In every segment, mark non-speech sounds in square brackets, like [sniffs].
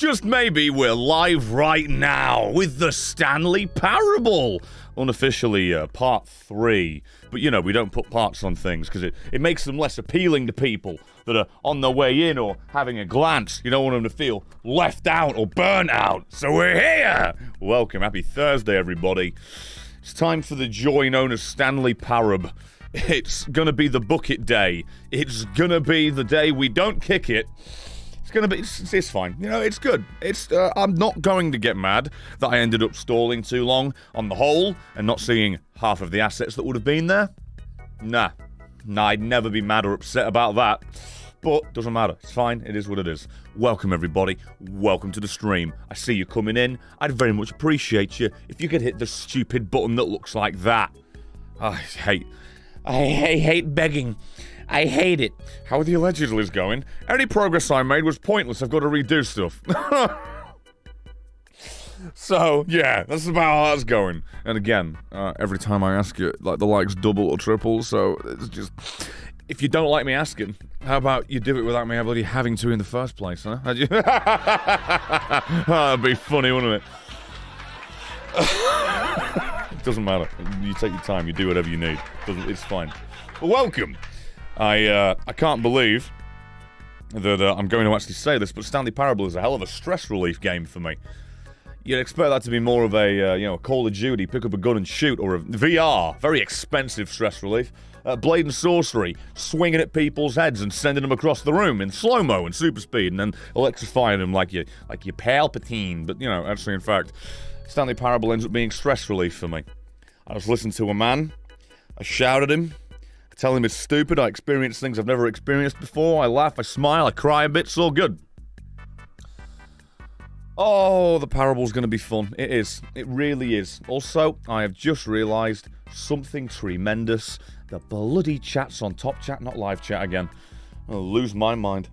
just maybe we're live right now with the Stanley Parable. Unofficially, uh, part three. But you know, we don't put parts on things because it, it makes them less appealing to people that are on their way in or having a glance. You don't want them to feel left out or burnt out. So we're here! Welcome. Happy Thursday, everybody. It's time for the joy known as Stanley Parab. It's gonna be the bucket day. It's gonna be the day we don't kick it. It's gonna be. It's, it's fine. You know, it's good. It's. Uh, I'm not going to get mad that I ended up stalling too long on the whole and not seeing half of the assets that would have been there. Nah, nah. I'd never be mad or upset about that. But doesn't matter. It's fine. It is what it is. Welcome everybody. Welcome to the stream. I see you coming in. I'd very much appreciate you if you could hit the stupid button that looks like that. I hate. I, I hate begging. I hate it. How are the allegedly's going? Any progress I made was pointless. I've got to redo stuff. [laughs] so, yeah, that's about how that's going. And again, uh, every time I ask you, like, the likes double or triple, so it's just... If you don't like me asking, how about you do it without me bloody having to in the first place, huh? [laughs] That'd be funny, wouldn't it? it [laughs] doesn't matter. You take your time. You do whatever you need. It's fine. Welcome. I uh, I can't believe that uh, I'm going to actually say this, but Stanley Parable is a hell of a stress relief game for me. You'd expect that to be more of a uh, you know Call of Duty, pick up a gun and shoot, or a VR, very expensive stress relief. Uh, Blade and Sorcery, swinging at people's heads and sending them across the room in slow mo and super speed, and then electrifying them like you like you Palpatine. But you know, actually, in fact, Stanley Parable ends up being stress relief for me. I just listened to a man, I shouted him, tell him it's stupid, I experience things I've never experienced before, I laugh, I smile, I cry a bit, it's all good. Oh, the parable's going to be fun. It is. It really is. Also, I have just realised something tremendous. The bloody chat's on top chat, not live chat again. I'll lose my mind.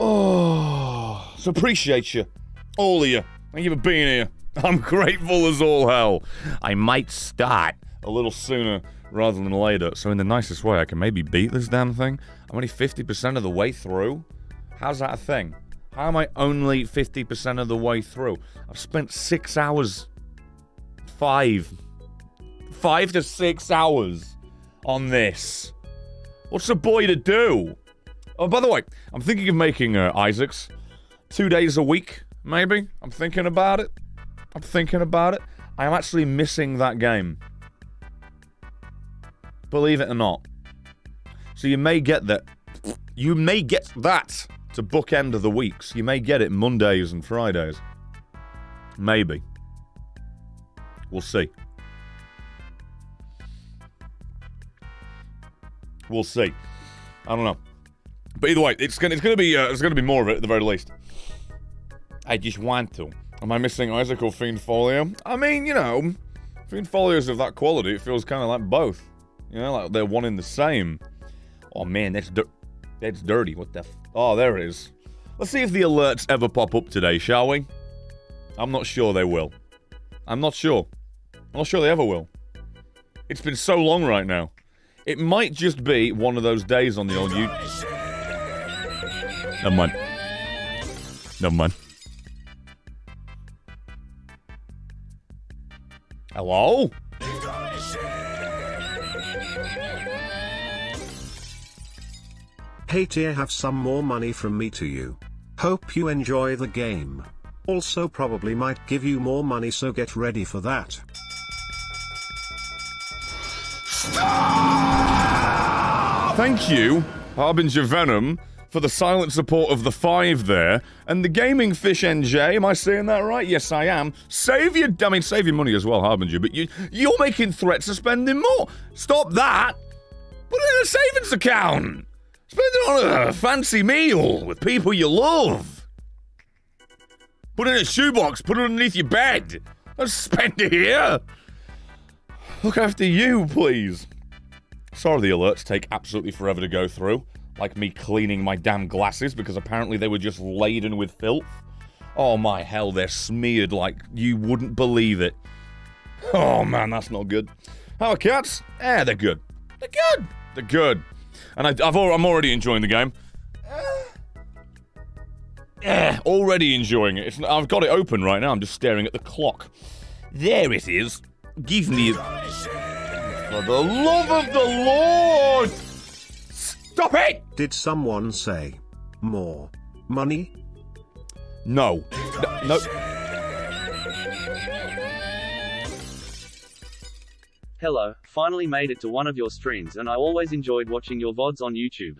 Oh, so appreciate you. All of you. Thank you for being here. [laughs] I'm grateful as all hell. I might start a little sooner rather than later, so in the nicest way, I can maybe beat this damn thing. I'm only 50% of the way through. How's that a thing? How am I only 50% of the way through? I've spent six hours. Five. Five to six hours on this. What's a boy to do? Oh, by the way, I'm thinking of making uh, Isaacs two days a week, maybe. I'm thinking about it. I'm thinking about it. I am actually missing that game. Believe it or not. So you may get that. You may get that to bookend of the weeks. You may get it Mondays and Fridays. Maybe. We'll see. We'll see. I don't know. But either way, it's gonna it's gonna be uh, it's gonna be more of it at the very least. I just want to. Am I missing Isaac or Fiend Folio? I mean, you know, Fiend Folio's of that quality. It feels kind of like both. You know, like they're one in the same. Oh man, that's di- that's dirty. What the? F- oh, there it is. Let's see if the alerts ever pop up today, shall we? I'm not sure they will. I'm not sure. I'm not sure they ever will. It's been so long right now. It might just be one of those days on the old YouTube. Never mind. Never mind. Hello? Hey tier have some more money from me to you. Hope you enjoy the game. Also probably might give you more money so get ready for that. Thank you, Harbinger Venom, for the silent support of the five there, and the Gaming Fish NJ. Am I saying that right? Yes, I am. Save your, I mean, save your money as well, Harbinger. But you, you're making threats of spending more. Stop that. Put it in a savings account. Spend it on a fancy meal with people you love. Put it in a shoebox. Put it underneath your bed. Don't spend it here. Look after you, please. Sorry the alerts take absolutely forever to go through. Like me cleaning my damn glasses because apparently they were just laden with filth. Oh my hell, they're smeared like you wouldn't believe it. Oh man, that's not good. How are cats? Eh, they're good. They're good. They're good. And I, have I'm already enjoying the game. Eh, already enjoying it. It's, I've got it open right now. I'm just staring at the clock. There it is. Give me. For the love of the Lord! Stop it! Did someone say more money? No. No. no. Hello, finally made it to one of your streams and I always enjoyed watching your VODs on YouTube.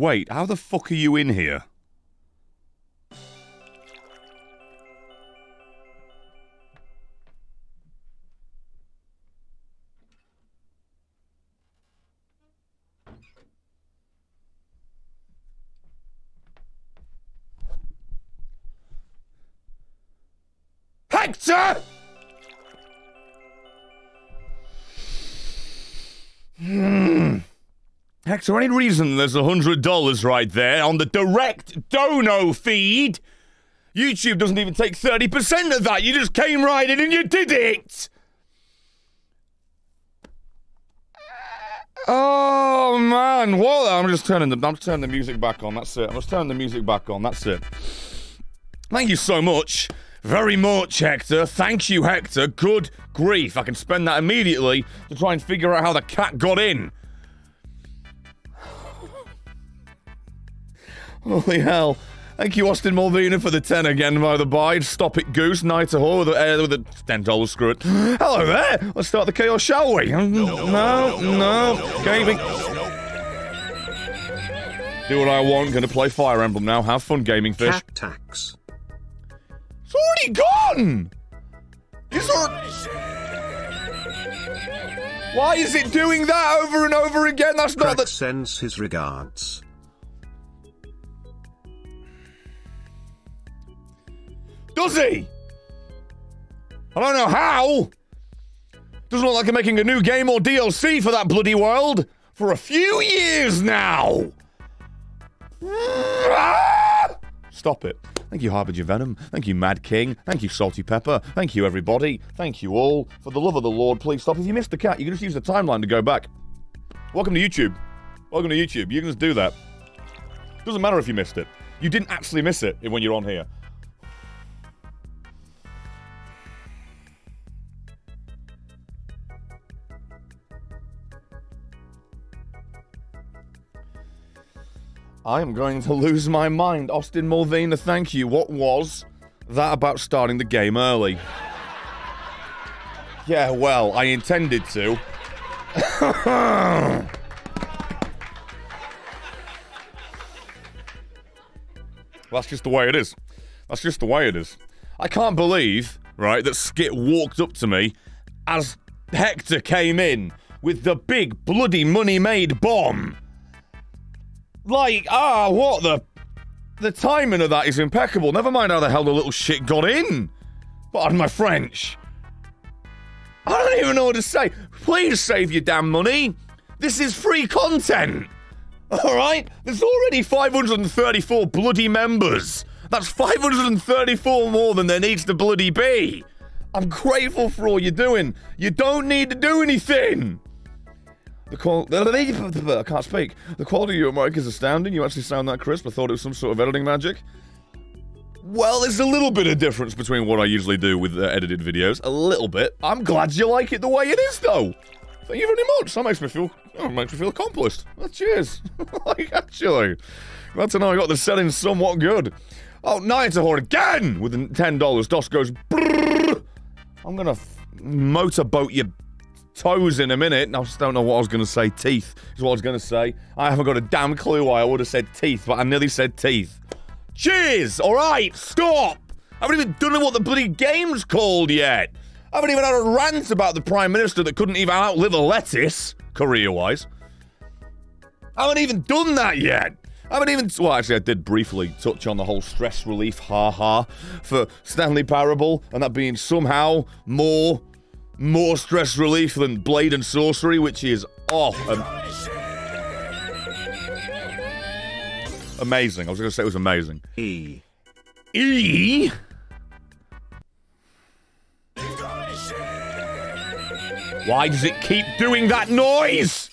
Wait, how the fuck are you in here? Hector, any reason there's a hundred dollars right there on the direct dono feed? YouTube doesn't even take 30% of that. You just came right in and you did it! Oh man, what? I'm just turning the I'm just turning the music back on. That's it. I'm just turning the music back on. That's it. Thank you so much. Very much, Hector. Thank you, Hector. Good grief. I can spend that immediately to try and figure out how the cat got in. Holy hell. Thank you, Austin Malvina, for the 10 again, by the by. Stop it, Goose. Night of Horror with the, uh, with the $10. Screw it. Hello there. Let's start the chaos, shall we? No, no, no. Gaming. Do what I want. Gonna play Fire Emblem now. Have fun, gaming fish. Cat tax. It's already gone! It's already... Why is it doing that over and over again? That's not the... sends his regards. Does he? I don't know how. Doesn't look like I'm making a new game or DLC for that bloody world for a few years now. [laughs] Stop it. Thank you, Harbinger Venom. Thank you, Mad King. Thank you, Salty Pepper. Thank you, everybody. Thank you all. For the love of the Lord, please stop. If you missed the cat, you can just use the timeline to go back. Welcome to YouTube. Welcome to YouTube. You can just do that. Doesn't matter if you missed it. You didn't actually miss it when you're on here. I am going to lose my mind. Austin Mulvina, thank you. What was that about starting the game early? Yeah, well, I intended to. [laughs] That's just the way it is. That's just the way it is. I can't believe, right, that Skit walked up to me as Hector came in with the big bloody money made bomb. Like, ah, what the. The timing of that is impeccable. Never mind how the hell the little shit got in. Pardon my French. I don't even know what to say. Please save your damn money. This is free content. [laughs] Alright? There's already 534 bloody members. That's 534 more than there needs to bloody be. I'm grateful for all you're doing. You don't need to do anything. The quality. I can't speak. The quality of your mic is astounding. You actually sound that crisp. I thought it was some sort of editing magic. Well, there's a little bit of difference between what I usually do with uh, edited videos. A little bit. I'm glad you like it the way it is, though. Thank you very much. That makes me feel. Oh, makes me feel accomplished. Well, cheers. [laughs] like actually, glad to know I got the settings somewhat good. Oh, Night Horn again with ten dollars. Dos goes. Brrr. I'm gonna motorboat you toes in a minute. I just don't know what I was going to say. Teeth is what I was going to say. I haven't got a damn clue why I would have said teeth, but I nearly said teeth. Cheers! All right, stop! I haven't even done what the bloody game's called yet. I haven't even had a rant about the Prime Minister that couldn't even outlive a lettuce, career wise. I haven't even done that yet. I haven't even. Well, actually, I did briefly touch on the whole stress relief ha ha for Stanley Parable, and that being somehow more, more stress relief than Blade and Sorcery, which is oh, um, amazing. I was going to say it was amazing. E. E. Why does it keep doing that noise?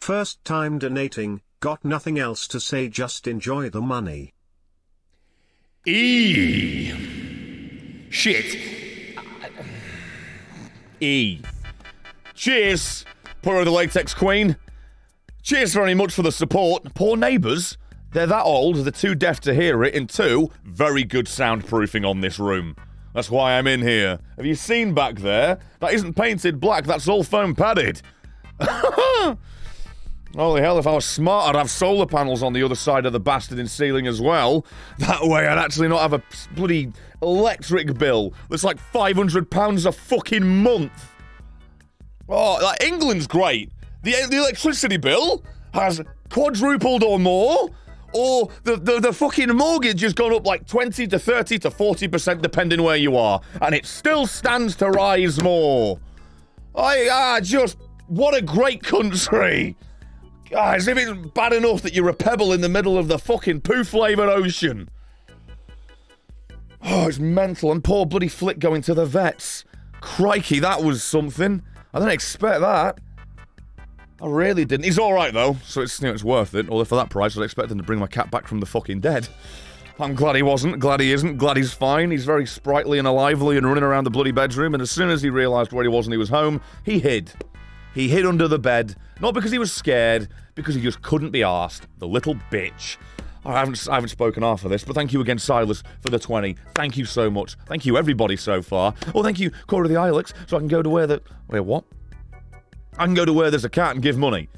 First time donating, got nothing else to say just enjoy the money. E. Shit. E. Cheers, poor the latex queen. Cheers very much for the support. Poor neighbours. They're that old, they're too deaf to hear it, and two, very good soundproofing on this room. That's why I'm in here. Have you seen back there? That isn't painted black, that's all foam padded. [laughs] Holy hell, if I was smart, I'd have solar panels on the other side of the bastard in ceiling as well. That way I'd actually not have a bloody electric bill that's like £500 a fucking month. Oh, like England's great. The, the electricity bill has quadrupled or more, or the, the, the fucking mortgage has gone up like 20 to 30 to 40% depending where you are, and it still stands to rise more. I ah, just what a great country. Guys, if it's bad enough that you're a pebble in the middle of the fucking poo flavored ocean. Oh, it's mental. And poor bloody Flick going to the vets. Crikey, that was something. I didn't expect that. I really didn't. He's all right though, so it's you know, it's worth it. Although for that price, I was expecting to bring my cat back from the fucking dead. I'm glad he wasn't. Glad he isn't. Glad he's fine. He's very sprightly and lively and running around the bloody bedroom. And as soon as he realised where he was and he was home, he hid. He hid under the bed, not because he was scared, because he just couldn't be asked. The little bitch. I haven't, I haven't spoken of this, but thank you again, Silas, for the 20. Thank you so much. Thank you, everybody, so far. Oh, thank you, Cora the Ilex, so I can go to where the. Wait, what? I can go to where there's a cat and give money.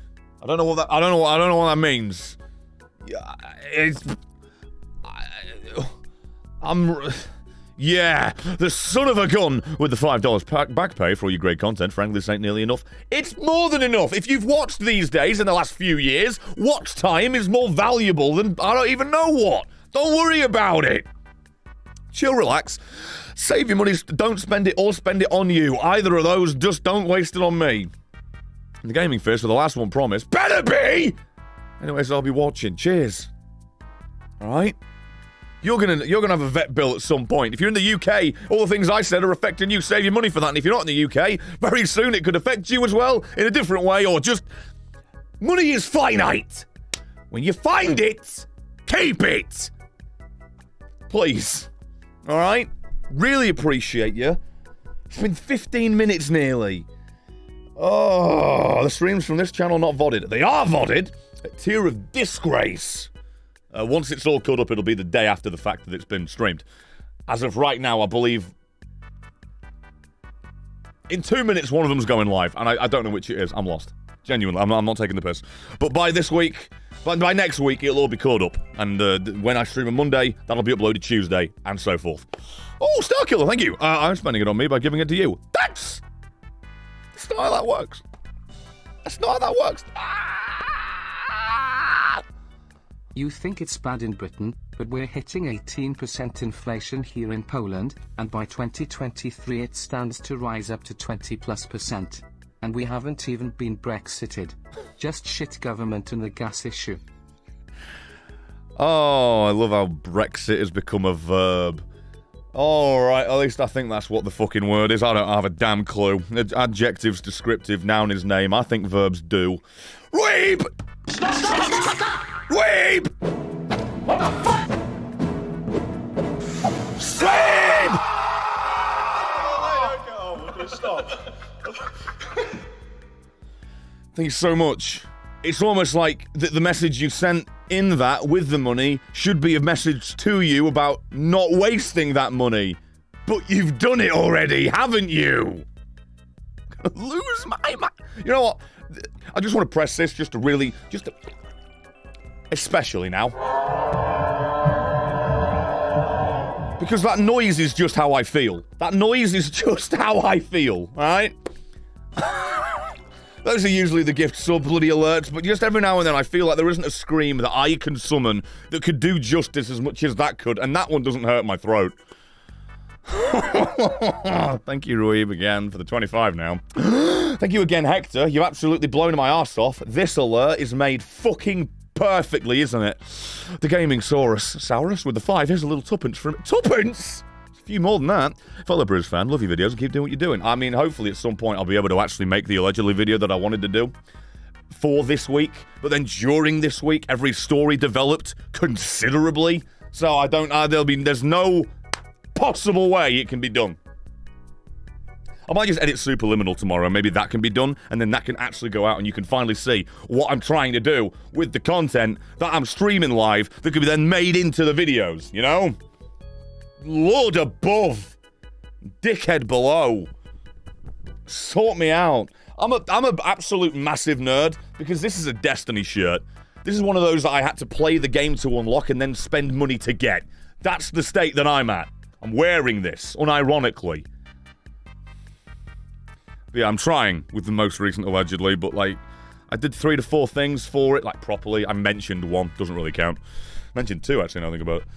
I don't know what that. I don't know. I don't know what that means. Yeah, it's. I, I'm. Yeah, the son of a gun with the $5 back pay for all your great content. Frankly, this ain't nearly enough. It's more than enough. If you've watched these days in the last few years, watch time is more valuable than I don't even know what. Don't worry about it. Chill, relax. Save your money. Don't spend it or spend it on you. Either of those, just don't waste it on me. The gaming first for the last one promised. Better be! Anyways, I'll be watching. Cheers. Alright? You're gonna you're gonna have a vet bill at some point. If you're in the UK, all the things I said are affecting you. Save your money for that. And if you're not in the UK, very soon it could affect you as well in a different way, or just money is finite. When you find it, keep it. Please. Alright? Really appreciate you. It's been 15 minutes nearly. Oh, the streams from this channel not vodded. They are vodded. A Tear of Disgrace. Uh, once it's all caught up, it'll be the day after the fact that it's been streamed. As of right now, I believe in two minutes one of them's going live, and I, I don't know which it is. I'm lost. Genuinely, I'm, I'm, not taking the piss. But by this week, by, by next week, it'll all be caught up. And uh, when I stream on Monday, that'll be uploaded Tuesday, and so forth. Oh, Starkiller, thank you. Uh, I'm spending it on me by giving it to you. Thanks! That's not how that works. That's not how that works. Ah! You think it's bad in Britain, but we're hitting 18% inflation here in Poland, and by 2023 it stands to rise up to 20 plus percent. And we haven't even been Brexited. Just shit government and the gas issue. Oh, I love how Brexit has become a verb. Alright, at least I think that's what the fucking word is. I don't have a damn clue. Adjectives, descriptive, noun is name. I think verbs do. Weep! Weep! What the fuck? Sleep! Stop. [laughs] Thank you so much. It's almost like the, the message you sent in that with the money should be a message to you about not wasting that money. But you've done it already, haven't you? Lose my mind. You know what? I just want to press this just to really, just to, especially now. Because that noise is just how I feel. That noise is [laughs] just how I feel, alright? [laughs] Those are usually the gift sub bloody alerts, but just every now and then I feel like there isn't a scream that I can summon that could do justice as much as that could, and that one doesn't hurt my throat. [laughs] Thank you, Ruib, again, for the 25 now. [gasps] Thank you again, Hector. You've absolutely blown my arse off. This alert is made fucking perfectly, isn't it? The Gaming Saurus. Saurus with the five. Here's a little tuppence from... Tuppence? A few more than that. Fellow Bruce fan, love your videos and keep doing what you're doing. I mean, hopefully at some point I'll be able to actually make the allegedly video that I wanted to do for this week. But then during this week, every story developed considerably. So I don't... Uh, there'll be... There's no possible way it can be done. I might just edit Superliminal tomorrow. And maybe that can be done, and then that can actually go out, and you can finally see what I'm trying to do with the content that I'm streaming live that could be then made into the videos, you know? Lord above, dickhead below. Sort me out. I'm a I'm an absolute massive nerd because this is a Destiny shirt. This is one of those that I had to play the game to unlock and then spend money to get. That's the state that I'm at. I'm wearing this, unironically. Yeah, I'm trying with the most recent allegedly, but like, I did three to four things for it, like properly. I mentioned one, doesn't really count. Mentioned two, actually, think about it.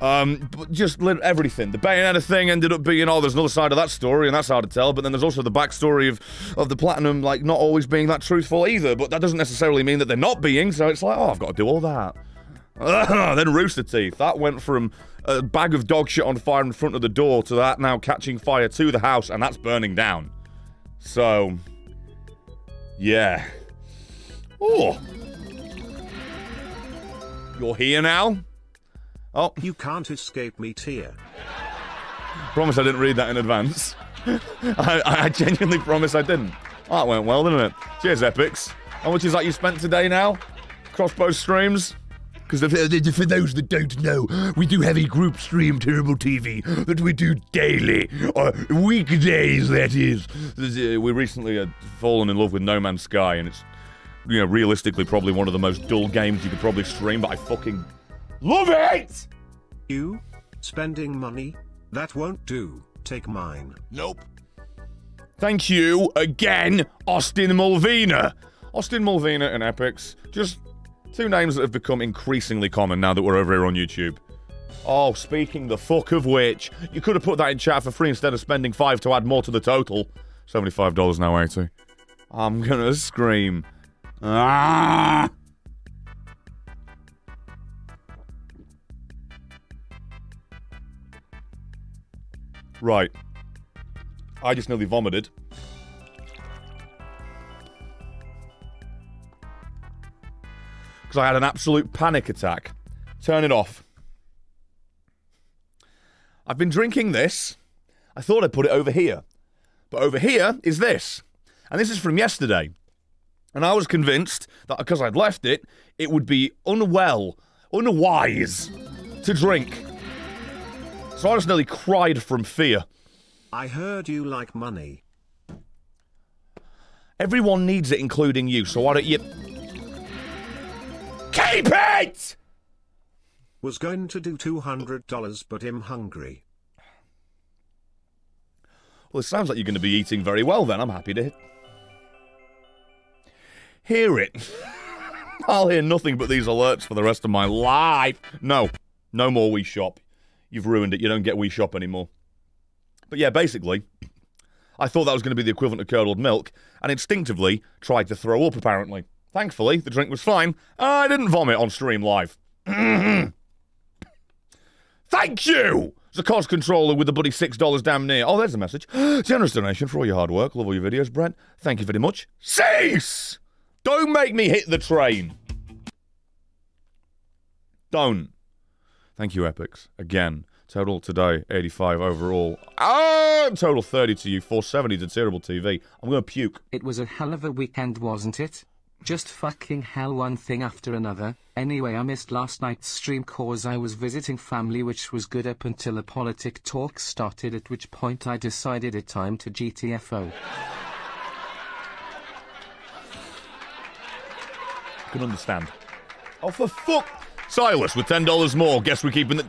Um, but just everything. The Bayonetta thing ended up being, oh, there's another side of that story, and that's hard to tell. But then there's also the backstory of, of the Platinum, like, not always being that truthful either. But that doesn't necessarily mean that they're not being, so it's like, oh, I've got to do all that. [laughs] then Rooster Teeth. That went from a bag of dog shit on fire in front of the door to that now catching fire to the house, and that's burning down. So, yeah. Oh. You're here now? Oh, You can't escape me, Tia. promise I didn't read that in advance. [laughs] I, I genuinely promise I didn't. Oh, that went well, didn't it? Cheers, Epics. How much is that you spent today now? Crossbow streams? Because for those that don't know, we do have a group stream Tearable TV that we do daily, or weekdays, that is. Uh, We recently had fallen in love with No Man's Sky, and it's, you know, realistically probably one of the most dull games you could probably stream, but I fucking love it! You? Spending money? That won't do. Take mine. Nope. Thank you again, Austin Mulvina. Austin Mulvina and Epics. Just two names that have become increasingly common now that we're over here on YouTube. Oh, speaking the fuck of which, you could have put that in chat for free instead of spending five to add more to the total. $75 now, 80. I'm gonna scream. Ah! Right. I just nearly vomited. Because I had an absolute panic attack. Turn it off. I've been drinking this. I thought I'd put it over here. But over here is this. And this is from yesterday. And I was convinced that because I'd left it, it would be unwell, unwise to drink. So I just nearly cried from fear. I heard you like money. Everyone needs it, including you, so why don't you. Keep it! Was going to do $200 but I'm hungry. Well, it sounds like you're going to be eating very well then. I'm happy to hear it. [laughs] I'll hear nothing but these alerts for the rest of my life. No, no more Wii Shop. You've ruined it. You don't get Wii Shop anymore. But yeah, basically, I thought that was going to be the equivalent of curdled milk, and instinctively tried to throw up, apparently. Thankfully, the drink was fine. I didn't vomit on stream live. [clears throat] Thank you! Zakos controller with the bloody $6 damn near. Oh, there's a message. [gasps] Generous donation for all your hard work. Love all your videos, Brent. Thank you very much. Cease! Don't make me hit the train. Don't. Thank you, Epics. Again. Total today, 85 overall. Ah, total 30 to you, 470 to Tearable TV. I'm going to puke. It was a hell of a weekend, wasn't it? Just fucking hell one thing after another. Anyway I missed last night's stream cause I was visiting family which was good up until a politic talk started at which point I decided it time to GTFO. Can understand. Oh for fuck! Silas with ten dollars more. Guess we're keeping the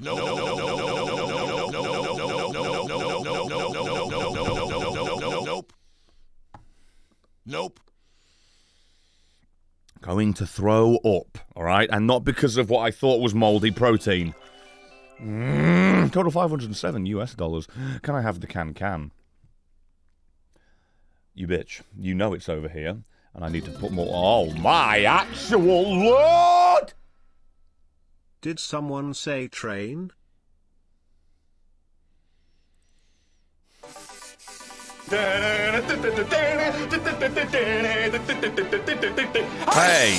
No no no no no no no no no no no no no no no no no no no nope. Nope. Going to throw up, all right? And not because of what I thought was moldy protein. Mm, total 507 US dollars. Can I have the can can? You bitch. You know it's over here. And I need to put more. Oh, my actual lord! Did someone say train? Hey!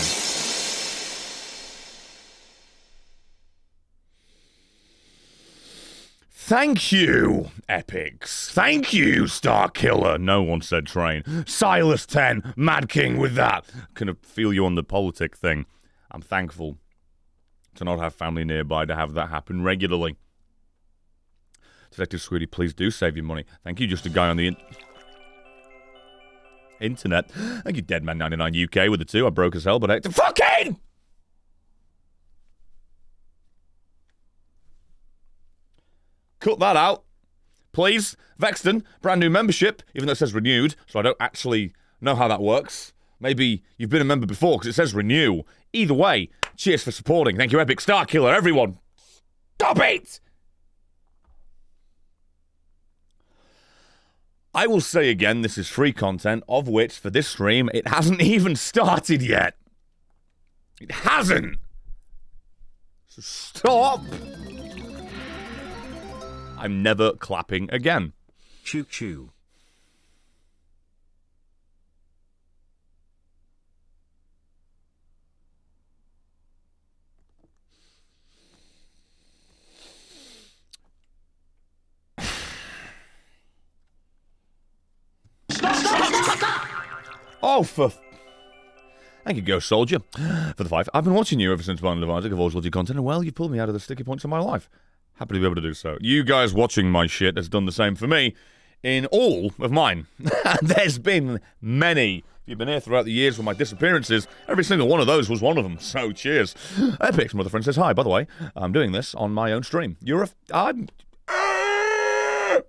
Thank you, Epics. Thank you, Star Killer. No one said train. Silas 10, Mad King with that. Can feel you on the politic thing. I'm thankful to not have family nearby to have that happen regularly. Detective Squiddy, please do save your money. Thank you, just a guy on the in- internet. Thank you, Deadman99 UK with the two. I broke as hell, but I fucking. Cut that out, please. Vexton, brand new membership, even though it says renewed, so I don't actually know how that works. Maybe you've been a member before because it says renew. Either way, cheers for supporting. Thank you, Epic Star Killer, everyone. Stop it! I will say again, this is free content, of which, for this stream, it hasn't [laughs] even started yet. It hasn't! So stop! I'm never clapping again. Choo choo. Oh, for. Thank you, Ghost Soldier, [gasps] for the five. I've been watching you ever since Barney Levitic. I've always loved your content, and well, you've pulled me out of the sticky points of my life. Happy to be able to do so. You guys watching my shit has done the same for me in all of mine. [laughs] There's been many. If you've been here throughout the years with my disappearances, every single one of those was one of them. So cheers. [gasps] Epic's mother friend says hi. By the way, I'm doing this on my own stream. You're a. F- I'm. [coughs]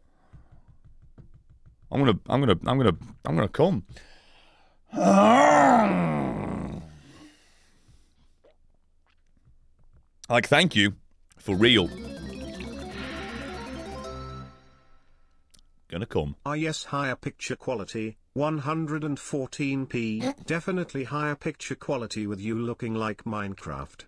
I'm gonna. I'm gonna. I'm gonna. I'm gonna come. Like, thank you for real. Gonna come. Ah yes higher picture quality, 114p, definitely higher picture quality with you looking like Minecraft.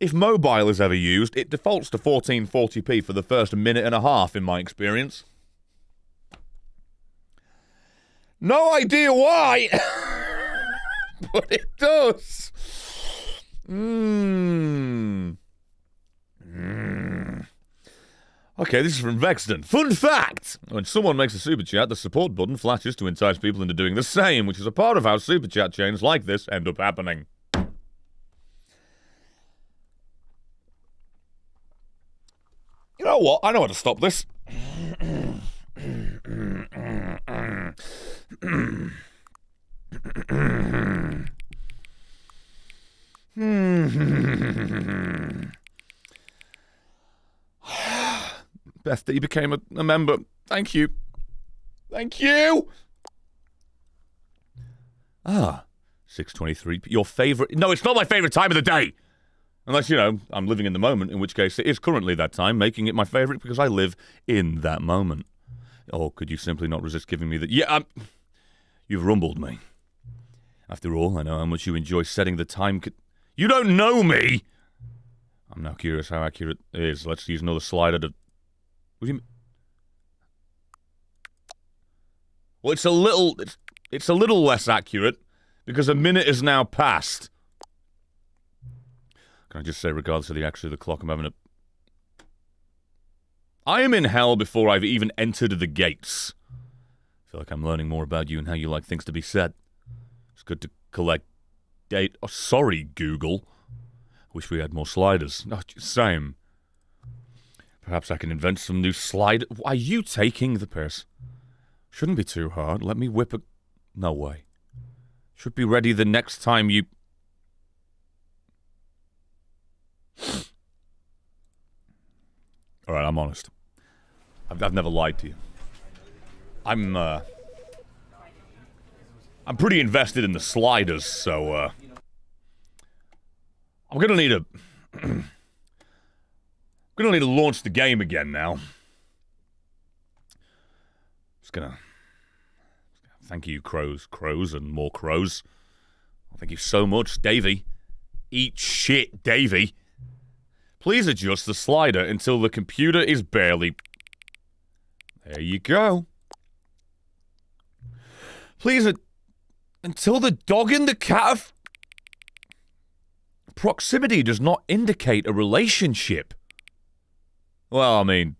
If mobile is ever used, it defaults to 1440p for the first minute and a half, in my experience. No idea why, [laughs] but it does. Mmm. Mm. Okay, this is from Vexton. Fun fact! When someone makes a super chat, the support button flashes to entice people into doing the same, which is a part of how super chat chains like this end up happening. You know what? I know how to stop this. [clears throat] [sighs] Beth, that you became a, a member. Thank you. Thank you. Ah, 623. Your favorite. No, it's not my favorite time of the day. Unless, you know, I'm living in the moment, in which case it is currently that time, making it my favorite because I live in that moment. Or could you simply not resist giving me the. Yeah, I'm... you've rumbled me. After all, I know how much you enjoy setting the time. You don't know me! I'm now curious how accurate it is. Let's use another slider to. What do you mean? Well, it's a little. It's, it's a little less accurate because a minute is now passed. Can I just say, regardless of the accuracy of the clock, I'm having a. I am in hell before I've even entered the gates. I feel like I'm learning more about you and how you like things to be said. It's good to collect date. Oh, sorry, Google. Wish we had more sliders. Oh, no, same. Perhaps I can invent some new slide. Are you taking the piss? Shouldn't be too hard. Let me whip a. No way. Should be ready the next time you. All right, I'm honest. I've, I've never lied to you. I'm, uh. I'm pretty invested in the sliders, so uh, I'm gonna need a. [clears throat] I'm gonna need to launch the game again now. Just gonna. Thank you, crows, crows, and more crows. Thank you so much, Davey. Eat shit, Davey. Please adjust the slider until the computer is barely. There you go. Please, until the dog and the cat. Have... Proximity does not indicate a relationship. Well, I mean,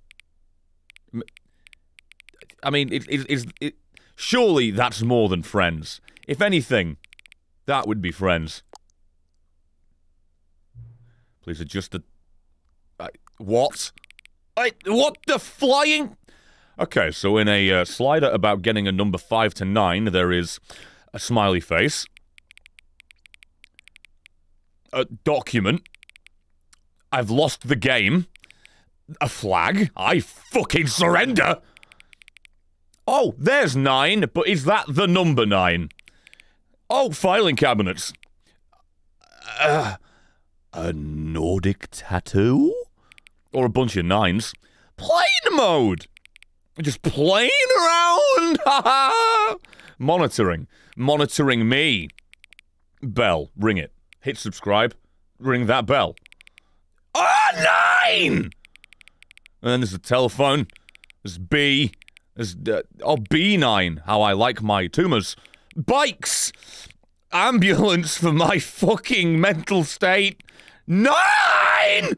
I mean, it, it, it's- it, surely that's more than friends. If anything, that would be friends. Please adjust the. I, what? I, what the flying? Okay, so in a uh, slider about getting a number 5 to 9, there is a smiley face, a document, I've lost the game, a flag, I fucking surrender. Oh, there's 9, but is that the number 9? Oh, filing cabinets. Uh, a Nordic tattoo? Or a bunch of nines? Plane mode! Just playing around! [laughs] Monitoring. Monitoring me. Bell. Ring it. Hit subscribe. Ring that bell. Ah, nine! And then there's the telephone. There's B. There's uh, oh B9. How I like my tumors. Bikes. Ambulance for my [laughs] fucking mental state. Nine.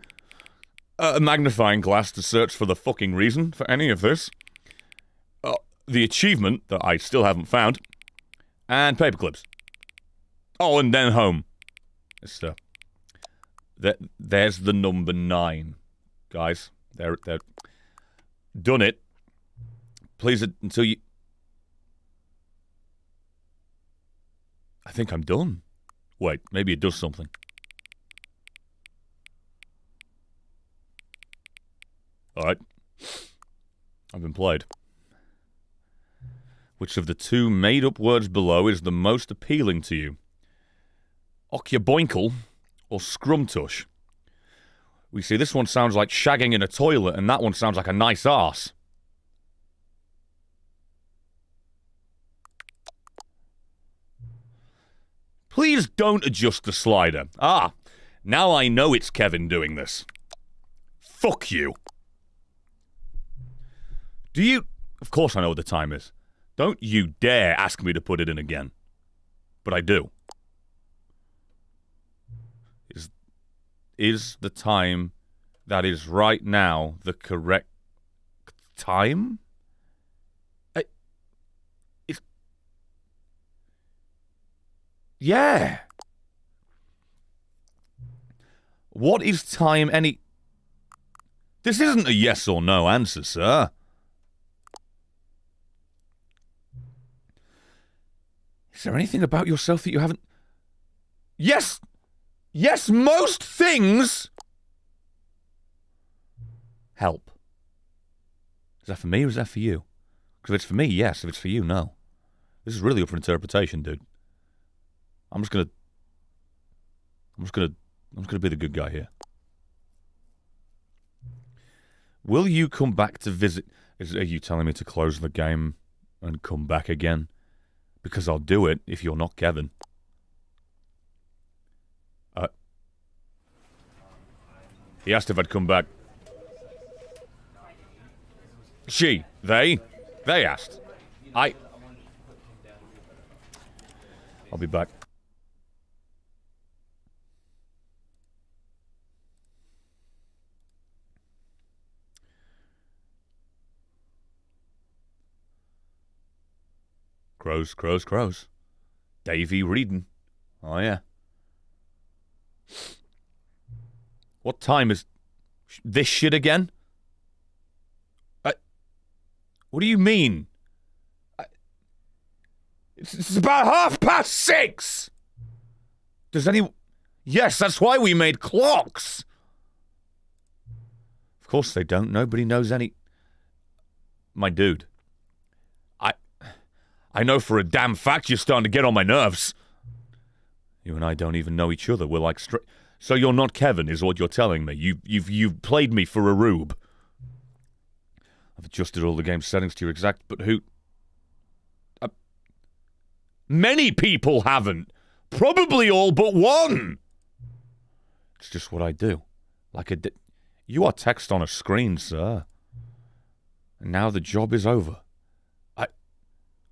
A magnifying glass to search for the fucking reason for any of this. Uh, the achievement that I still haven't found. And paperclips. Oh, and then home. Uh, there, there's the number nine, guys. They're, they're done it. Please, until you. I think I'm done. Wait, maybe it does something. All right. I've been played. Which of the two made up words below is the most appealing to you? Occyaboinkle or Scrumtush? We see this one sounds like shagging in a toilet, and that one sounds like a nice arse. Please don't adjust the slider. Ah, now I know it's Kevin doing this. Fuck you. Do you. Of course I know what the time is. Don't you dare ask me to put it in again. But I do. Is, is the time that is right now the correct time? Yeah. What is time any. This isn't a yes or no answer, sir. Is there anything about yourself that you haven't. Yes! Yes, most things! Help. Is that for me or is that for you? Because if it's for me, yes. If it's for you, no. This is really up for interpretation, dude. I'm just gonna. I'm just gonna. I'm just gonna be the good guy here. Will you come back to visit? Is, are you telling me to close the game and come back again? Because I'll do it if you're not Kevin. Uh, he asked if I'd come back. She, they, they asked. I. I'll be back. Crows, crows, crows. Davey Wreden. Oh, yeah. What time is this shit again? I, what do you mean? I, it's, it's about half past six! Does any. Yes, that's why we made clocks! Of course they don't. Nobody knows any. My dude. I know for a damn fact you're starting to get on my nerves. You and I don't even know each other. We're like straight. So you're not Kevin, is what you're telling me. You, you've you've played me for a rube. I've adjusted all the game settings to your exact, but who? Uh, many people haven't. Probably all but one. It's just what I do. Like a. You are text on a screen, sir. And now the job is over.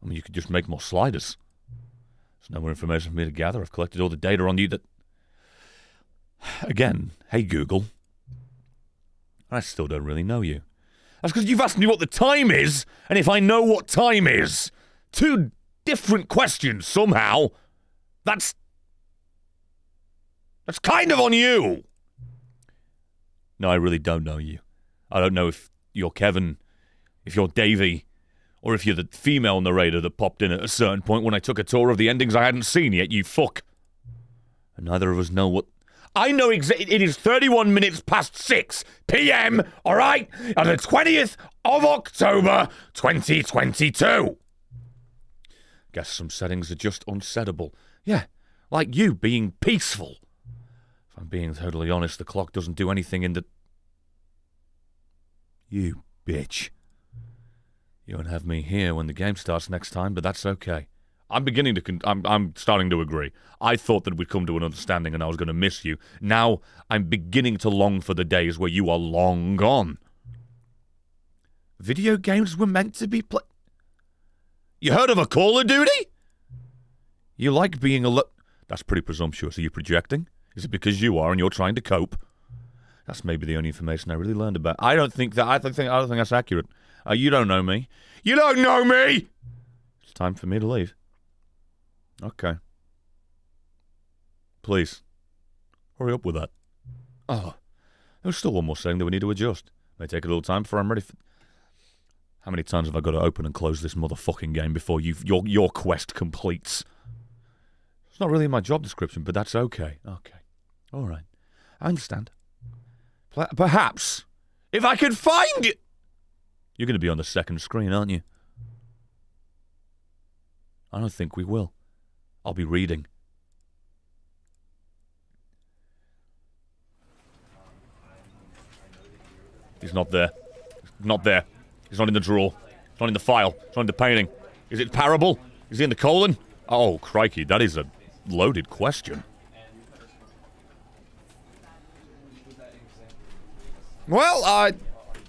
I. Mean, you could just make more sliders. There's no more information for me to gather. I've collected all the data on you that. Again, hey Google. I still don't really know you. That's because you've asked me what the time is, and if I know what time is. Two different questions somehow. That's. That's kind of on you. No, I really don't know you. I don't know if you're Kevin, if you're Davey, or if you're the female narrator that popped in at a certain point when I took a tour of the endings I hadn't seen yet, you fuck. And neither of us know what. I know exactly. It is 31 minutes past 6 p.m., alright? On the 20th of October, 2022. Guess some settings are just unsettable. Yeah, like you being peaceful. If I'm being totally honest, the clock doesn't do anything in the. You bitch. You won't have me here when the game starts next time, but that's okay. I'm beginning to. Con- I'm. I'm starting to agree. I thought that we'd come to an understanding, and I was going to miss you. Now I'm beginning to long for the days where you are long gone. Video games were meant to be played. You heard of a Call of Duty? You like being alone. That's pretty presumptuous. Are you projecting? Is it because you are and you're trying to cope? That's maybe the only information I really learned about. I don't think that. I think. I don't think that's accurate. Uh, you don't know me. You don't know me. It's time for me to leave. Okay. Please, hurry up with that. Oh, there's still one more setting that we need to adjust. May take a little time before I'm ready. For... How many times have I got to open and close this motherfucking game before you your your quest completes? It's not really in my job description, but that's okay. Okay, all right, I understand. Perhaps if I could find it. You're going to be on the second screen, aren't you? I don't think we will. I'll be reading. He's not there. He's not there. He's not in the drawer. He's not in the file. He's not in the painting. Is it parable? Is he in the colon? Oh, crikey, that is a loaded question. Well, I.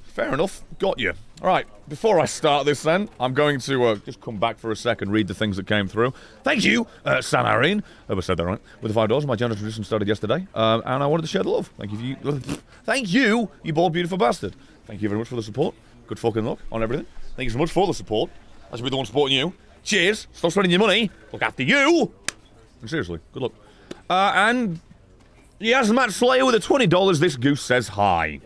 Fair enough. Got you. All right. Before I start this, then, I'm going to uh, just come back for a second, read the things that came through. Thank you, uh, Sam Irene. Hope I said that right. With the five dollars, my general tradition started yesterday, um, and I wanted to share the love. Thank you, you. [laughs] Thank you, you bald, beautiful bastard. Thank you very much for the support. Good fucking luck on everything. Thank you so much for the support. I should be the one supporting you. Cheers. Stop spending your money. Look after you. And seriously, good luck. Uh, and yes, Matt Slayer with the twenty dollars. This goose says hi.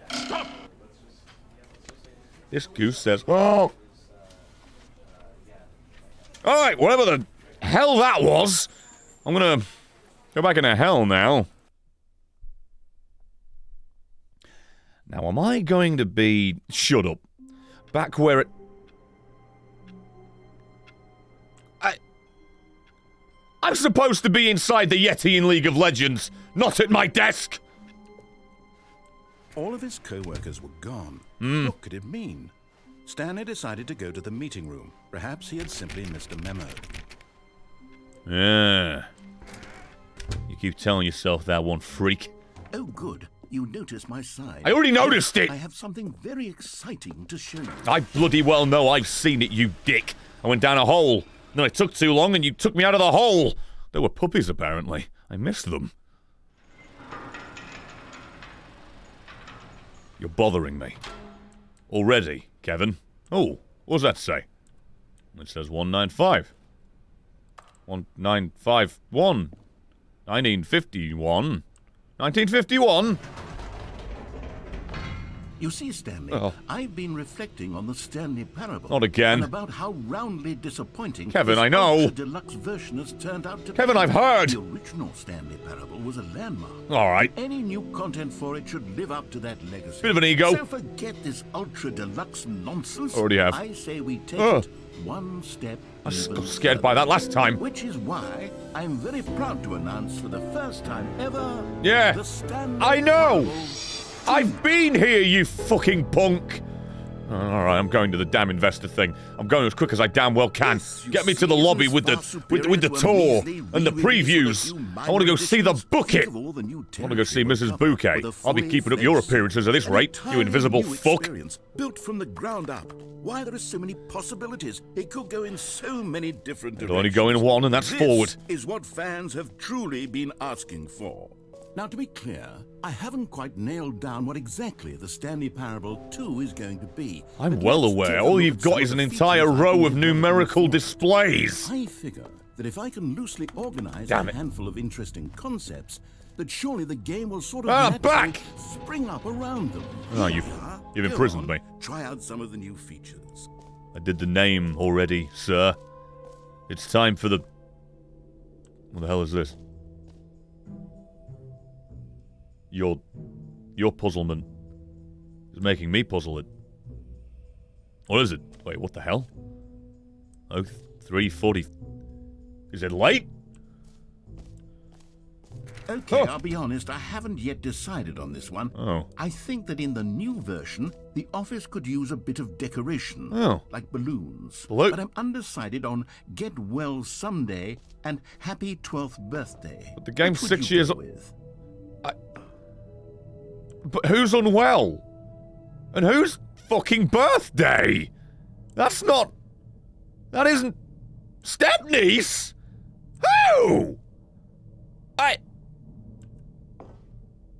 This goose says, "Oh." All right, whatever the hell that was, I'm gonna go back into hell now. Now, am I going to be shut up? Back where it. I. I'm supposed to be inside the Yeti in League of Legends, not at my desk. All of his co-workers were gone. Hmm. What could it mean? Stanley decided to go to the meeting room. Perhaps he had simply missed a memo. Yeah. You keep telling yourself that one, freak. Oh, good. You noticed my sign. I already noticed it. I have something very exciting to show you. I bloody well know I've seen it, you dick. I went down a hole. No, it took too long and you took me out of the hole. There were puppies, apparently. I missed them. You're bothering me. Already, Kevin. Oh, what does that say? It says 195. 1951. 1951. 1951. You see, Stanley, Oh. I've been reflecting on the Stanley Parable. Not again. And about how roundly disappointing Kevin, I know. The deluxe version has turned out to Kevin, be. I've heard. The original Stanley Parable was a landmark. All right. Any new content for it should live up to that legacy. Bit of an ego. So forget this ultra deluxe nonsense. Already have. I say we take Oh. it one step. I got scared further. by that last time. Which is why I'm very proud to announce for the first time ever. Yeah, The Stanley I know. Parable I've been here, you fucking punk. Oh, all right, I'm going to the damn investor thing. I'm going as quick as I damn well can. Yes, Get me to the lobby with the with, with the tour to a measly and the previews. of a few I want to go see the bucket. Think of all the I want to go see Mrs. Bouquet. I'll be keeping up your appearances at this rate, you invisible fuck. Built from the ground up. Why there are so many possibilities. It could go in so many different It'll directions. only go in one, and that's this forward. is what fans have truly been asking for. Now, to be clear, I haven't quite nailed down what exactly the Stanley Parable 2 is going to be. I'm well aware. All you've got is an entire row of numerical displays. I figure that if I can loosely organize Damn a it. handful of interesting concepts, that surely the game will sort of Ah, back! spring up around them. Ah, you've- you've Go imprisoned on, me. Try out some of the new features. I did the name already, sir. It's time for the. What the hell is this? Your. Your puzzlement is making me puzzle it. What is it? Wait, what the hell? Oh, 340. Is it late? Okay, Oh. I'll be honest, I haven't yet decided on this one. Oh. I think that in the new version, the office could use a bit of decoration, Oh. like balloons. Balloon- But I'm undecided on Get Well Someday and Happy 12th Birthday. But the game's six years go o- with? But who's unwell? And whose fucking birthday? That's not. That isn't. Stepniece? Who? I.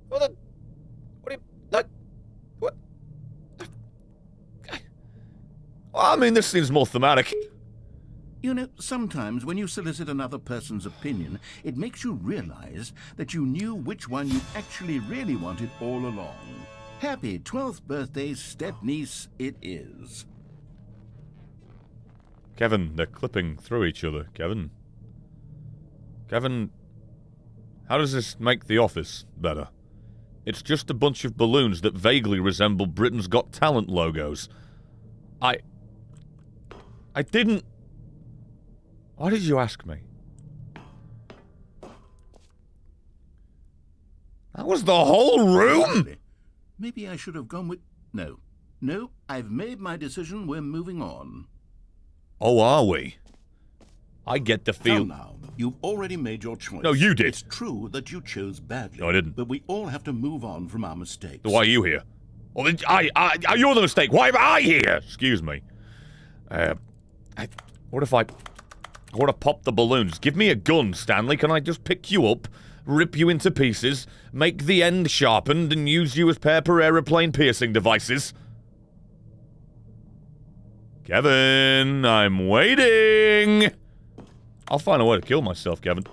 What the. What do you. That, what? Well, I mean, this seems more thematic. You know, sometimes when you solicit another person's opinion, it makes you realize that you knew which one you actually really wanted all along. Happy 12th birthday, step-niece it is. Kevin, they're clipping through each other, Kevin. Kevin, how does this make the office better? It's just a bunch of balloons that vaguely resemble Britain's Got Talent logos. I. I didn't. Why did you ask me? That was the whole room! Maybe I should have gone with... No. No, I've made my decision. We're moving on. Oh, are we? I get the feel. Now, you've already made your choice. No, you did. It's true that you chose badly. No, I didn't. But we all have to move on from our mistakes. Why are you here? Well, I, I, I, you're the mistake. Why am I here? Excuse me. Uh, I, what if I, I want to pop the balloons? Give me a gun, Stanley. Can I just pick you up, rip you into pieces, make the end sharpened, and use you as pair per aeroplane piercing devices? Kevin, I'm waiting. I'll find a way to kill myself, Kevin.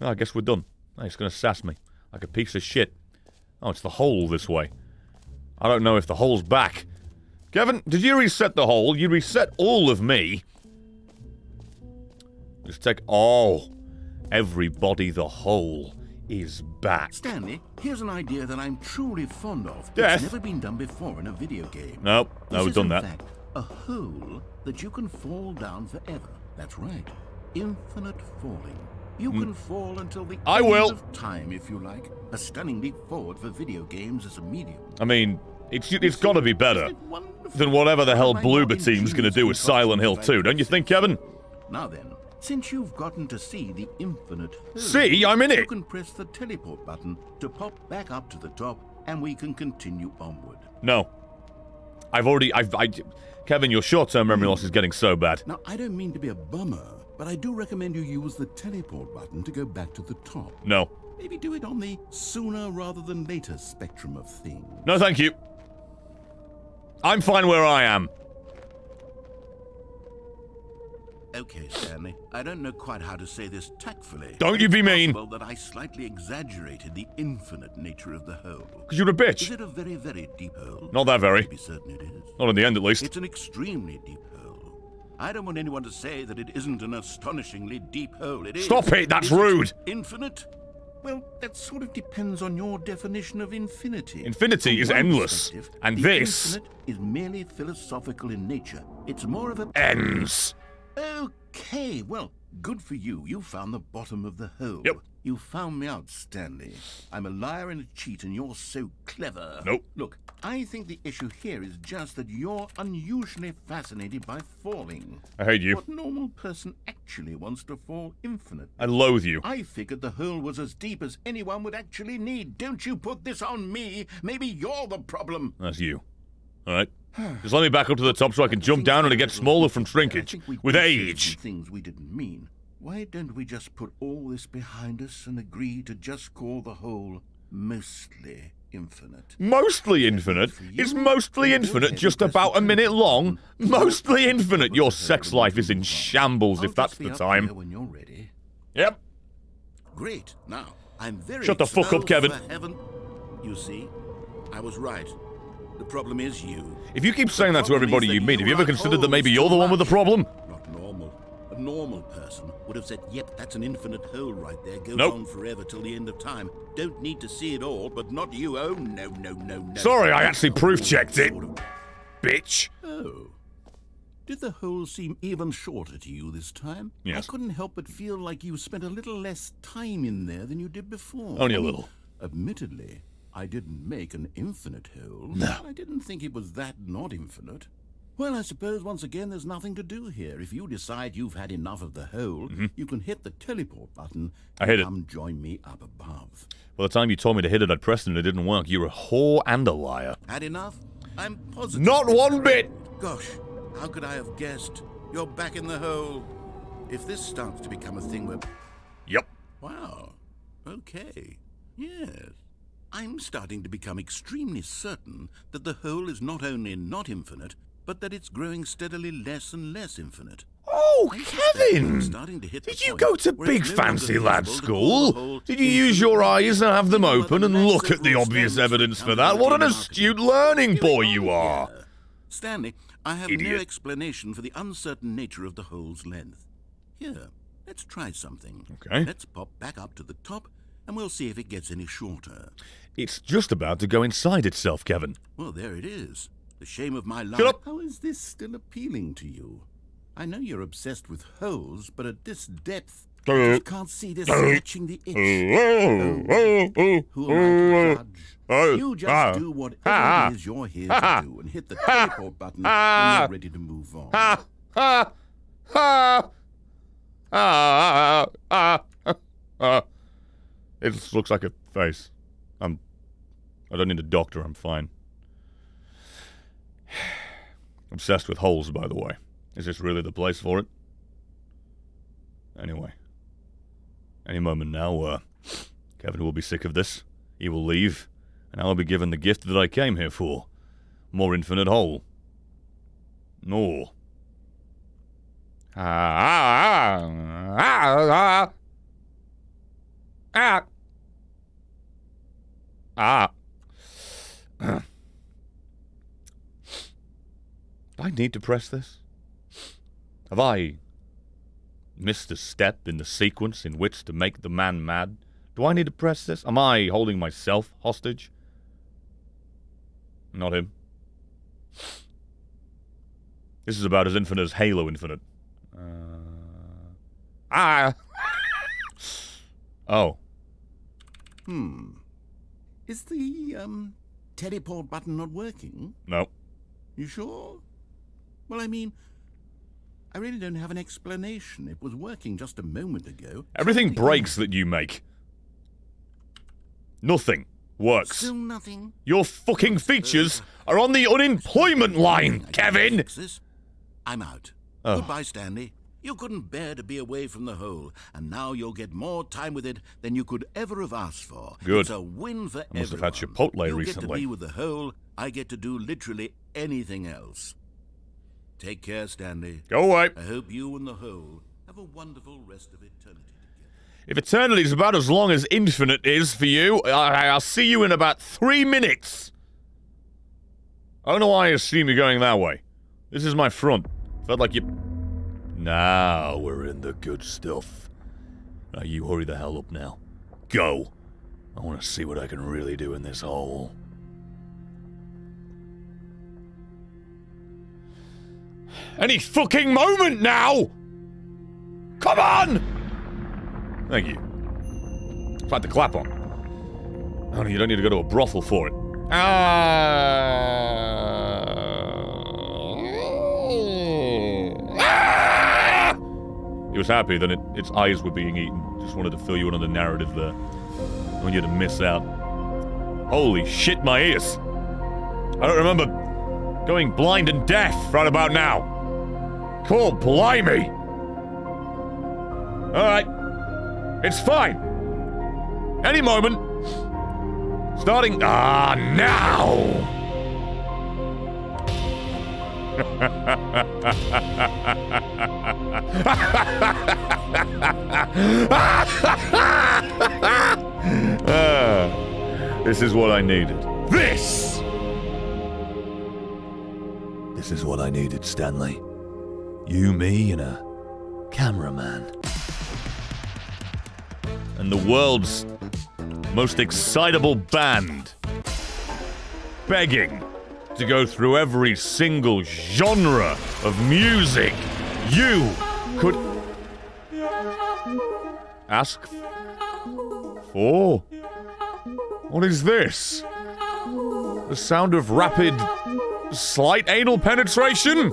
Oh, I guess we're done. Oh, he's going to sass me like a piece of shit. Oh, it's the hole this way. I don't know if the hole's back. Kevin, did you reset the hole? You reset all of me. Just take. Oh, everybody, the hole is back. Stanley, here's an idea that I'm truly fond of. Death? It's never been done before in a video game. Nope, no, we've done that. Fact, a hole that you can fall down forever. That's right. Infinite falling. You can mm. fall until the. I end will. of time, if you like. A stunning leap forward for video games as a medium. I mean, it's it's got to be better Isn't it wonderful? than whatever the hell One of my more Bloober Team's going to do with Silent Hill 2, don't you think, Kevin? Now then, since you've gotten to see the infinite hole, See, I'm in it! you can press the teleport button to pop back up to the top, and we can continue onward. No. I've already. I've. I, Kevin, your short-term memory loss is getting so bad. Now, I don't mean to be a bummer, but I do recommend you use the teleport button to go back to the top. No. Maybe do it on the sooner rather than later spectrum of things. No, thank you. I'm fine where I am. Okay. Stanley. I don't know quite how to say this tactfully. Don't you be mean. Well, that I slightly exaggerated the infinite nature of the hole. Because you're a bitch. Is it a very, very deep hole? Not that very. Be certain it is. Not in the end, at least. It's an extremely deep hole. I don't want anyone to say that it isn't an astonishingly deep hole. It is. Stop it, that's rude. Infinite? Well, that sort of depends on your definition of infinity. Infinity is endless, and this- infinite is merely philosophical in nature. It's more of a Ends. Okay, well, good for you. You found the bottom of the hole. Yep. You found me out, Stanley. I'm a liar and a cheat, and you're so clever. Nope. Look, I think the issue here is just that you're unusually fascinated by falling. I hate you. What normal person actually wants to fall infinite? I loathe you. I figured the hole was as deep as anyone would actually need. Don't you put this on me. Maybe you're the problem. That's you. Alright? Just let me back up to the top so I can jump down and it gets smaller from shrinkage. With age. Things we didn't mean. Why don't we just put all this behind us and agree to just call the whole mostly infinite? Mostly infinite? Is mostly infinite just about a minute long? Mostly infinite? Your sex life is in shambles if that's the time. when you're ready. Yep. Great. Now, I'm very Shut the fuck up, Kevin. You see, I was right. The problem is you. If you keep saying that to everybody you meet, have you ever considered that maybe you're the one with the problem? A normal person would have said, yep, that's an infinite hole right there. Goes Nope. on forever till the end of time. Don't need to see it all, but not you. Oh, no, no, no, no. Sorry, I actually proof checked it. Sort of- Bitch. Oh. Did the hole seem even shorter to you this time? Yes. I couldn't help but feel like you spent a little less time in there than you did before. Only a little. Admittedly, I didn't make an infinite hole. No. I didn't think it was that not infinite. Well, I suppose once again there's nothing to do here. If you decide you've had enough of the hole, mm-hmm. you can hit the teleport button. I and hit it. come join me up above. By the time you told me to hit it, I'd pressed it and it didn't work. You're a whore and a liar. Had enough? I'm positive. Not one bit! Gosh, how could I have guessed? You're back in the hole. If this starts to become a thing where. Yep. Wow. Okay. Yes. I'm starting to become extremely certain that the hole is not only not infinite, but that it's growing steadily less and less infinite. Oh, I suspect I'm Kevin! starting to hit Did you go to big no fancy lad feasible to call the school? Did you use your eyes and have them open and look at the obvious evidence for that? What an astute learning boy you are! Stanley, I have no Idiot. explanation for the uncertain nature of the hole's length. Here, let's try something. Okay. Let's pop back up to the top, and we'll see if it gets any shorter. It's just about to go inside itself, Kevin. Well, there it is. The shame of my life. Shut up. How is this still appealing to you? I know you're obsessed with holes, but at this depth, I just can't see this scratching the itch. Who am I to judge? You just do whatever it is you're here to do and hit the teleport button when you're ready to move on. Ah, ah, ah, ah, ah, ah. It just looks like a face. I'm. I don't need a doctor. I'm fine. [sighs] Obsessed with holes, by the way. Is this really the place for it? Anyway, any moment now, uh, [sniffs] Kevin will be sick of this. He will leave, and I'll be given the gift that I came here for more infinite hole. No. Ah, ah, ah, ah, ah. Ah. [sniffs] Do I need to press this? Have I missed a step in the sequence in which to make the man mad? Do I need to press this? Am I holding myself hostage? Not him. This is about as infinite as Halo Infinite. Uh, ah! [laughs] oh. Hmm. Is the, um, teleport button not working? No. You sure? Well, I mean, I really don't have an explanation. It was working just a moment ago. Everything breaks that you make. Nothing works. Still nothing. Your fucking features are on the unemployment line, Kevin! I'm out. Oh. Goodbye, Stanley. You couldn't bear to be away from the hole, and now you'll get more time with it than you could ever have asked for. Good. It's a win for I must have had everyone. Chipotle you get to be with the hole. I get to do literally anything else. Take care, Stanley. Go away. I hope you and the whole have a wonderful rest of eternity together. If is about as long as infinite is for you, I- I'll see you in about three minutes. I don't know why I assume you're going that way. This is my front. Felt like you. Now we're in the good stuff. Now you hurry the hell up now. Go. I want to see what I can really do in this hole. Any fucking moment now! Come on! Thank you. It's the clap on. Oh, you don't need to go to a brothel for it. Ah! He was happy that it, its eyes were being eaten. Just wanted to fill you in on the narrative there. I want you to miss out. Holy shit, my ears! I don't remember going blind and deaf right about now. Cool, blimey! Alright. It's fine. Any moment. Starting. Ah, now! [laughs] Ah, this is what I needed. This! This is what I needed, Stanley. You, me, and a cameraman. And the world's most excitable band. Begging to go through every single genre of music you could ask for. What is this? The sound of rapid, slight anal penetration?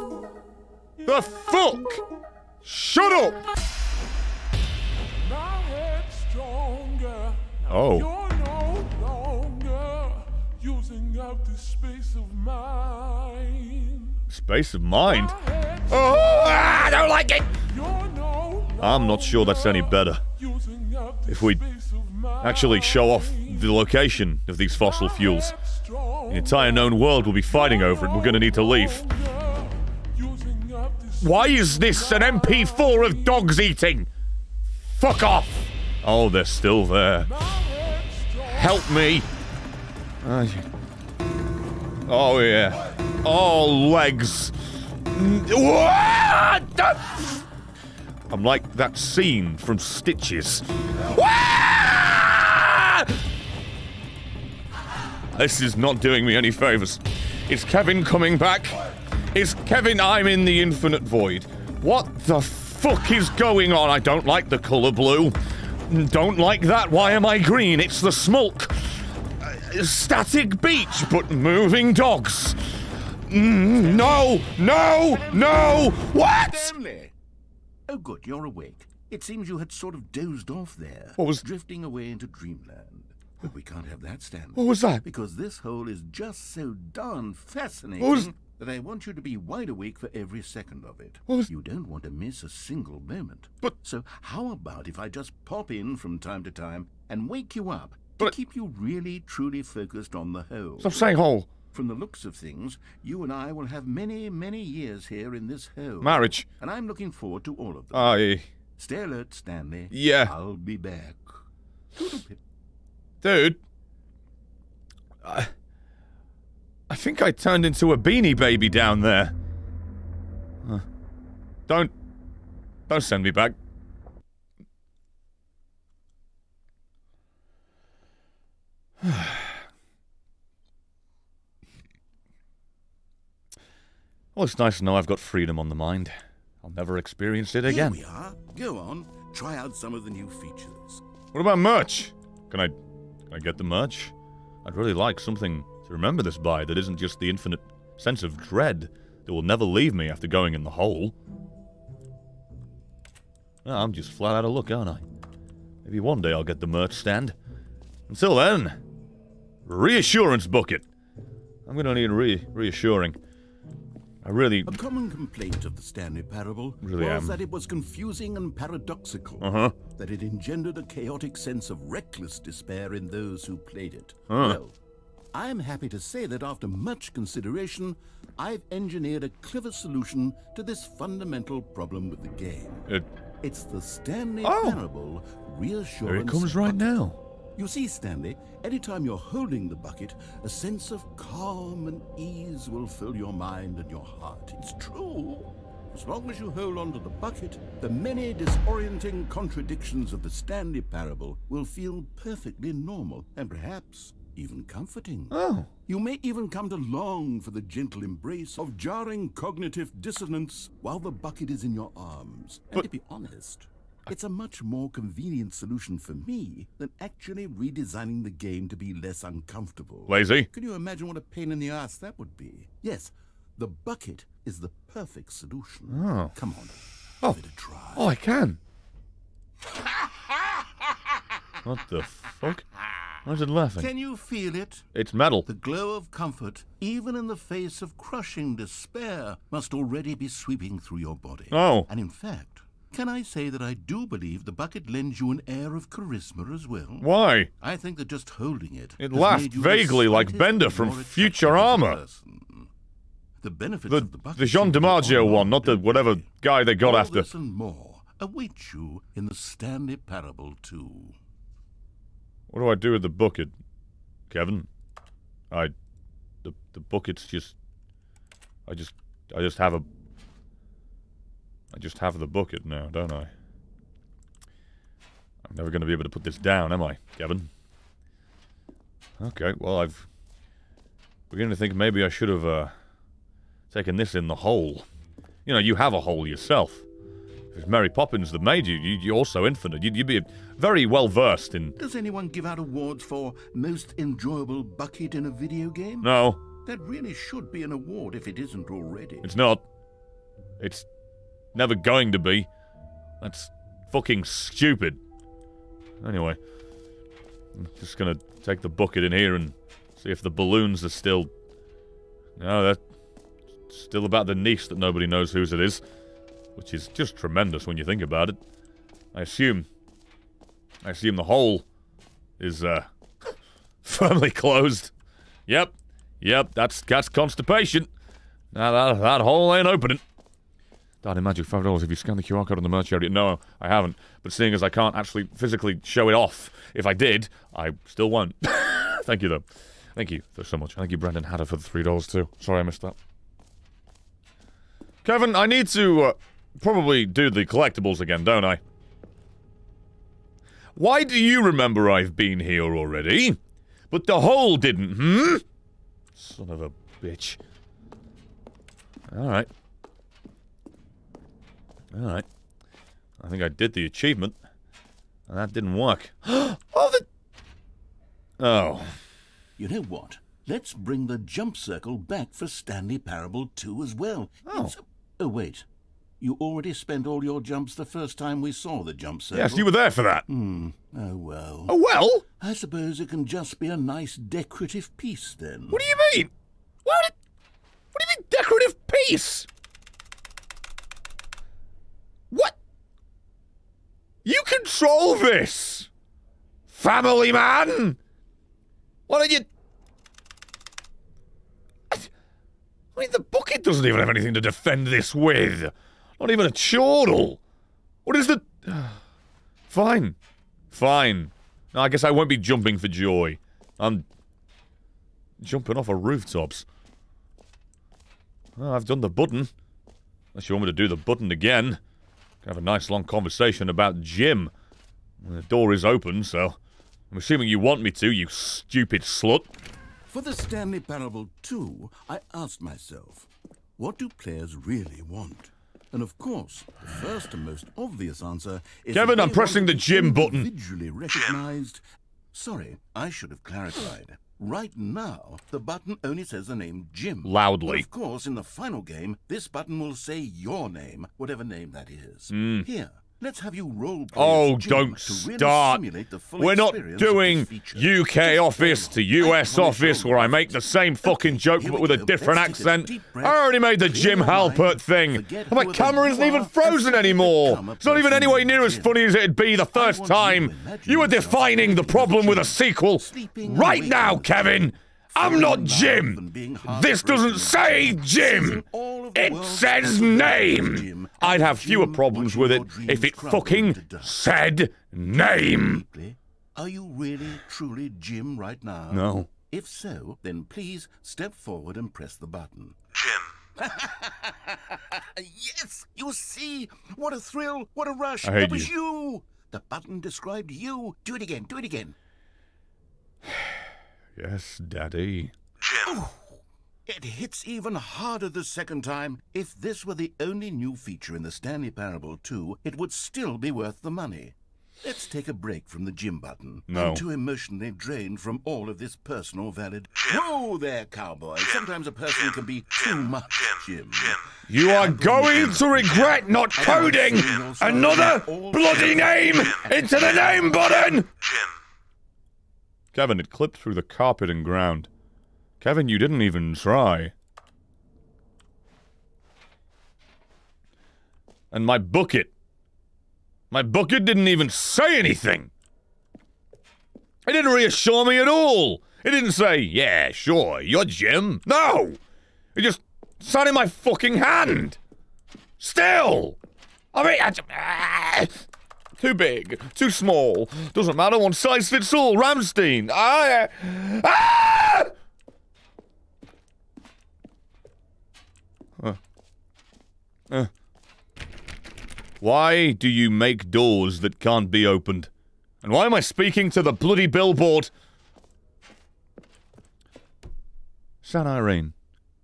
The fuck? Shut up! My head's stronger. Oh. No longer using up the space of mind. Space of mind? Oh, ah, I don't like it! No I'm not sure that's any better. using up the If we space of mind. Actually, show off the location of these fossil fuels. The entire known world will be fighting over it. We're gonna need to leave. Why is this an MP4 of dogs eating? Fuck off! Oh, they're still there. Help me! Oh, yeah. Oh, legs. I'm like that scene from Stitches. This is not doing me any favors. Is Kevin coming back? Is Kevin I'm in the infinite void? What the fuck is going on? I don't like the color blue. Don't like that. Why am I green? It's the smoke. Uh, static beach, but moving dogs. Mm, no, no, no. What? Stanley! Oh, good, you're awake. It seems you had sort of dozed off there. What was- Drifting away into dreamland. But we can't have that, Stanley. What was that? Because this hole is just so darn fascinating was- that I want you to be wide awake for every second of it. What was- You don't want to miss a single moment. But- So how about if I just pop in from time to time and wake you up to But- keep you really, truly focused on the hole? Stop saying hole. From the looks of things, you and I will have many, many years here in this hole. Marriage. And I'm looking forward to all of them. I. Stay alert, Stanley. Yeah. I'll be back. Dude. I. I think I turned into a beanie baby down there. Don't. Don't send me back. [sighs] well, it's nice to know I've got freedom on the mind. I'll never experience it again. Here we are. Go on. Try out some of the new features. What about merch? Can I I get the merch? I'd really like something to remember this by that isn't just the infinite sense of dread that will never leave me after going in the hole. I'm just flat out of luck, aren't I? Maybe one day I'll get the merch stand. Until then, reassurance bucket. I'm gonna need re- reassuring. I really, A common complaint of the Stanley Parable Really was am. that it was confusing and paradoxical. uh huh. That it engendered a chaotic sense of reckless despair in those who played it. Huh. Well, I'm happy to say that after much consideration, I've engineered a clever solution to this fundamental problem with the game. It, It's the Stanley Oh. Parable Reassurance. there it comes right Bucket. now. You see, Stanley, anytime you're holding the bucket, a sense of calm and ease will fill your mind and your heart. It's true. As long as you hold on to the bucket, the many disorienting contradictions of the Stanley Parable will feel perfectly normal and perhaps even comforting. Oh. You may even come to long for the gentle embrace of jarring cognitive dissonance while the bucket is in your arms. And But- to be honest, it's a much more convenient solution for me than actually redesigning the game to be less uncomfortable. Lazy. Can you imagine what a pain in the ass that would be? Yes, the bucket is the perfect solution. Oh. Come on, Oh. give it a try. Oh, I can. what the fuck? Why is it laughing? Can you feel it? It's metal. The glow of comfort, even in the face of crushing despair, must already be sweeping through your body. Oh. And in fact, can I say that I do believe the bucket lends you an air of charisma as well? Why? I think that just holding it. It laughed made you the vaguely like Bender from more Future attractive as a Armour. The benefits The, of the bucket the John DiMaggio one, not the whatever guy they got All after. this and more await you in the Stanley Parable too. What do I do with the bucket, Kevin? I, the the bucket's just, I just, I just have a, I just have the bucket now, don't I? I'm never going to be able to put this down, am I, Kevin? Okay, well I've beginning to think maybe I should have uh, taken this in the hole. You know, you have a hole yourself. If it's Mary Poppins that made you, you you're also infinite. You'd, you'd be very well versed in. Does anyone give out awards for most enjoyable bucket in a video game? No, That really should be an award if it isn't already. It's not. It's never going to be. That's fucking stupid. Anyway, I'm just gonna take the bucket in here and see if the balloons are still. No, that's still about the niece that nobody knows whose it is, which is just tremendous when you think about it. I assume. I assume the hole is uh [laughs] firmly closed. Yep, yep, that's that's constipation. Now that, that hole ain't opening. Darn magic five dollars if you scan the QR code on the merch area. No, I haven't. But seeing as I can't actually physically show it off, if I did, I still won't. [laughs] Thank you though. Thank you so much. Thank you, Brendan Hatter, for the three dollars too. Sorry I missed that. Kevin, I need to uh, probably do the collectibles again, don't I? Why do you remember I've been here already? But the hole didn't, hmm? Son of a bitch. Alright. Alright. I think I did the achievement. And that didn't work. [gasps] oh, the... Oh. You know what? Let's bring the jump circle back for Stanley Parable 2 as well. Oh. It's- oh, wait. You already spent all your jumps the first time we saw the jump circle? Yes, you were there for that. Hmm. Oh, well. Oh, well? I suppose it can just be a nice decorative piece then. What do you mean? What? What do you mean decorative piece? What? You control this, family man. Why don't you? I mean, the bucket doesn't even have anything to defend this with. Not even a chortle. What is the? [sighs] Fine, fine. No, I guess I won't be jumping for joy. I'm jumping off of rooftops. Well, I've done the button. Unless you want me to do the button again. Have a nice long conversation about Jim. The door is open, so I'm assuming you want me to, you stupid slut. For the Stanley Parable 2, I asked myself, what do players really want? And of course, the first and most obvious answer is Kevin, I'm pressing the Jim button. Individually recognized. Sorry, I should have clarified. Right now, the button only says the name Jim. Loudly. But of course, in the final game, this button will say your name, whatever name that is. Hmm. Here, let's have you roll. play Oh, don't really start. We're not doing. UK office to US office where I make the same fucking joke but with a different accent. I already made the Jim Halpert thing. And my camera isn't even frozen anymore. It's not even anywhere near as funny as it'd be the first want you to time. You were defining the problem with a sequel. Right now, Kevin. I'm not falling in love Jim. This doesn't say Jim. Seizing all of the It says name. Jim. I'd have fewer problems with it if it fucking said name. Are you really, truly Jim right now? No. If so, then please step forward and press the button. Jim. [laughs] yes, you see? What a thrill, what a rush. I hate that was you. you. The button described you. Do it again, do it again. [sighs] Yes, Daddy. Jim. It hits even harder the second time. If this were the only new feature in the Stanley Parable 2, it would still be worth the money. Let's take a break from the gym button. No. I'm too emotionally drained from all of this personal valid. Whoa there, cowboy. Sometimes a person can be too much, Jim. Jim. You are going to regret not coding another bloody name into the name button! Jim. Kevin, it clipped through the carpet and ground. Kevin, you didn't even try. And my bucket. My bucket didn't even say anything. It didn't reassure me at all. It didn't say, yeah, sure, you're Jim. No! It just sat in my fucking hand. Still! I mean, I, ah, too big, too small. Doesn't matter, one size fits all. Rammstein. Ah, ah! Uh. Why do you make doors that can't be opened? And why am I speaking to the bloody billboard? San Irene.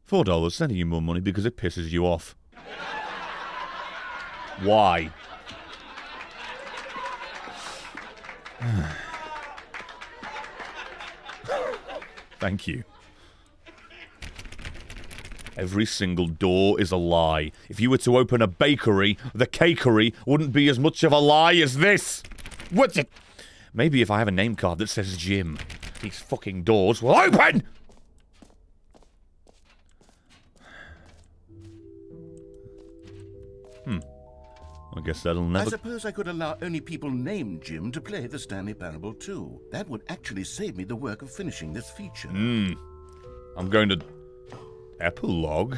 Four dollars, sending you more money because it pisses you off. Why? [sighs] [sighs] Thank you. Every single door is a lie. If you were to open a bakery, the cakery wouldn't be as much of a lie as this. What's it? Maybe if I have a name card that says Jim, these fucking doors will open! Hmm. I guess that'll never... I suppose I could allow only people named Jim to play the Stanley Parable too. That would actually save me the work of finishing this feature. Hmm. I'm going to. Epilogue?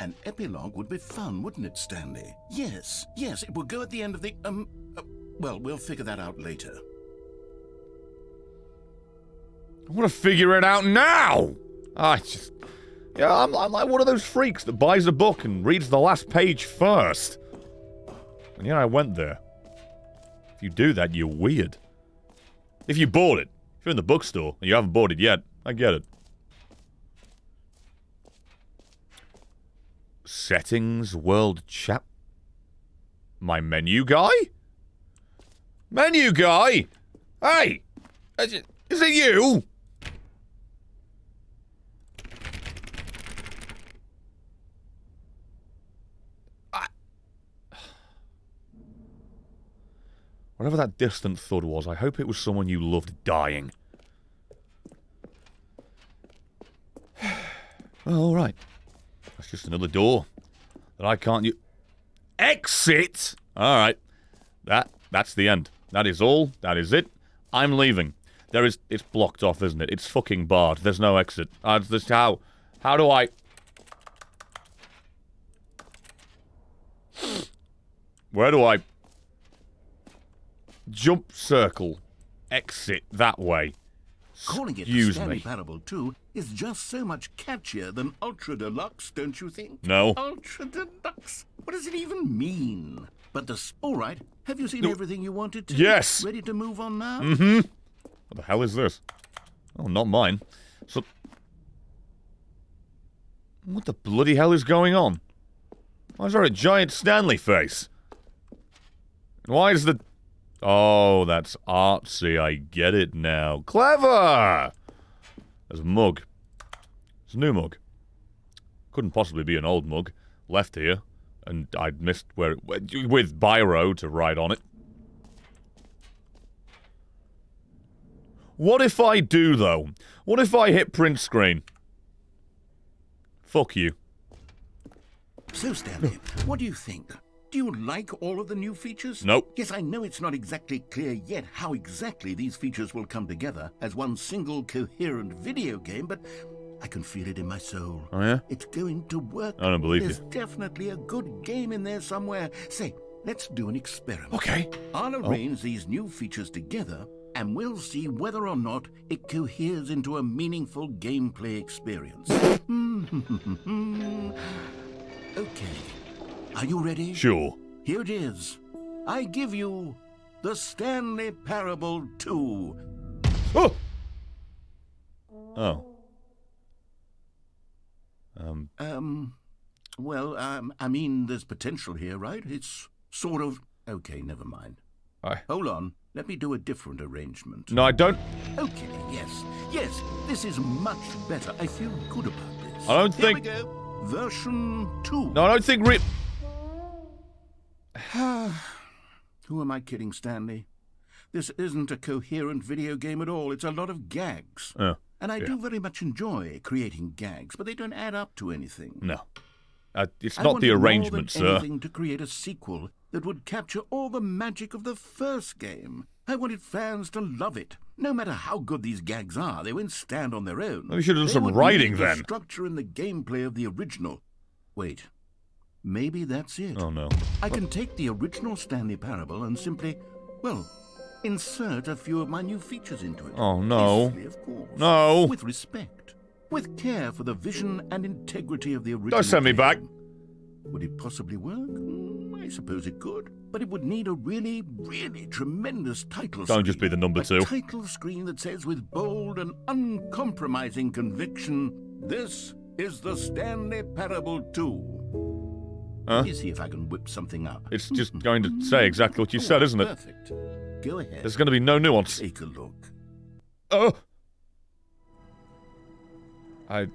An epilogue would be fun, wouldn't it, Stanley? Yes, yes, it would go at the end of the, um, uh, well, we'll figure that out later. I want to figure it out now! I just. Yeah, I'm, I'm like one of those freaks that buys a book and reads the last page first. And yeah, I went there. If you do that, you're weird. If you bought it, if you're in the bookstore and you haven't bought it yet, I get it. Settings, world chat. My menu guy? Menu guy? Hey! Is it, is it you? Whatever that distant thud was, I hope it was someone you loved dying. well, [sighs] all right. That's just another door that I can't u- Exit! All right. That that's the end. That is all. That is it. I'm leaving. There is it's blocked off, isn't it? It's fucking barred. There's no exit. Uh, this how how do I Where do I jump circle exit that way? Calling it the Excuse Stanley me. Parable 2 is just so much catchier than Ultra Deluxe, don't you think? No. Ultra Deluxe? What does it even mean? But the all right. Have you seen No. everything you wanted to? Yes. Ready to move on now? Mm-hmm. What the hell is this? Oh, not mine. So, what the bloody hell is going on? Why is there a giant Stanley face? Why is the? Oh, that's artsy. I get it now. Clever. There's a mug. It's a new mug. Couldn't possibly be an old mug. Left here, and I'd missed where it, with biro to write on it. What if I do, though? What if I hit print screen? Fuck you. So, Stanley, what do you think? Do you like all of the new features? Nope. Yes, I know it's not exactly clear yet how exactly these features will come together as one single coherent video game, but I can feel it in my soul. Oh, yeah? It's going to work. I don't believe it. There's you. definitely a good game in there somewhere. Say, let's do an experiment. Okay. I'll oh. arrange these new features together, and we'll see whether or not it coheres into a meaningful gameplay experience. [laughs] Hmm. [laughs] okay. Are you ready? Sure. Here it is. I give you the Stanley Parable 2. Oh. Oh. Um. Um, well, um, I mean, there's potential here, right? It's sort of. Okay, never mind. I. Hold on. Let me do a different arrangement. No, I don't. Okay, yes, yes, this is much better. I feel good about this. I don't Here think- we go. Version 2. No, I don't think. Re- [sighs] Who am I kidding, Stanley? This isn't a coherent video game at all. It's a lot of gags. oh. And I yeah. do very much enjoy creating gags, but they don't add up to anything. No. Uh, it's I not the wanted more arrangement, than sir. anything to create a sequel that would capture all the magic of the first game. I wanted fans to love it. No matter how good these gags are, they won't stand on their own. Maybe you should have done some writing then. The structure and the gameplay of the original. Wait, maybe that's it. Oh no. I can take the original Stanley Parable and simply, well, insert a few of my new features into it. Oh, no. Of course. No. With respect. With care for the vision and integrity of the original. Don't send me back. Would it possibly work? Mm, I suppose it could. But it would need a really, really tremendous title Don't just be the number a two. title screen that says with bold and uncompromising conviction, This is the Stanley Parable 2. Huh? Let me see if I can whip something up. It's just going to say exactly what you said, isn't it? Perfect. Go ahead. There's going to be no nuance. Take a look. Oh. I.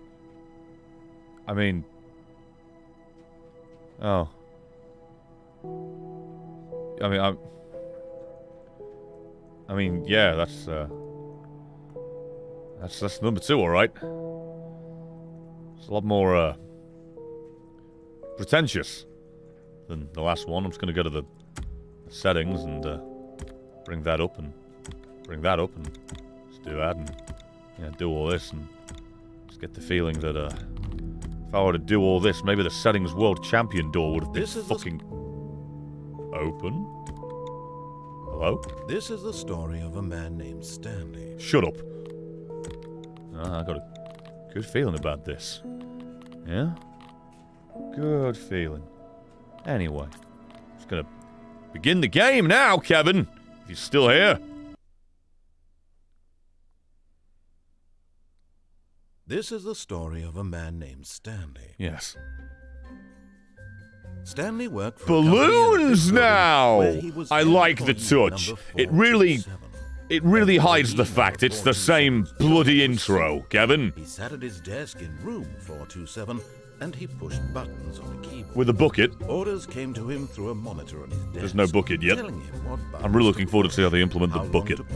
I mean. Oh. I mean, I. I mean, yeah, that's uh. That's that's number two, all right. It's a lot more uh. Pretentious than the last one. I'm just gonna go to the settings and uh, bring that up and bring that up and just do that and yeah, do all this and just get the feeling that uh, if I were to do all this, maybe the settings world champion door would have been fucking open. Hello? This is the story of a man named Stanley. Shut up. Ah, I got a good feeling about this. Yeah? Good feeling. Anyway, just gonna begin the game now, Kevin. If you're still here. This is the story of a man named Stanley. Yes. Stanley worked for a company in a Balloons now! where he was I like the touch. It really, it really hides the fact it's the same bloody intro, Kevin. He sat at his desk in room 427 and he pushed buttons on a keyboard. With a bucket. Orders came to him through a monitor on his desk. There's no bucket yet. telling him what I'm really looking forward to see how they implement the bucket. them.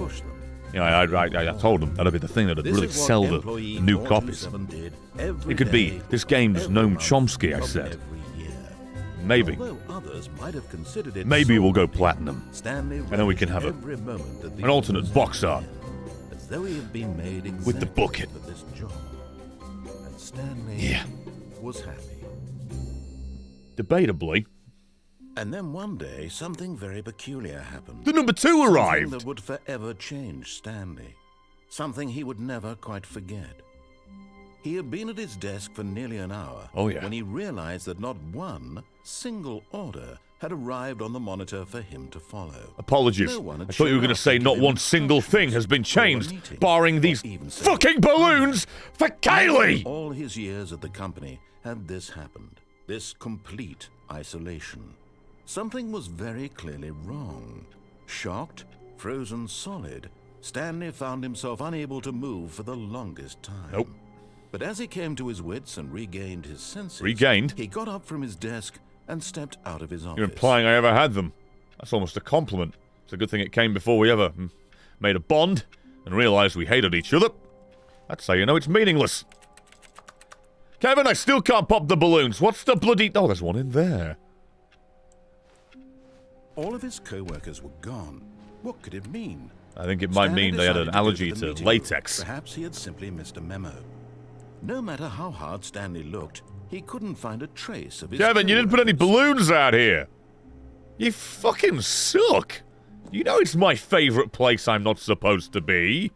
Yeah, I, I, I, told them that'd be the thing that'd This really sell the, the new copies. It could be, this game's Noam Chomsky, I said. Maybe. Others might have considered it Maybe we'll go platinum. Stanley And then we can have a- every moment that the an alternate box art. As though he had been made exactly With the bucket. for this job. And Stanley Yeah. Was happy. Debatably, And then one day, something very peculiar happened. the number two Something arrived. that would forever change Stanley. Something he would never quite forget. He had been at his desk for nearly an hour Oh, yeah. when he realized that not one single order had arrived on the monitor for him to follow. Apologies. No I thought you were going to say not one single thing has been instructions or a changed, barring these fucking balloons for Kaylee! All his years at the company had this happened. This complete isolation. Something was very clearly wrong. Shocked, frozen solid, Stanley found himself unable to move for the longest time. Nope. But as he came to his wits and regained his senses, Regained? he got up from his desk and stepped out of his office. You're implying I ever had them. That's almost a compliment. It's a good thing it came before we ever mm, made a bond and realized we hated each other. That's how you know it's meaningless. Kevin, I still can't pop the balloons. What's the bloody... Oh, there's one in there. All of his co-workers were gone. What could it mean? I think it might Stanley mean they had an decided to allergy to latex. Perhaps he had simply missed a memo. No matter how hard Stanley looked, he couldn't find a trace of his Kevin, you didn't put any balloons out here. You fucking suck. You know it's my favorite place I'm not supposed to be.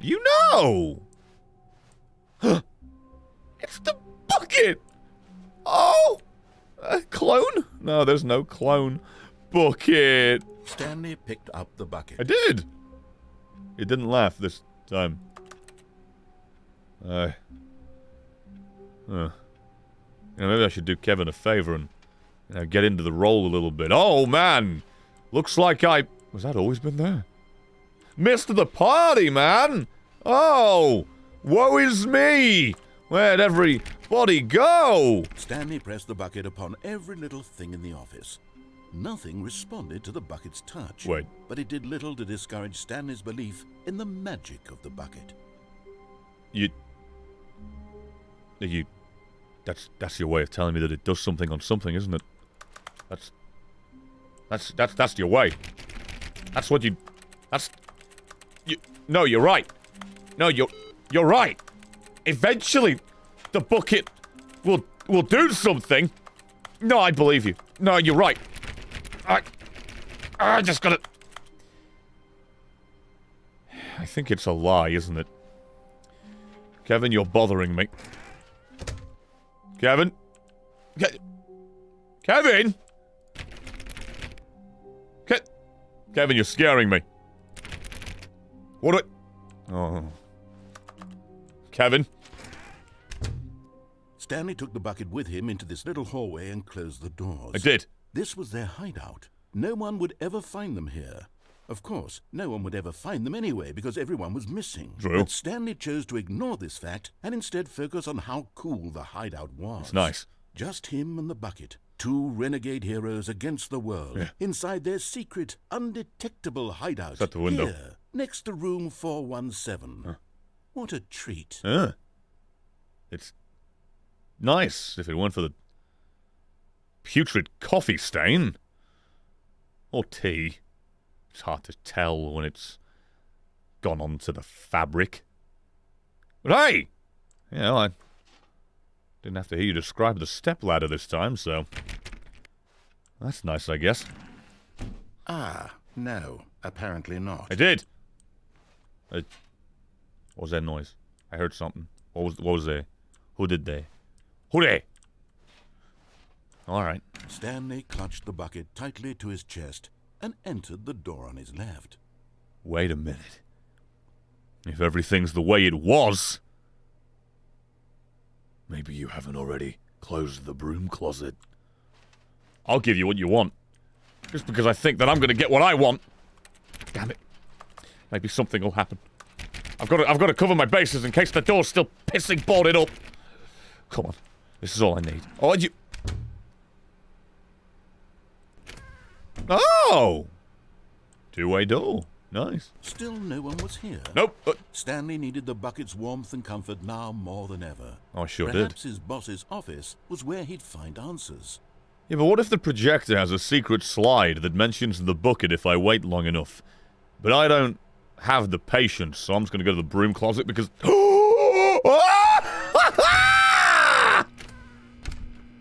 You know. [gasps] it's the bucket. Oh, a clone? No, there's no clone. Bucket. Stanley picked up the bucket. I did. It didn't laugh this time. Uh, uh, you know, maybe I should do Kevin a favor and you know, get into the role a little bit. Oh man, looks like I was that always been there. Missed the party, man. Oh, woe is me. Where'd everybody go? Stanley pressed the bucket upon every little thing in the office. Nothing responded to the bucket's touch. Wait. But it did little to discourage Stanley's belief in the magic of the bucket. You, you, that's that's your way of telling me that it does something on something, isn't it? That's, that's that's that's your way. That's what you, that's, you. No, you're right. No, you're you're right. Eventually, the bucket will will do something. No, I believe you. No, you're right. I, I just gotta. I think it's a lie, isn't it? Kevin, you're bothering me. Kevin? Ke Kevin? Ke Kevin, you're scaring me. What do I... Oh. Kevin? Stanley took the bucket with him into this little hallway and closed the doors. I did. This was their hideout. No one would ever find them here. Of course, no one would ever find them anyway because everyone was missing. True. But Stanley chose to ignore this fact and instead focus on how cool the hideout was. It's nice. Just him and the bucket. Two renegade heroes against the world. Yeah. Inside their secret, undetectable hideout. That the window? Here, next to room 417. What a treat. Yeah. It's nice if it weren't for the putrid coffee stain. Or tea. It's hard to tell when it's gone onto the fabric. But hey! You know, I didn't have to hear you describe the stepladder this time, so. That's nice, I guess. Ah, no, apparently not. I did! I, what was that noise? I heard something. What was what was there? Who did they? Who they? All right. Stanley clutched the bucket tightly to his chest and entered the door on his left. Wait a minute. If everything's the way it was, maybe you haven't already closed the broom closet. I'll give you what you want, just because I think that I'm going to get what I want. Damn it. Maybe something will happen. I've got to, I've got to cover my bases in case the door's still pissing boarded up. Come on. This is all I need. Oh, and you... Oh! Two-way door. Nice. Still no one was here. Nope. Uh, Stanley needed the bucket's warmth and comfort now more than ever. oh, I sure did. Perhaps his boss's office was where he'd find answers. Yeah, but what if the projector has a secret slide that mentions the bucket if I wait long enough? But I don't have the patience, so I'm just going to go to the broom closet because... [gasps]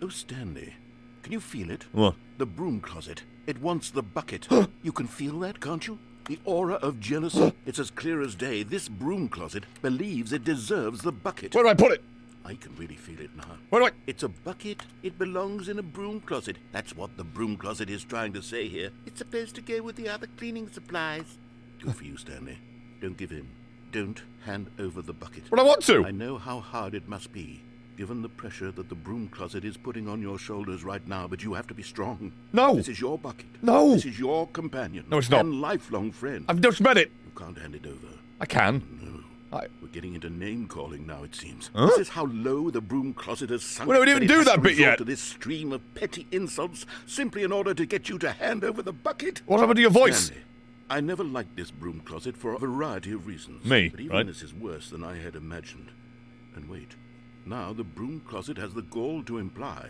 Oh, Stanley, can you feel it? what? The broom closet. It wants the bucket. [gasps] you can feel that, can't you? The aura of jealousy. [gasps] it's as clear as day. This broom closet believes it deserves the bucket. Where do I put it? I can really feel it now. Where do I... It's a bucket. It belongs in a broom closet. That's what the broom closet is trying to say here. It's supposed to go with the other cleaning supplies. Good for you, Stanley. Don't give in. Don't hand over the bucket. But I want to! I know how hard it must be, given the pressure that the broom closet is putting on your shoulders right now, but you have to be strong. No. This is your bucket. No. This is your companion. No, it's not. And lifelong friend. I've just met it. You can't hand it over. I can. No. I... We're getting into name calling now, it seems. Huh? This is how low the broom closet has sunk. We don't even do that bit yet. To this stream of petty insults, simply in order to get you to hand over the bucket. What happened to your voice? Stanley, I never liked this broom closet for a variety of reasons. Me, but even right? this is worse than I had imagined. And wait, now the broom closet has the gall to imply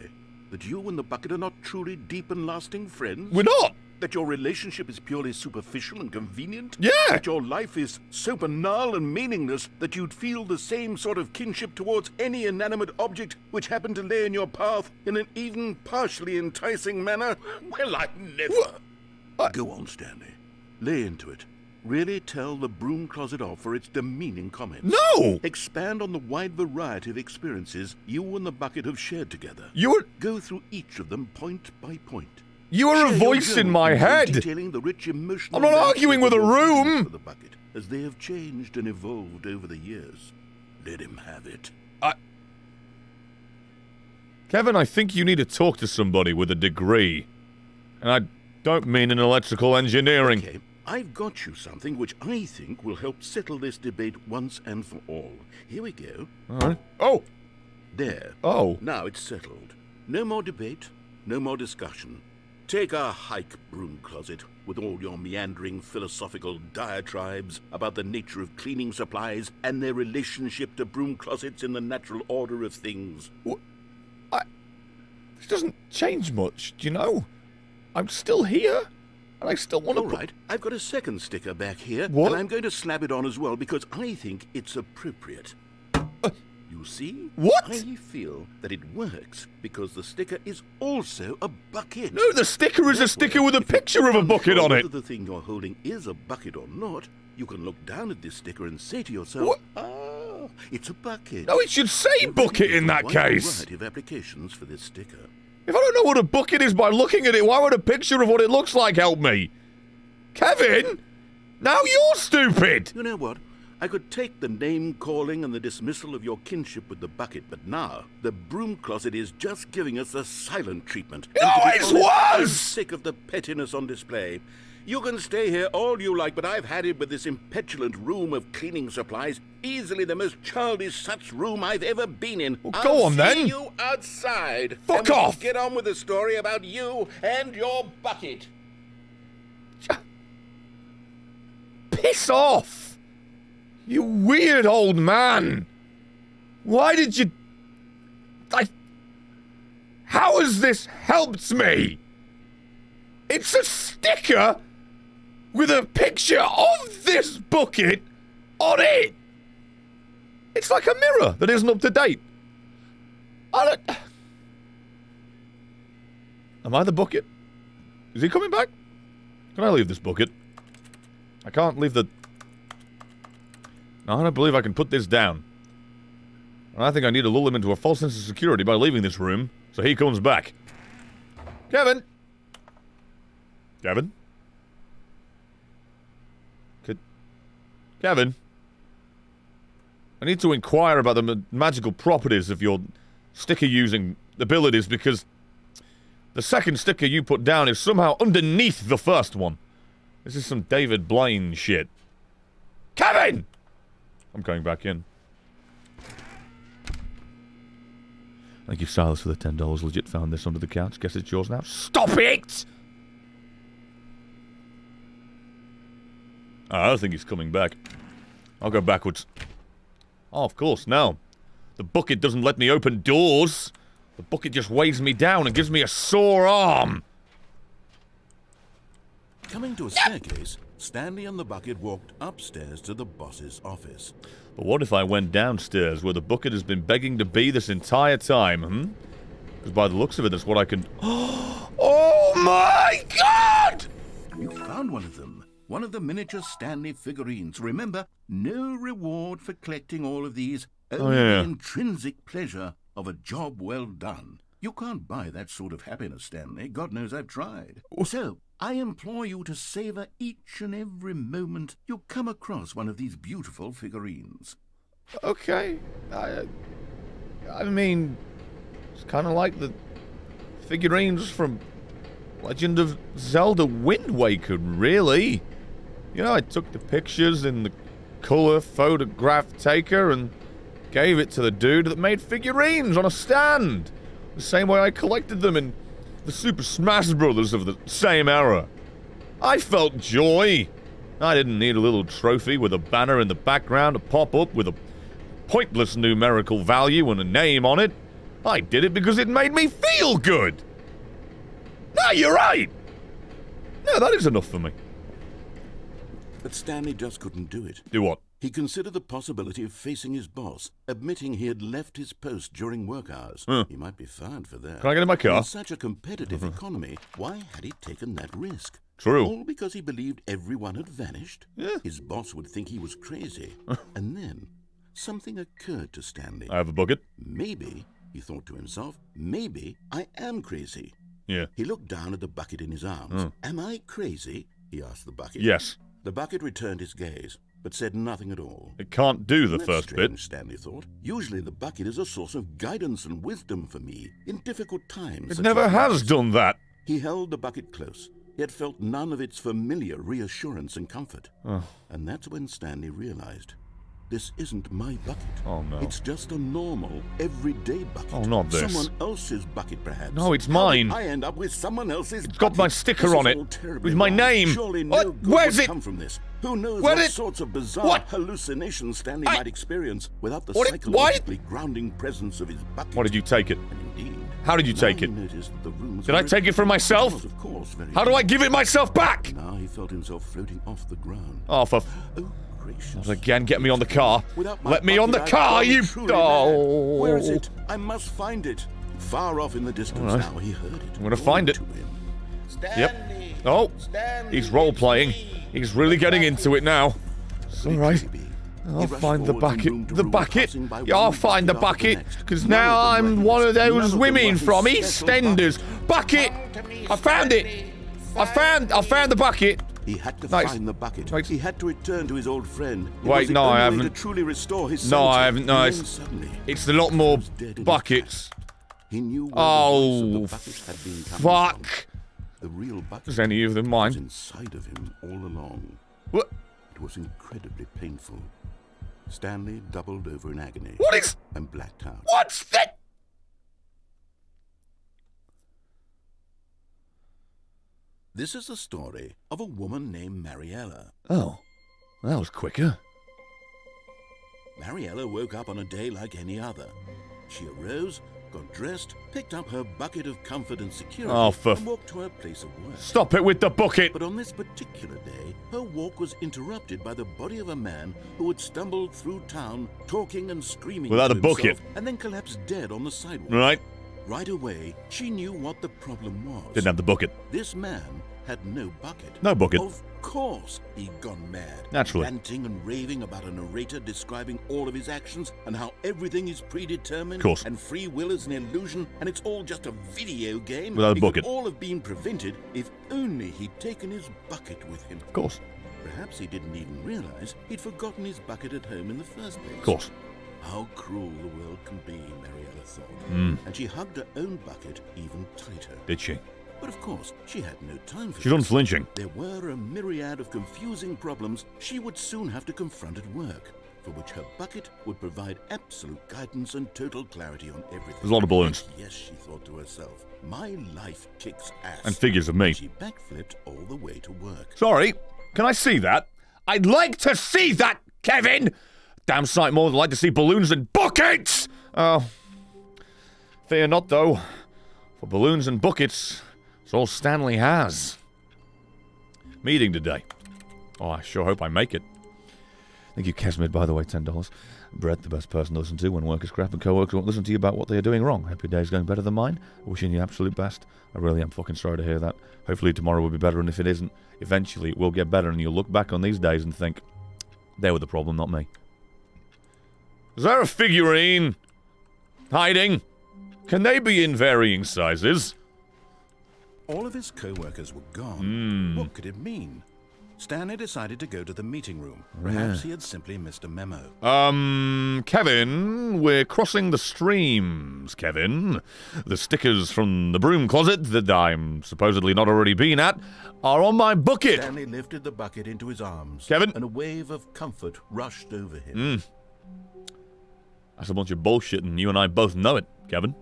that you and the bucket are not truly deep and lasting friends? We're not. That your relationship is purely superficial and convenient? Yeah. That your life is so banal and meaningless that you'd feel the same sort of kinship towards any inanimate object which happened to lay in your path in an even partially enticing manner? Well, I never. I Go on, Stanley. Lay into it. Really tell the broom closet off for its demeaning comments. No! Expand on the wide variety of experiences you and the bucket have shared together. You're Go through each of them point by point. you are a Share voice in my head. Detailing the rich emotional I'm not arguing with a room. For the bucket, as they have changed and evolved over the years. Let him have it. I... Kevin, I think you need to talk to somebody with a degree. And I don't mean in electrical engineering. Okay, I've got you something which I think will help settle this debate once and for all. Here we go. All right. Oh, There. oh. Now it's settled. No more debate, no more discussion. Take a hike, broom closet, with all your meandering philosophical diatribes about the nature of cleaning supplies and their relationship to broom closets in the natural order of things. This doesn't change much, do you know? I'm still here, and I still want to. All right, I've got a second sticker back here, What? and I'm going to slap it on as well because I think it's appropriate. You see? What? I feel that it works because the sticker is also a bucket. No, the sticker is a sticker way, with a picture of a bucket on it. Whether the thing you're holding is a bucket or not, you can look down at this sticker and say to yourself, What? "Ah, it's a bucket." No, it should say bucket in that There's a wide case. variety of applications for this sticker. If I don't know what a bucket is by looking at it, why would a picture of what it looks like help me? Kevin, now you're stupid. You know what? I could take the name calling and the dismissal of your kinship with the bucket, but now the broom closet is just giving us a silent treatment. And No, to it's I'm worse! sick of the pettiness on display. You can stay here all you like, but I've had it with this impetulant room of cleaning supplies. Easily the most childish such room I've ever been in. Well, I'll go on see then. you outside. Fuck and we can off. Get on with the story about you and your bucket. Piss off! You weird old man! Why did you. I. How has this helped me? It's a sticker with a picture of this bucket on it! It's like a mirror that isn't up to date. I don't. Am I the bucket? Is he coming back? Can I leave this bucket? I can't leave the... I don't believe I can put this down. And I think I need to lull him into a false sense of security by leaving this room, so he comes back. Kevin! Kevin? Kevin? I need to inquire about the magical properties of your sticker-using abilities, because the second sticker you put down is somehow underneath the first one. This is some David Blaine shit. Kevin! I'm going back in. Thank you, Silas, for the ten dollars. Legit found this under the couch. Guess it's yours now. Stop it! I don't think he's coming back. I'll go backwards. Oh, of course, now. The bucket doesn't let me open doors. The bucket just weighs me down and gives me a sore arm. Coming to a staircase, Stanley and the bucket walked upstairs to the boss's office. But what if I went downstairs where the bucket has been begging to be this entire time, hmm? Because by the looks of it, that's what I can. [gasps] Oh my god! You found one of them. One of the miniature Stanley figurines. Remember, no reward for collecting all of these. Oh, Only yeah. the intrinsic pleasure of a job well done. You can't buy that sort of happiness, Stanley. God knows I've tried. So, I implore you to savor each and every moment you come across one of these beautiful figurines. Okay. I, uh, I mean, it's kind of like the figurines from Legend of Zelda Wind Waker, really. You know, I took the pictures in the color photograph taker and gave it to the dude that made figurines on a stand. The same way I collected them in the Super Smash Brothers of the same era. I felt joy. I didn't need a little trophy with a banner in the background to pop up with a pointless numerical value and a name on it. I did it because it made me feel good. No, you're right. No, that is enough for me. But Stanley just couldn't do it. Do what? He considered the possibility of facing his boss, admitting he had left his post during work hours. Huh. He might be fired for that. Can I get in my car? In such a competitive mm-hmm. economy, why had he taken that risk? True. All because he believed everyone had vanished? Yeah. His boss would think he was crazy. [laughs] and then something occurred to Stanley. I have a bucket. Maybe, he thought to himself, maybe I am crazy. Yeah. He looked down at the bucket in his arms. Hmm. Am I crazy? he asked the bucket. Yes. The bucket returned his gaze, but said nothing at all. It can't do the That's first strange, bit. Stanley thought. Usually the bucket is a source of guidance and wisdom for me in difficult times. It never has done that. He held the bucket close, yet felt none of its familiar reassurance and comfort. Oh. And that's when Stanley realized this isn't my bucket. Oh, no. It's just a normal, everyday bucket. Oh, not this. Someone else's bucket, perhaps. No, it's mine. I end up with someone else's. It's got my sticker This on it, with my wrong. name. Surely What? Where's it? come from this. Who knows Where what did- sorts of bizarre What? hallucinations Stanley I- might experience without the What psychologically grounding presence of his bucket. Why did you take it? Indeed, How did you take it? Did I take it for myself? Of course, How do I give it myself back? Now he felt himself floating off the ground. Oh, for Oh, gracious. again, get me on the car. Let me on the I've car, you. truly Oh. Where is it? I must find it. Far off in the distance All right. now, he heard it. I'm gonna find it. to him. Yep. Oh, he's role playing. He's really getting into it now. All right. I'll find the bucket. The bucket. Yeah, I'll find the bucket. Because now I'm one of those women from EastEnders. Bucket. I found it. I found. I found the bucket. He had to Nice. find the bucket. Nice. He had to return to his old friend. It Wait, no, I haven't. To truly restore his No, I haven't. No, it's- suddenly, It's a lot more buckets. He knew Oh, the voice of the bucket had been coming from. Fuck. The real bucket Is any of them mine? inside of him all along. What? It was incredibly painful. Stanley doubled over in agony What is? and blacked out. What's that? This is the story of a woman named Mariella. Oh, that was quicker. Mariella woke up on a day like any other. She arose, got dressed, picked up her bucket of comfort and security, Oh, for and walked to her place of work. Stop it with the bucket. But on this particular day, her walk was interrupted by the body of a man who had stumbled through town, talking and screaming Without a bucket. and then collapsed dead on the sidewalk. Right? Right away, she knew what the problem was. Didn't have the bucket. This man had no bucket. No bucket. Of course, he'd gone mad. Naturally. Ranting and raving about a narrator describing all of his actions and how everything is predetermined. Of Course. And free will is an illusion and it's all just a video game. Without a bucket. Could all have been prevented if only he'd taken his bucket with him. Of course. Perhaps he didn't even realize he'd forgotten his bucket at home in the first place. Of course. How cruel the world can be, Mariella thought. Mm. And she hugged her own bucket even tighter. Did she? But of course, she had no time for She's this. unflinching. There were a myriad of confusing problems she would soon have to confront at work, for which her bucket would provide absolute guidance and total clarity on everything. There's a lot of balloons. Yes, she thought to herself, my life kicks ass. And figures of me. She backflipped all the way to work. Sorry, can I see that? I'd like to see that, Kevin! Damn sight more than like to see balloons and buckets! Oh. Fear not, though. For balloons and buckets, it's all Stanley has. Meeting today. Oh, I sure hope I make it. Thank you, Kesmid, by the way, $10. Brett, the best person to listen to when work is crap and co-workers won't listen to you about what they are doing wrong. Hope your day's going better than mine. Wishing you absolute best. I really am fucking sorry to hear that. Hopefully tomorrow will be better, and if it isn't, eventually it will get better, and you'll look back on these days and think, they were the problem, not me. Is there a figurine? Hiding? Can they be in varying sizes? All of his co-workers were gone. Hmm. What could it mean? Stanley decided to go to the meeting room. Perhaps he had simply missed a memo. Um, Kevin, we're crossing the streams, Kevin. The stickers from the broom closet that I'm supposedly not already been at are on my bucket. Stanley lifted the bucket into his arms. Kevin? And a wave of comfort rushed over him. Mm. That's a bunch of bullshit, and you and I both know it, Kevin.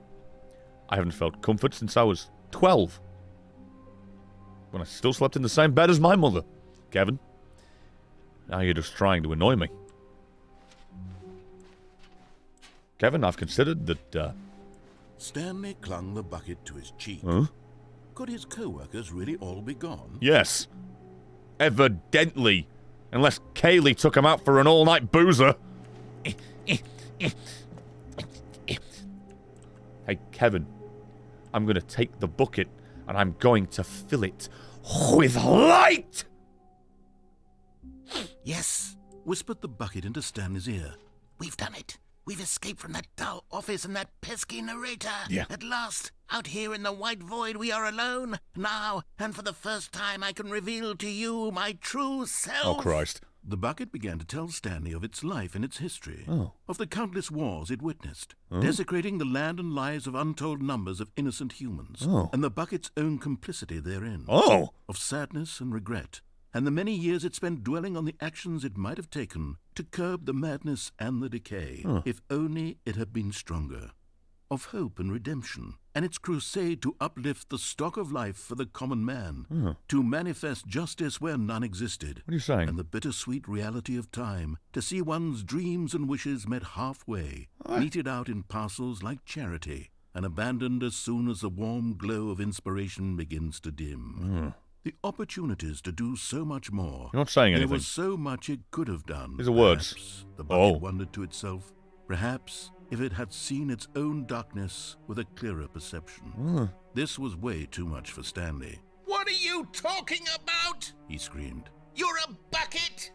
I haven't felt comfort since I was 12. When I still slept in the same bed as my mother, Kevin. Now you're just trying to annoy me. Kevin, I've considered that uh, Stanley clung the bucket to his cheek. Huh? Could his co-workers really all be gone? Yes. Evidently. Unless Kaylee took him out for an all-night boozer. Hey, Kevin. I'm going to take the bucket and I'm going to fill it with light! Yes, whispered the bucket into Stanley's ear. We've done it. We've escaped from that dull office and that pesky narrator. Yeah. At last, out here in the white void, we are alone. Now, and for the first time, I can reveal to you my true self. Oh, Christ. The bucket began to tell Stanley of its life and its history, Oh. of the countless wars it witnessed, oh. desecrating the land and lives of untold numbers of innocent humans, Oh. and the bucket's own complicity therein Oh! of sadness and regret, and the many years it spent dwelling on the actions it might have taken to curb the madness and the decay, if only it had been stronger. Of hope and redemption, and its crusade to uplift the stock of life for the common man, uh-huh. to manifest justice where none existed, What are you saying? and the bittersweet reality of time, to see one's dreams and wishes met halfway, meted out in parcels like charity, and abandoned as soon as the warm glow of inspiration begins to dim. Mm-hmm. The opportunities to do so much more. You're not saying anything. there was so much it could have done. These are words. Perhaps, the bucket Oh. wondered to itself. Perhaps if it had seen its own darkness with a clearer perception. This was way too much for Stanley. What are you talking about? He screamed. You're a bucket!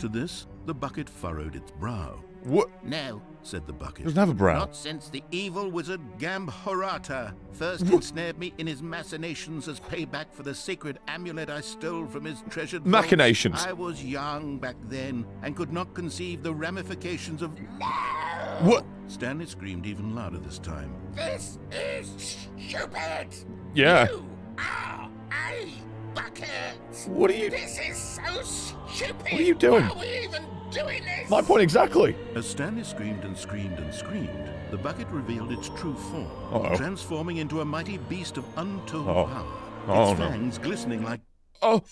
To this, the bucket furrowed its brow. What? No, Said the bucket. Doesn't have a brow. not since the evil wizard Gambhorata first ensnared me in his machinations as payback for the sacred amulet I stole from his treasured vaults. Machinations. I was young back then and could not conceive the ramifications of. No! What? Stanley screamed even louder this time. This is stupid! Yeah. You are a bucket! What are you... This is so stupid! What are you doing? Why are we even doing this? My point exactly. As Stanley screamed and screamed and screamed, the bucket revealed its true form, Uh-oh. transforming into a mighty beast of untold Oh. power. Oh, its no. fangs glistening like Oh.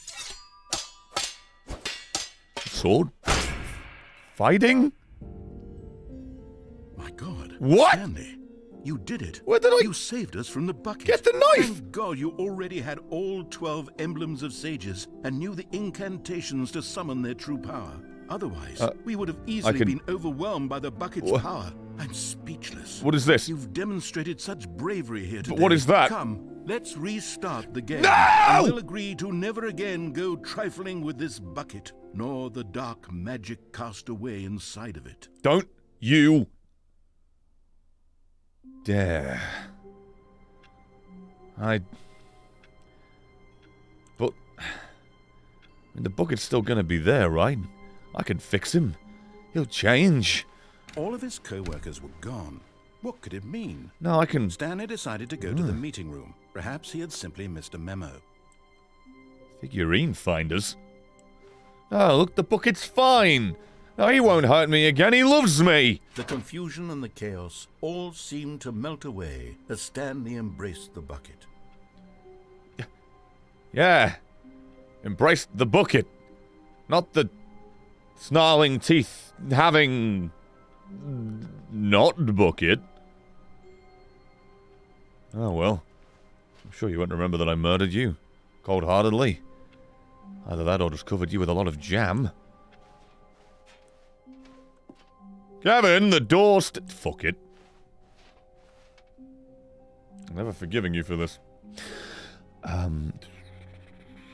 Sword? Fighting? My God. What? Stanley, you did it. Where did I- You saved us from the bucket. Get the knife! Thank God you already had all 12 emblems of sages and knew the incantations to summon their true power. Otherwise, Uh, we would have easily can- been overwhelmed by the bucket's Wha- power. I'm speechless. What is this? You've demonstrated such bravery here today. But what is that? Come, let's restart the game. No! And we'll agree to never again go trifling with this bucket, nor the dark magic cast away inside of it. Don't you dare. I. But. I mean, the bucket's still gonna be there, right? I can fix him. He'll change. All of his co-workers were gone. What could it mean? No, I can. Stanley decided to go to the hmm. meeting room. Perhaps he had simply missed a memo. Figurine finders. Oh, look, the bucket's fine. No, he won't hurt me again. He loves me. The confusion and the chaos all seemed to melt away as Stanley embraced the bucket. Yeah. Embraced the bucket. Not the snarling teeth having. not bucket. Oh well. I'm sure you won't remember that I murdered you. Cold heartedly. Either that or just covered you with a lot of jam. Kevin, the door st- Fuck it. I'm never forgiving you for this. Um.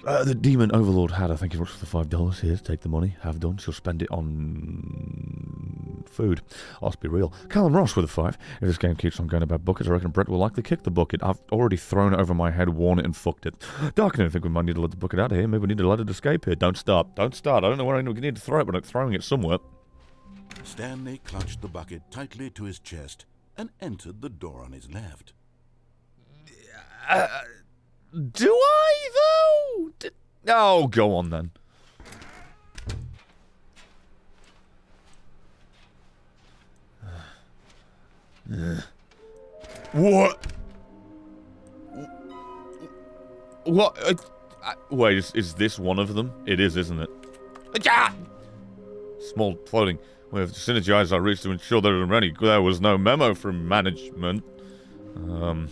Uh, the demon overlord had, I think, he much for the five dollars. Here, take the money. Have done. She'll spend it on food. Let's be real. Callum Ross with a five. If this game keeps on going about buckets, I reckon Brett will likely kick the bucket. I've already thrown it over my head, worn it, and fucked it. Darken, I think we might need to let the bucket out of here. Maybe we need to let it escape here. Don't start. Don't start. I don't know where I need to throw it, but I'm throwing it somewhere. Stanley clutched the bucket tightly to his chest and entered the door on his left. Do I though? D- oh, go on then. What? What? Uh, uh, wait, is, is this one of them? It is, isn't it? Ah! Small floating. We have synergized our reach to ensure there, was no memo from management. Um,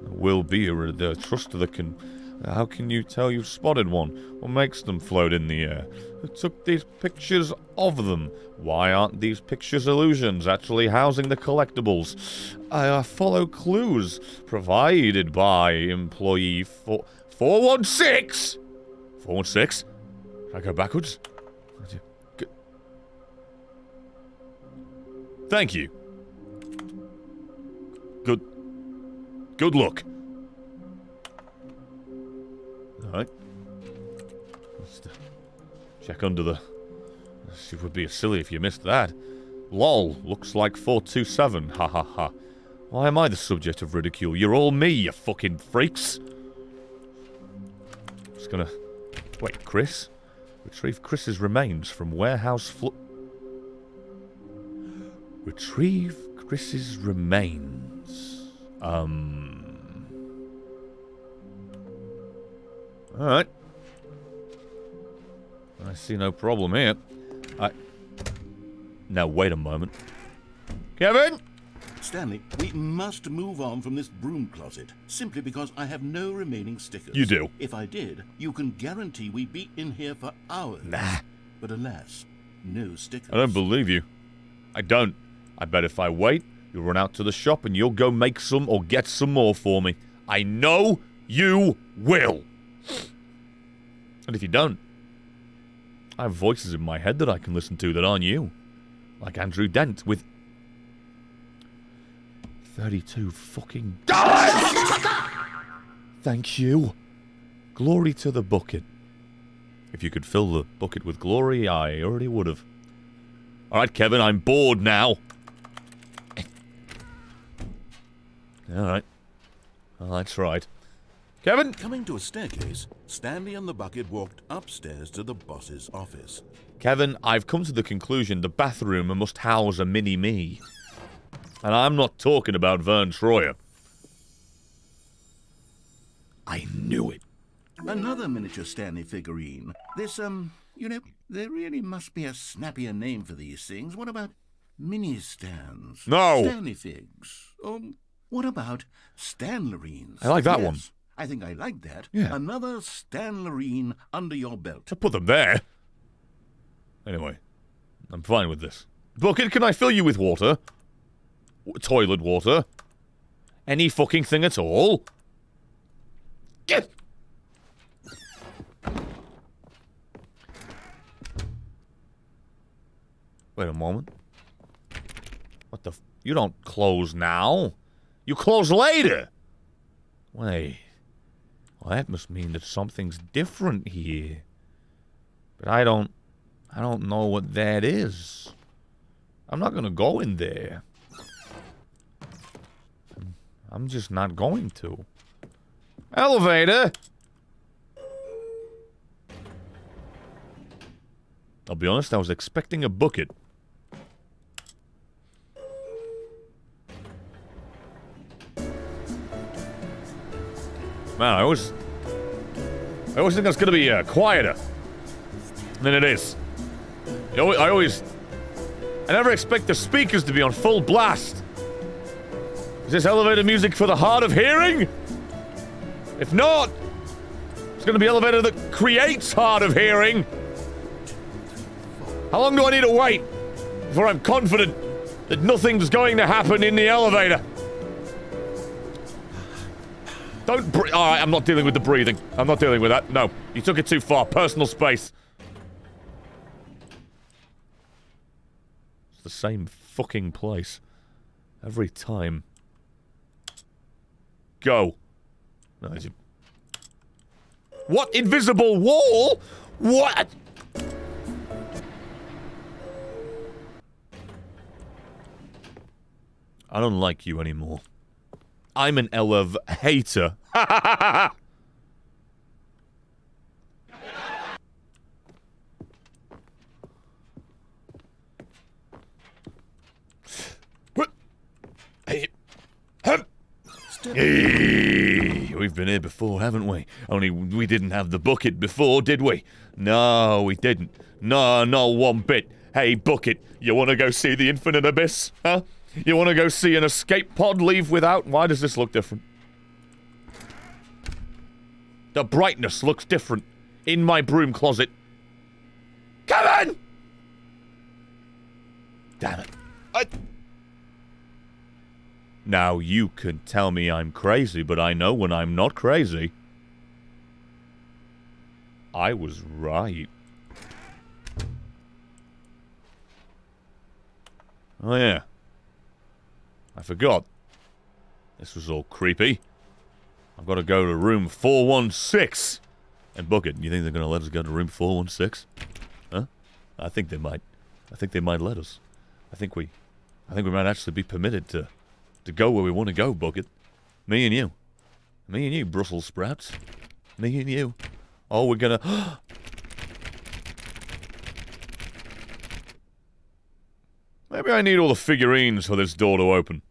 will be a the thruster that can. How can you tell you've spotted one? What makes them float in the air? Who took these pictures of them? Why aren't these pictures illusions actually housing the collectibles? I uh, follow clues provided by employee four four one six. Four one six. Can I go backwards? Thank you. Good. Good luck. Alright. Just, uh, check under the... It would be silly if you missed that. LOL, looks like 427, ha ha ha. Why am I the subject of ridicule? You're all me, you fucking freaks. Just gonna... Wait, Chris? Retrieve Chris's remains from warehouse flo... Retrieve Chris's remains. Um... Alright. I see no problem here. I... Now, wait a moment. Kevin? Stanley, we must move on from this broom closet, simply because I have no remaining stickers. You do. If I did, you can guarantee we'd be in here for hours. Nah. But alas, no stickers. I don't believe you. I don't. I bet if I wait, you'll run out to the shop and you'll go make some or get some more for me. I know you will. And if you don't, I have voices in my head that I can listen to that aren't you. Like Andrew Dent with 32 fucking dollars! Thank you. Glory to the bucket. If you could fill the bucket with glory, I already would have. Alright, Kevin, I'm bored now. Alright. Well, that's right. Kevin! Coming to a staircase, Stanley and the bucket walked upstairs to the boss's office. Kevin, I've come to the conclusion the bathroom must house a mini-me. And I'm not talking about Vern Troyer. I knew it. Another miniature Stanley figurine. This, um, you know, there really must be a snappier name for these things. What about mini stands? No. Stanley figs. Um, what about Stanlerines? I like that Yes, one. I think I like that. Yeah. Another Stanlerine under your belt. I put them there. Anyway, I'm fine with this. Bucket, can I fill you with water? W- toilet water? Any fucking thing at all? Get! Wait a moment. What the f- You don't close now. You close later. Wait. Well, that must mean that something's different here. But I don't... I don't know what that is. I'm not gonna go in there. I'm just not going to. Elevator! I'll be honest, I was expecting a bucket. Man, I always... I always think it's gonna be uh, quieter than it is. I always, I always... I never expect the speakers to be on full blast. Is this elevator music for the hard of hearing? If not, it's gonna be elevator that creates hard of hearing. How long do I need to wait before I'm confident that nothing's going to happen in the elevator? Don't. All right, I'm not dealing with the breathing. I'm not dealing with that. No, you took it too far. Personal space. It's the same fucking place. Every time. Go. No, What invisible wall? What? I don't like you anymore. I'm an elev hater. What? Hey. Hey, We've been here before, haven't we? Only we didn't have the bucket before, did we? No, we didn't. No, not one bit. Hey, bucket, you want to go see the infinite abyss? Huh? You want to go see an escape pod leave without? Why does this look different? The brightness looks different in my broom closet. Come in! Damn it. I... Now, you can tell me I'm crazy, but I know when I'm not crazy. I was right. Oh, yeah. I forgot. This was all creepy. I've got to go to room 416 and book it. You think they're going to let us go to room 416? Huh? I think they might. I think they might let us. I think we I think we might actually be permitted to to go where we want to go, book it. Me and you. Me and you, Brussels sprouts. Me and you. Oh, we're gonna [gasps] Maybe I need all the figurines for this door to open.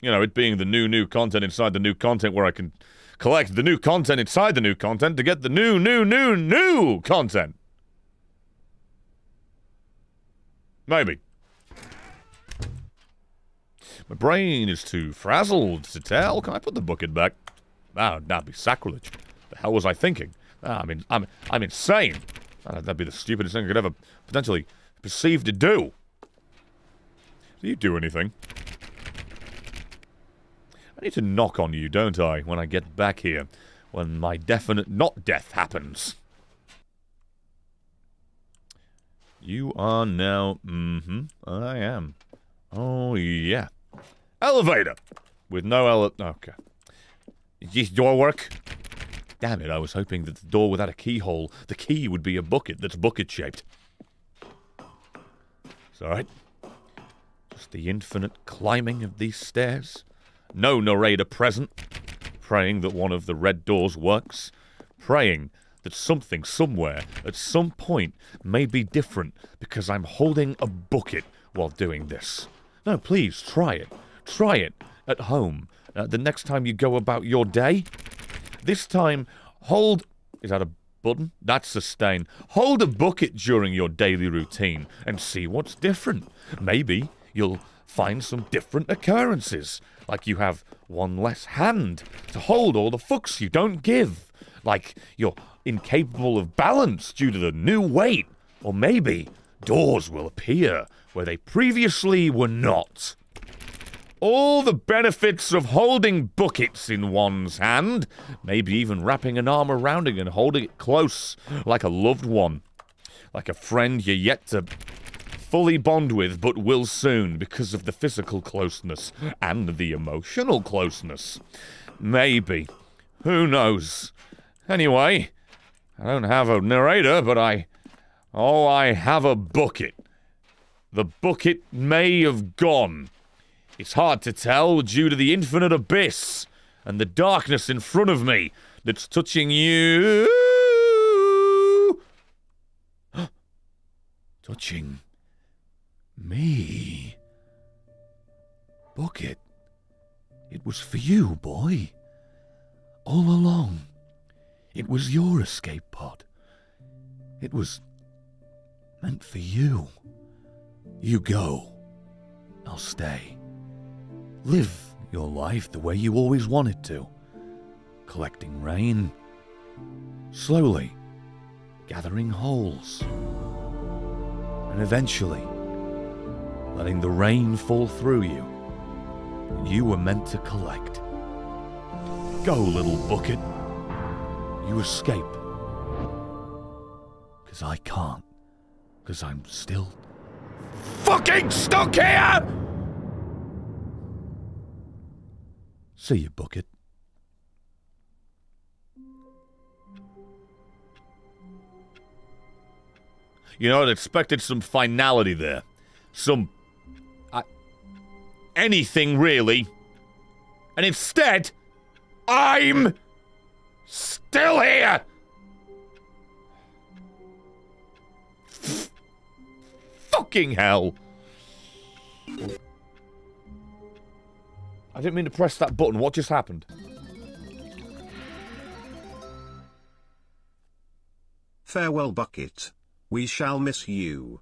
You know, it being the new, new content inside the new content where I can collect the new content inside the new content to get the new, new, new, new content. Maybe. My brain is too frazzled to tell. Can I put the bucket back? Ah, that'd not be sacrilege. The hell was I thinking? Ah, I mean, I'm, I'm insane. Ah, that'd be the stupidest thing I could ever potentially perceive to do. Do you do anything? I need to knock on you, don't I, when I get back here? When my definite not death happens. You are now... Mm-hmm. I am. Oh, yeah. Elevator! With no ele... Okay. Is this door work? Damn it, I was hoping that the door without a keyhole, the key would be a bucket that's bucket-shaped. It's alright. Just the infinite climbing of these stairs. No narrator present. Praying that one of the red doors works. Praying that something somewhere at some point may be different because I'm holding a bucket while doing this. No, please, try it. Try it at home. Uh, the next time you go about your day. This time, hold. Is that a button? That's sustain. Hold a bucket during your daily routine and see what's different. Maybe you'll find some different occurrences. Like you have one less hand to hold all the fucks you don't give. Like you're incapable of balance due to the new weight. Or maybe doors will appear where they previously were not. All the benefits of holding buckets in one's hand, maybe even wrapping an arm around it and holding it close like a loved one, like a friend you're yet to fully bond with but will soon because of the physical closeness and the emotional closeness. Maybe. Who knows? Anyway, I don't have a narrator, but I. Oh, I have a bucket. The bucket may have gone. It's hard to tell due to the infinite abyss and the darkness in front of me that's touching you. [gasps] touching me. Bucket. It was for you, boy. All along. It was your escape pod. It was meant for you. You go. I'll stay. Live your life the way you always wanted to. Collecting rain. Slowly. Gathering holes. And eventually, letting the rain fall through you. You were meant to collect. Go, little bucket. You escape. Because I can't. Because I'm still fucking stuck here! See you, Bucket. You know, I'd expected some finality there. Some. Anything, really. And instead, I'm. still here! Fucking hell! I didn't mean to press that button. What just happened? Farewell, Bucket. We shall miss you.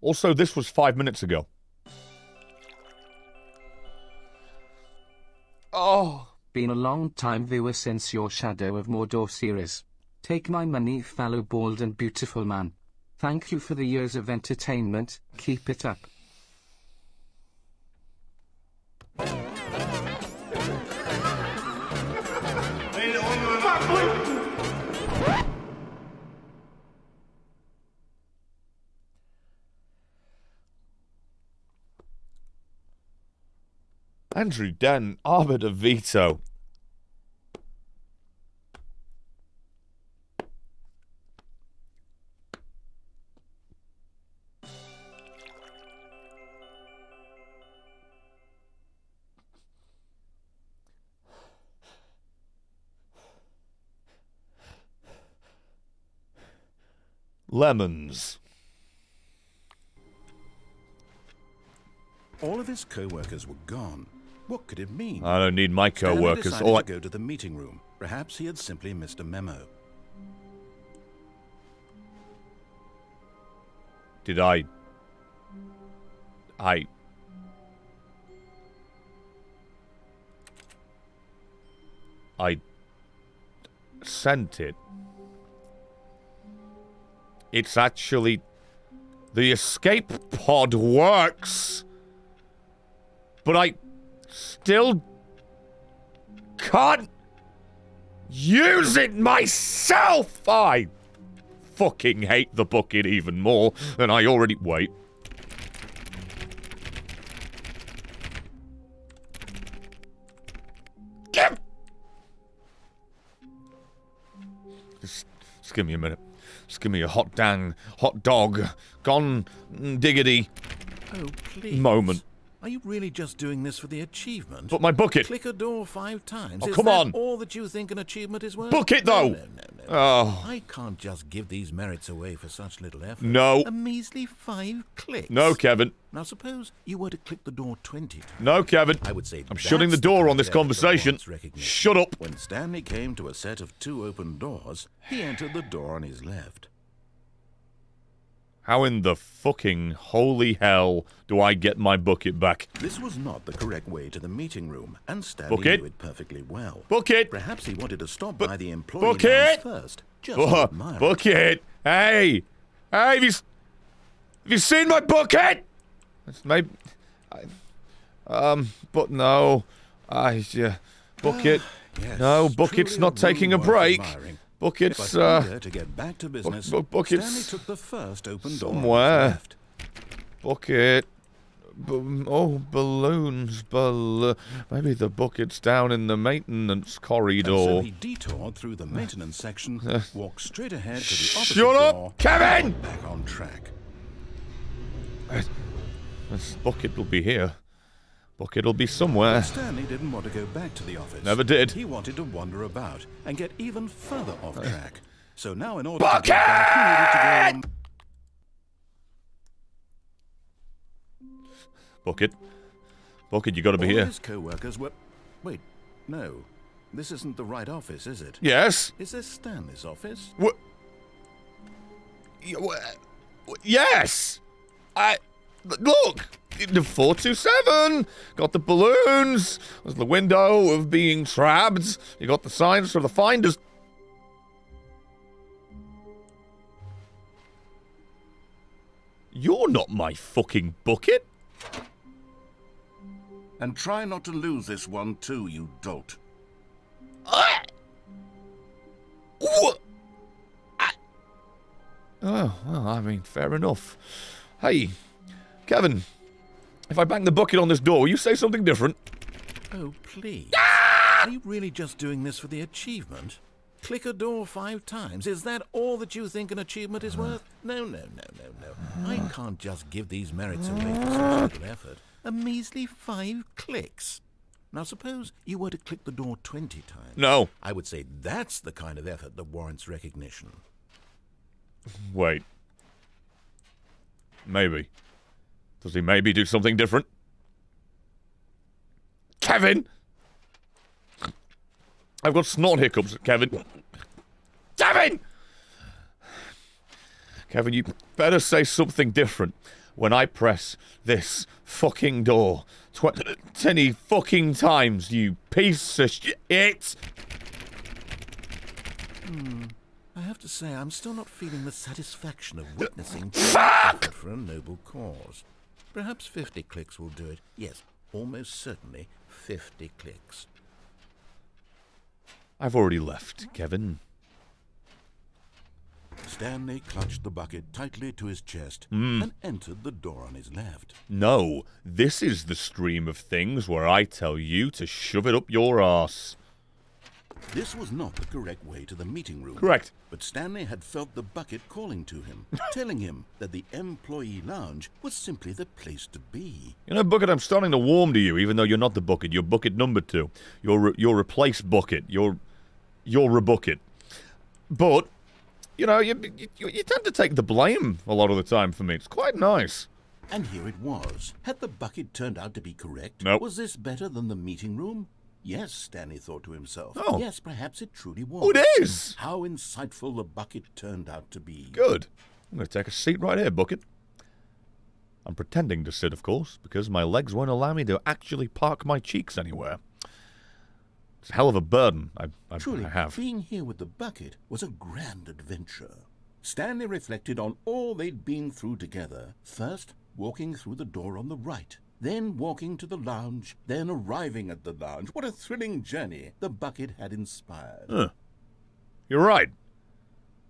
Also, this was five minutes ago. Oh. Been a long time viewer since your Shadow of Mordor series. Take my money, fellow bald and beautiful man. Thank you for the years of entertainment. Keep it up. Andrew Den, Arbiter Veto. Lemons. All of his co-workers were gone. What could it mean? I don't need my co-workers. All I- to go to the meeting room. Perhaps he had simply missed a memo. Did I? I. I sent it. It's actually. The escape pod works! But I still can't use it myself! I fucking hate the bucket even more than I already. Wait. Just, just give me a minute. Just give me a hot dang, hot dog, gone mm, diggity Oh, please. moment. Are you really just doing this for the achievement? But my bucket. Click a door five times. Oh, Is come that on. all that you think an achievement is worth? Book it, though. No, no, no. Oh. I can't just give these merits away for such little effort. No. A measly five clicks. No, Kevin. Now suppose you were to click the door 20 times. No, Kevin. I would say I'm shutting the door kind on this of effort that conversation. Shut up. When Stanley came to a set of two open doors, he entered the door on his left. How in the fucking holy hell do I get my bucket back? This was not the correct way to the meeting room, and Stanley Book it. knew it perfectly well. Book it. Perhaps he wanted to stop Bu- by the employee book it. first, just Oh, admire it. bucket. Hey. Hey, have you, have you seen my bucket? It's maybe. I, um, but no. I, yeah. Bucket. Yes, no, bucket's not taking a break. admiring. Bucket's, But uh. to get back to business, bu- bucket's Stanley took the first open door on his somewhere. Bucket. B- oh, balloons. Bal- maybe the bucket's down in the maintenance corridor. And so he detoured through the maintenance section, [laughs] walked straight ahead to the opposite Shut up, door, Kevin! back on track. This bucket will be here. Bucket will be somewhere. Stanley didn't want to go back to the office. Never did. He wanted to wander about and get even further off track. So now, in order to get back, he needed to go. Bucket. Bucket, you gotta be All here. his co-workers were. Wait, no, this isn't the right office, is it? Yes? Is this Stanley's office? What? Yes! I. Look! The 427! Got the balloons! There's the window of being trapped. You got the signs for the finders. You're not my fucking bucket. And try not to lose this one too, you dolt. What? Oh, well, I mean, fair enough. Hey, Kevin, if I bang the bucket on this door, will you say something different? Oh, please. Are you really just doing this for the achievement? Click a door five times. Is that all that you think an achievement is worth? No, no, no, no, no. I can't just give these merits away for little effort. A measly five clicks. Now, suppose you were to click the door 20 times. No. I would say that's the kind of effort that warrants recognition. Wait. Maybe. Does he maybe do something different? Kevin! I've got snort hiccups, Kevin. Kevin! Kevin, you better say something different. when I press this fucking door tw- twenty fucking times, you piece of shit. Hmm, I have to say, I'm still not feeling the satisfaction of witnessing Fuck! for a noble cause. Perhaps 50 clicks will do it. Yes, almost certainly 50 clicks. I've already left, Kevin. Stanley clutched the bucket tightly to his chest Hmm. and entered the door on his left. No, this is the stream of things where I tell you to shove it up your arse. This was not the correct way to the meeting room. Correct. But Stanley had felt the bucket calling to him, [laughs] telling him that the employee lounge was simply the place to be. You know, Bucket, I'm starting to warm to you, even though you're not the Bucket. You're Bucket number two. You're re- you're replace Bucket. You're you're a Bucket. But you know, you, you you tend to take the blame a lot of the time for me. It's quite nice. And here it was. Had the bucket turned out to be correct? Nope. Was this better than the meeting room? Yes, Stanley thought to himself. Oh. Yes, perhaps it truly was. Oh, it is. How insightful the bucket turned out to be. Good. I'm going to take a seat right here, Bucket. I'm pretending to sit, of course, because my legs won't allow me to actually park my cheeks anywhere. It's a hell of a burden I, I, Truly, I have. being here with the bucket was a grand adventure. Stanley reflected on all they'd been through together. First, walking through the door on the right, then walking to the lounge, then arriving at the lounge. What a thrilling journey the bucket had inspired. Huh. You're right.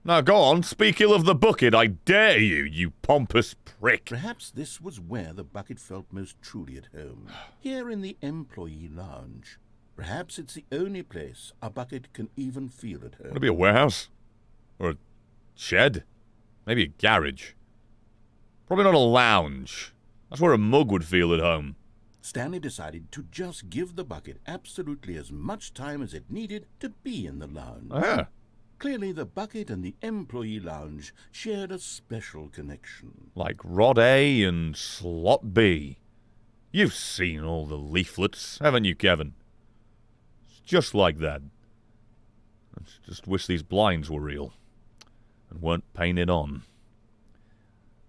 Now go on, speak ill of the bucket, I dare you, you pompous prick. Perhaps this was where the bucket felt most truly at home. [sighs] Here in the employee lounge. Perhaps it's the only place a bucket can even feel at home. Would it be a warehouse? Or a shed? Maybe a garage? Probably not a lounge. That's where a mug would feel at home. Stanley decided to just give the bucket absolutely as much time as it needed to be in the lounge. Ah, Clearly, the bucket and the employee lounge shared a special connection. like Rod A and Slot B. You've seen all the leaflets, haven't you, Kevin? It's just like that. I just wish these blinds were real and weren't painted on.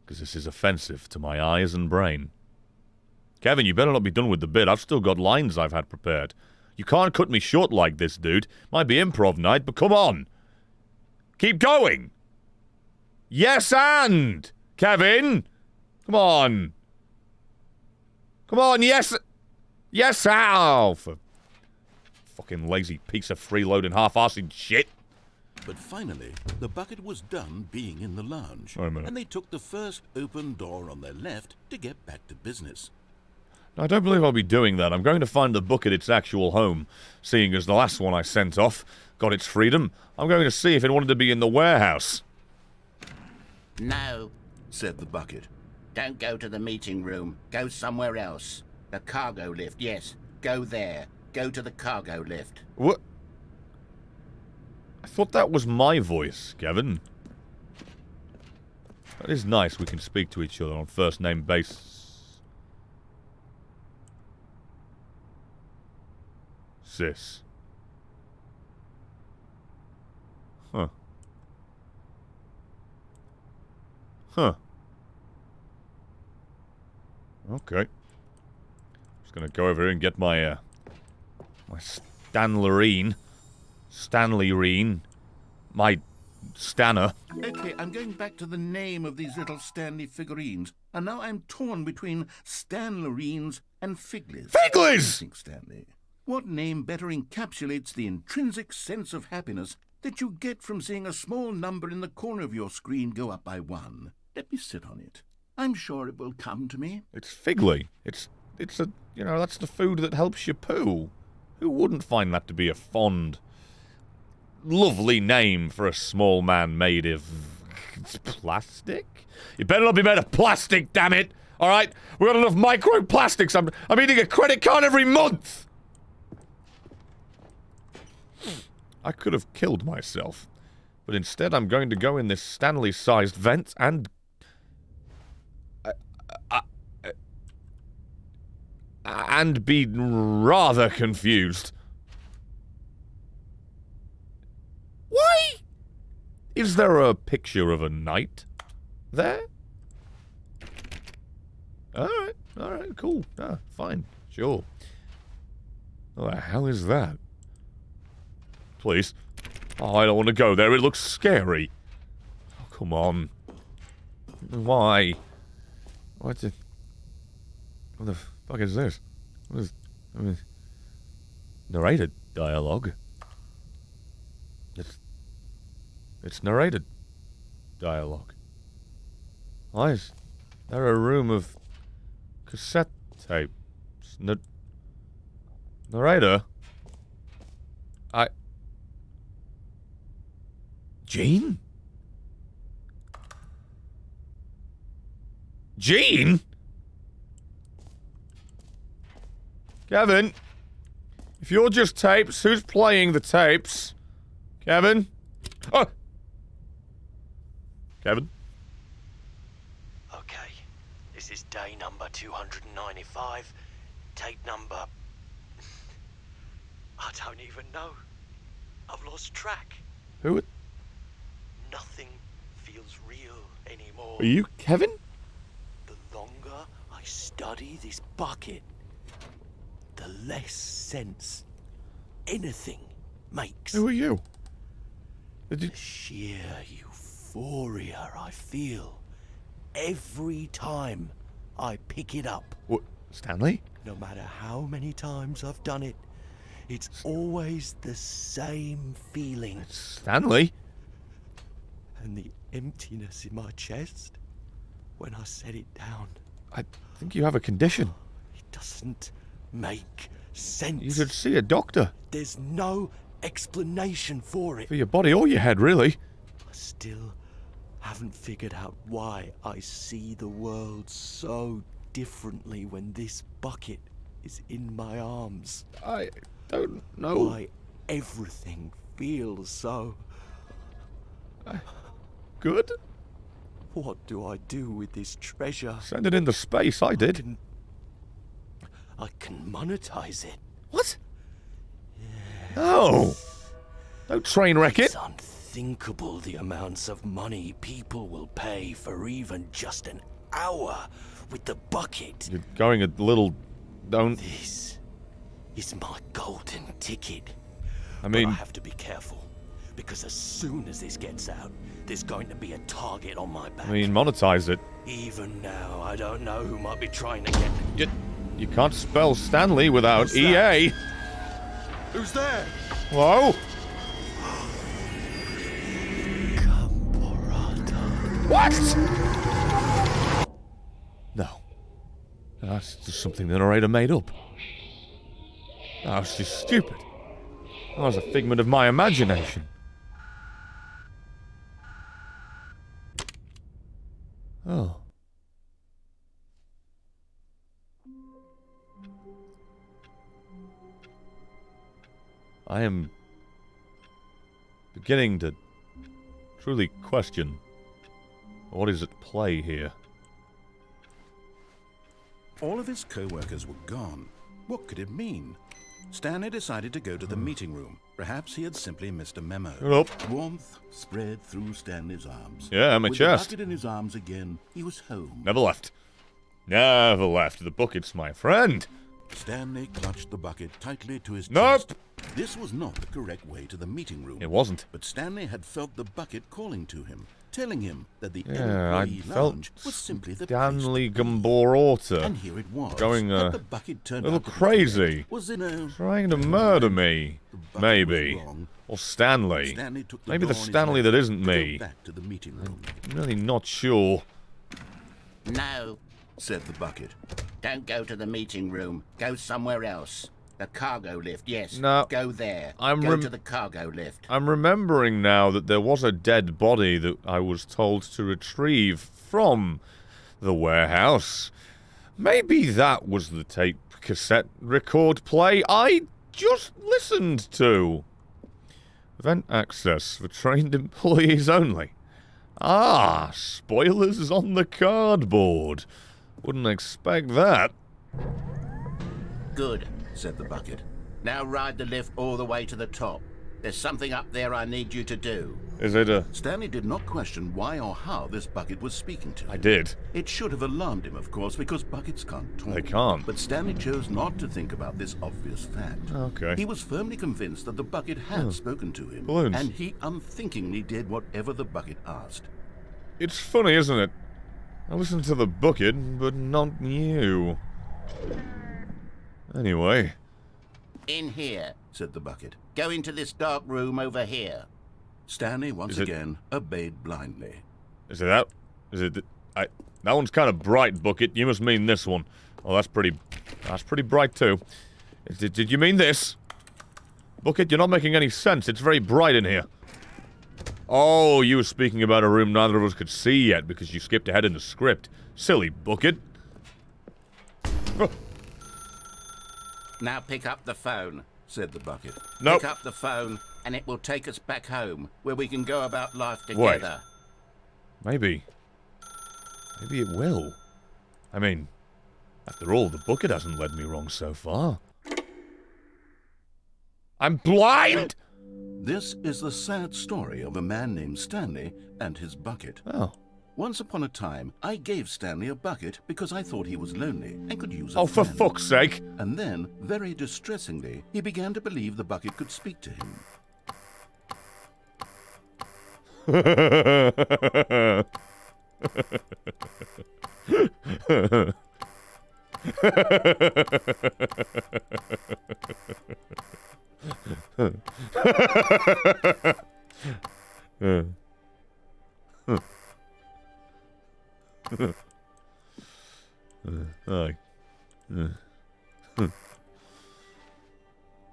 Because this is offensive to my eyes and brain. Kevin, you better not be done with the bit. I've still got lines I've had prepared. You can't cut me short like this, dude. Might be improv night, but come on. Keep going. Yes, and Kevin. Come on. Come on, yes. Yes, ow. For fucking lazy piece of freeloading half-assed shit. But finally, the bucket was done being in the lounge, Wait a minute. and they took the first open door on their left to get back to business. I don't believe I'll be doing that. I'm going to find the book at its actual home, seeing as the last one I sent off got its freedom. I'm going to see if it wanted to be in the warehouse. No, Said the bucket. don't go to the meeting room. Go somewhere else. The cargo lift, yes. Go there. Go to the cargo lift. What? I thought that was my voice, Kevin. That is nice. We can speak to each other on first name basis. Sis. Huh. Huh. Okay. Just gonna go over here and get my, uh, my Stanlerine. Stanley Reen. My Stanner. Okay, I'm going back to the name of these little Stanley figurines, and now I'm torn between Stanley Stanlerines and Figlies. Figlies! Think, Stanley. What name better encapsulates the intrinsic sense of happiness that you get from seeing a small number in the corner of your screen go up by one? Let me sit on it. I'm sure it will come to me. It's Figley. It's it's a you know that's the food that helps you poo. Who wouldn't find that to be a fond, lovely name for a small man made of plastic? You better not be made of plastic, damn it! All right, we got enough microplastics. I'm I'm eating a credit card every month. I could have killed myself, but instead I'm going to go in this Stanley-sized vent and and be rather confused. Why is there a picture of a knight there? All right, all right, cool. Ah, fine, sure. What the hell is that? Please. Oh, I don't want to go there. It looks scary. Oh, come on. Why? What the... What the fuck is this? What is... I mean... Narrated dialogue? It's... It's narrated dialogue. Why is there a room of cassette tapes? Na- narrator? I... Gene? Gene? Kevin? If you're just tapes, who's playing the tapes? Kevin? Oh! Kevin? Okay, this is day number 295. Tape number. [laughs] I don't even know. I've lost track. Who Nothing feels real anymore. are you, Kevin? The longer I study this bucket, the less sense anything makes. Who are you? Did you... The sheer euphoria I feel every time I pick it up. What? Stanley? No matter how many times I've done it, it's always the same feeling. Stanley? And the emptiness in my chest when I set it down. I think you have a condition. It doesn't make sense. You should see a doctor. There's no explanation for it. For your body or your head, really. I still haven't figured out why I see the world so differently when this bucket is in my arms. I don't know. Why everything feels so. Good? What do I do with this treasure? Send it into space. I did. can, I can monetize it. What? No. Don't train wreck it. It's unthinkable the amounts of money people will pay for even just an hour with the bucket. You're going a little. Don't. This is my golden ticket. I mean, but I have to be careful because as soon as this gets out, there's going to be a target on my back. I mean, monetize it. Even now, I don't know who might be trying to get. You, you can't spell Stanley without What's that? EA. Who's there? Whoa. What? No. Ah, That's just something the narrator made up. Ah, that was just stupid. That was a figment of my imagination. Oh. I am beginning to truly question what is at play here. All of his co-workers were gone. What could it mean? Stanley decided to go to the hmm. meeting room. Perhaps he had simply missed a memo. Up. Warmth spread through Stanley's arms. Yeah, my With chest. bucket in his arms again, he was home. Never left. Never left. The bucket's my friend. Stanley clutched the bucket tightly to his Nope. chest. This was not the correct way to the meeting room. It wasn't. But Stanley had felt the bucket calling to him, telling him that the Yeah, I felt lounge was simply the Stanley place to. Gumborota And here it was. going uh, the bucket a little out to be crazy, was in a trying to murder me. bucket Maybe. Or Stanley. Stanley took the Maybe the door in his Stanley that isn't me. Back to the meeting room. I'm really not sure. No, Said the bucket. don't go to the meeting room. Go somewhere else. The cargo lift, yes. No, Go there. I'm go to the cargo lift. I'm remembering now that there was a dead body that I was told to retrieve from the warehouse. Maybe that was the tape cassette record play I just listened to. Event access for trained [laughs] employees only. Ah, spoilers on the cardboard. Wouldn't expect that. Good, said the bucket. Now ride the lift all the way to the top. There's something up there I need you to do. Is it a... Stanley did not question why or how this bucket was speaking to him. I did. It should have alarmed him, of course, because buckets can't talk. They can't. But Stanley chose not to think about this obvious fact. Okay. He was firmly convinced that the bucket had Oh. spoken to him. Balloons. And he unthinkingly did whatever the bucket asked. It's funny, isn't it? I listened to the bucket, but not you. Anyway. In here, said the bucket. Go into this dark room over here. Stanley once Is it- again obeyed blindly. Is it that? Is it... I... That one's kind of bright, Bucket. You must mean this one. Oh, that's pretty... That's pretty bright, too. Did, did you mean this? Bucket, you're not making any sense. It's very bright in here. Oh, you were speaking about a room neither of us could see yet because you skipped ahead in the script. Silly Bucket. Now pick up the phone. Said the bucket. Nope. Pick up the phone, and it will take us back home, where we can go about life Wait. together. Maybe. Maybe it will. I mean, after all, the bucket hasn't led me wrong so far. I'm blind! This is the sad story of a man named Stanley and his bucket. Oh. Once upon a time, I gave Stanley a bucket because I thought he was lonely and could use a Oh, for friend. fuck's sake! And then, very distressingly, he began to believe the bucket could speak to him. [laughs] [laughs]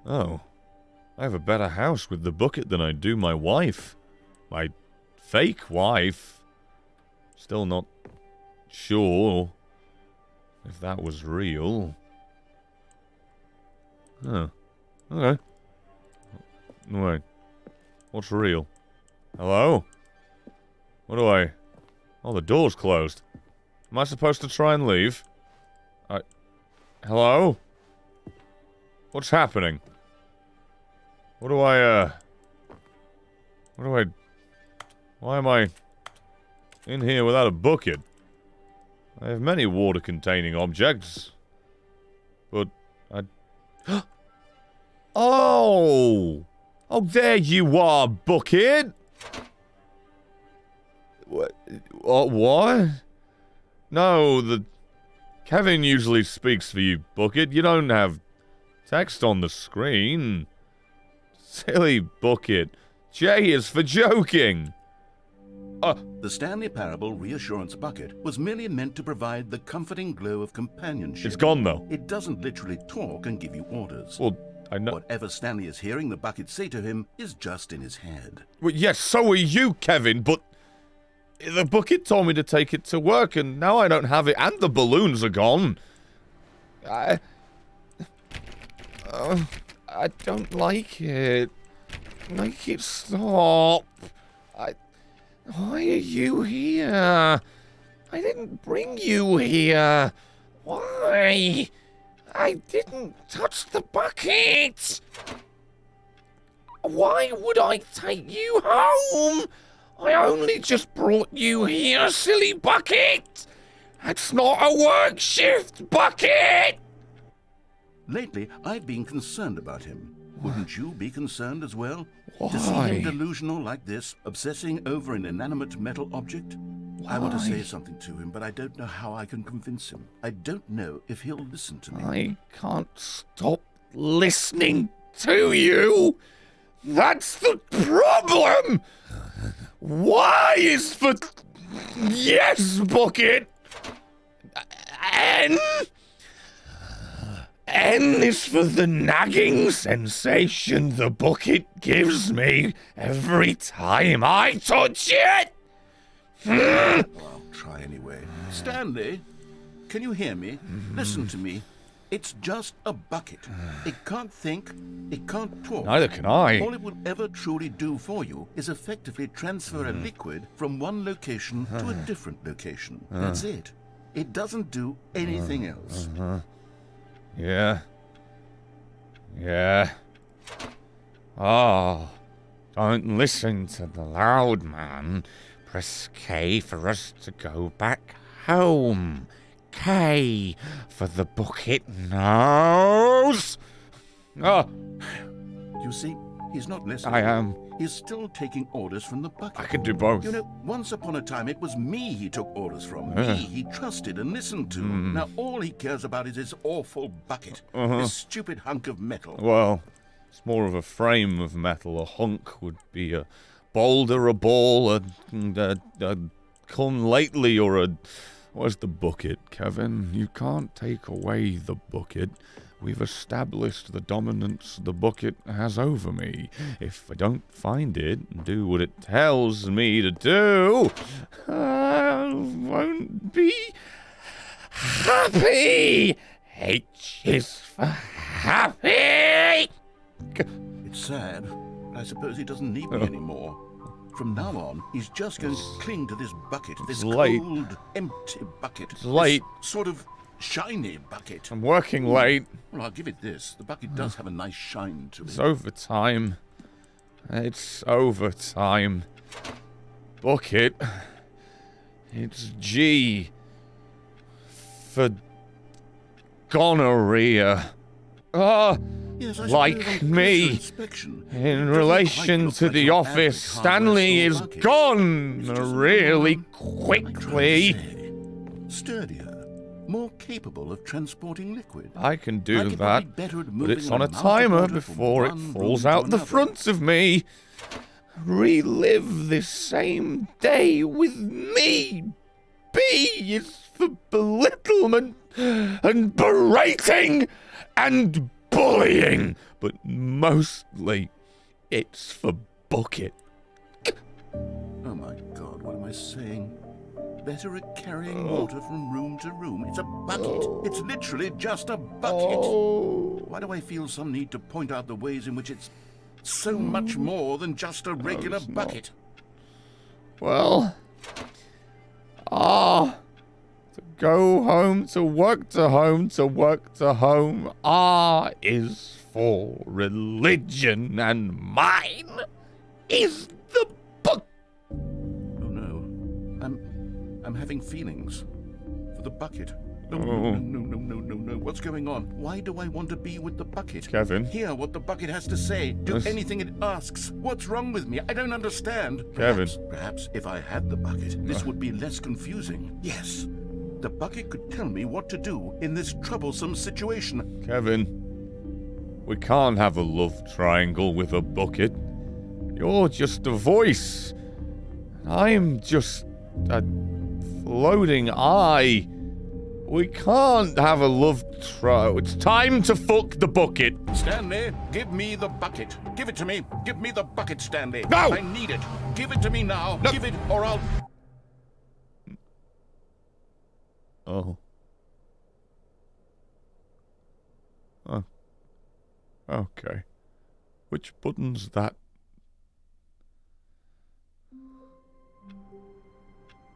Oh. I have a better house with the bucket than I do my wife. My fake wife. Still not sure if that was real. Oh. Okay. Wait. What's real? Hello? What do I... Oh, the door's closed. Am I supposed to try and leave? I... Hello? What's happening? What do I, uh... What do I... Why am I... In here without a bucket? I have many water-containing objects. But... I... [gasps] oh! Oh, there you are, bucket! What? Uh, what? No, the... Kevin usually speaks for you, Bucket. You don't have text on the screen. Silly Bucket. J is for joking. Uh, The Stanley Parable Reassurance Bucket was merely meant to provide the comforting glow of companionship. It's gone, though. It doesn't literally talk and give you orders. Well, I know... Whatever Stanley is hearing the bucket say to him is just in his head. Well, yes, so are you, Kevin, but... The Bucket told me to take it to work, and now I don't have it, and the balloons are gone. I... Uh, I don't like it. Make it stop. I... Why are you here? I didn't bring you here. Why? I didn't touch the bucket. Why would I take you home? I only just brought you here, silly bucket. That's not a work shift, bucket. Lately, I've been concerned about him. Wouldn't you be concerned as well? Why? To see him delusional like this, obsessing over an inanimate metal object? Why? I want to say something to him, but I don't know how I can convince him. I don't know if he'll listen to me. I can't stop listening to you. That's the problem. Why is for yes, bucket. N. N is for the nagging sensation the bucket gives me every time I touch it. Well, I'll try anyway. Stanley, can you hear me? Listen to me. It's just a bucket. [sighs] It can't think, it can't talk. Neither can I. All it will ever truly do for you is effectively transfer a liquid from one location [sighs] to a different location. That's it. It doesn't do anything else. Yeah. Yeah. Ah, don't listen to the loud man. Press K for us to go back home. K for the bucket nose. Ah, You see, he's not listening. I am. He's still taking orders from the bucket. I can do both. You know, once upon a time it was me he took orders from. Yeah. Me he trusted and listened to. Hmm. Now all he cares about is his awful bucket. Uh-huh. This stupid hunk of metal. Well, it's more of a frame of metal. A hunk would be a boulder, a ball, a, a, a come lately, or a. Where's the bucket, Kevin? You can't take away the bucket. We've established the dominance the bucket has over me. If I don't find it and do what it tells me to do, I won't be happy. H is for happy. It's sad, I suppose he doesn't need me Oh. anymore. From now on, he's just going to cling to this bucket, this late. cold, empty bucket. It's late. This sort of shiny bucket. I'm working late. Well, I'll give it this. The bucket does have a nice shine to it. It's it. overtime. It's overtime. Bucket. It's G. For gonorrhea. Ah, Yes, I like me. In relation to the office, Stanley is gone really quickly. Sturdier, more capable of transporting liquid. I can do would that, be but it's on a timer before it falls out the front of me. Relive this same day with me. B is for belittlement and berating and bullying, but mostly it's for bucket. Oh my god, what am I saying? Better at carrying Oh. water from room to room. It's a bucket. It's literally just a bucket. Oh. Why do I feel some need to point out the ways in which it's so much more than just a regular not. bucket? Well, ah, go home, to work to home, to work to home. Ah is for religion, and mine is the book. Oh no. I'm I'm having feelings. For the bucket. No, Oh. no, no, no, no, no, no. What's going on? Why do I want to be with the bucket? Kevin. Hear what the bucket has to say. Do Yes. anything it asks. What's wrong with me? I don't understand. Kevin. Perhaps, perhaps if I had the bucket, this would be less confusing. Yes. The bucket could tell me what to do in this troublesome situation. Kevin, we can't have a love triangle with a bucket. You're just a voice. I'm just a floating eye. We can't have a love tri. It's time to fuck the bucket. Stanley, give me the bucket. Give it to me. Give me the bucket, Stanley. No! I need it. Give it to me now. No. Give it, or I'll. Oh. Oh. Okay. Which button's that?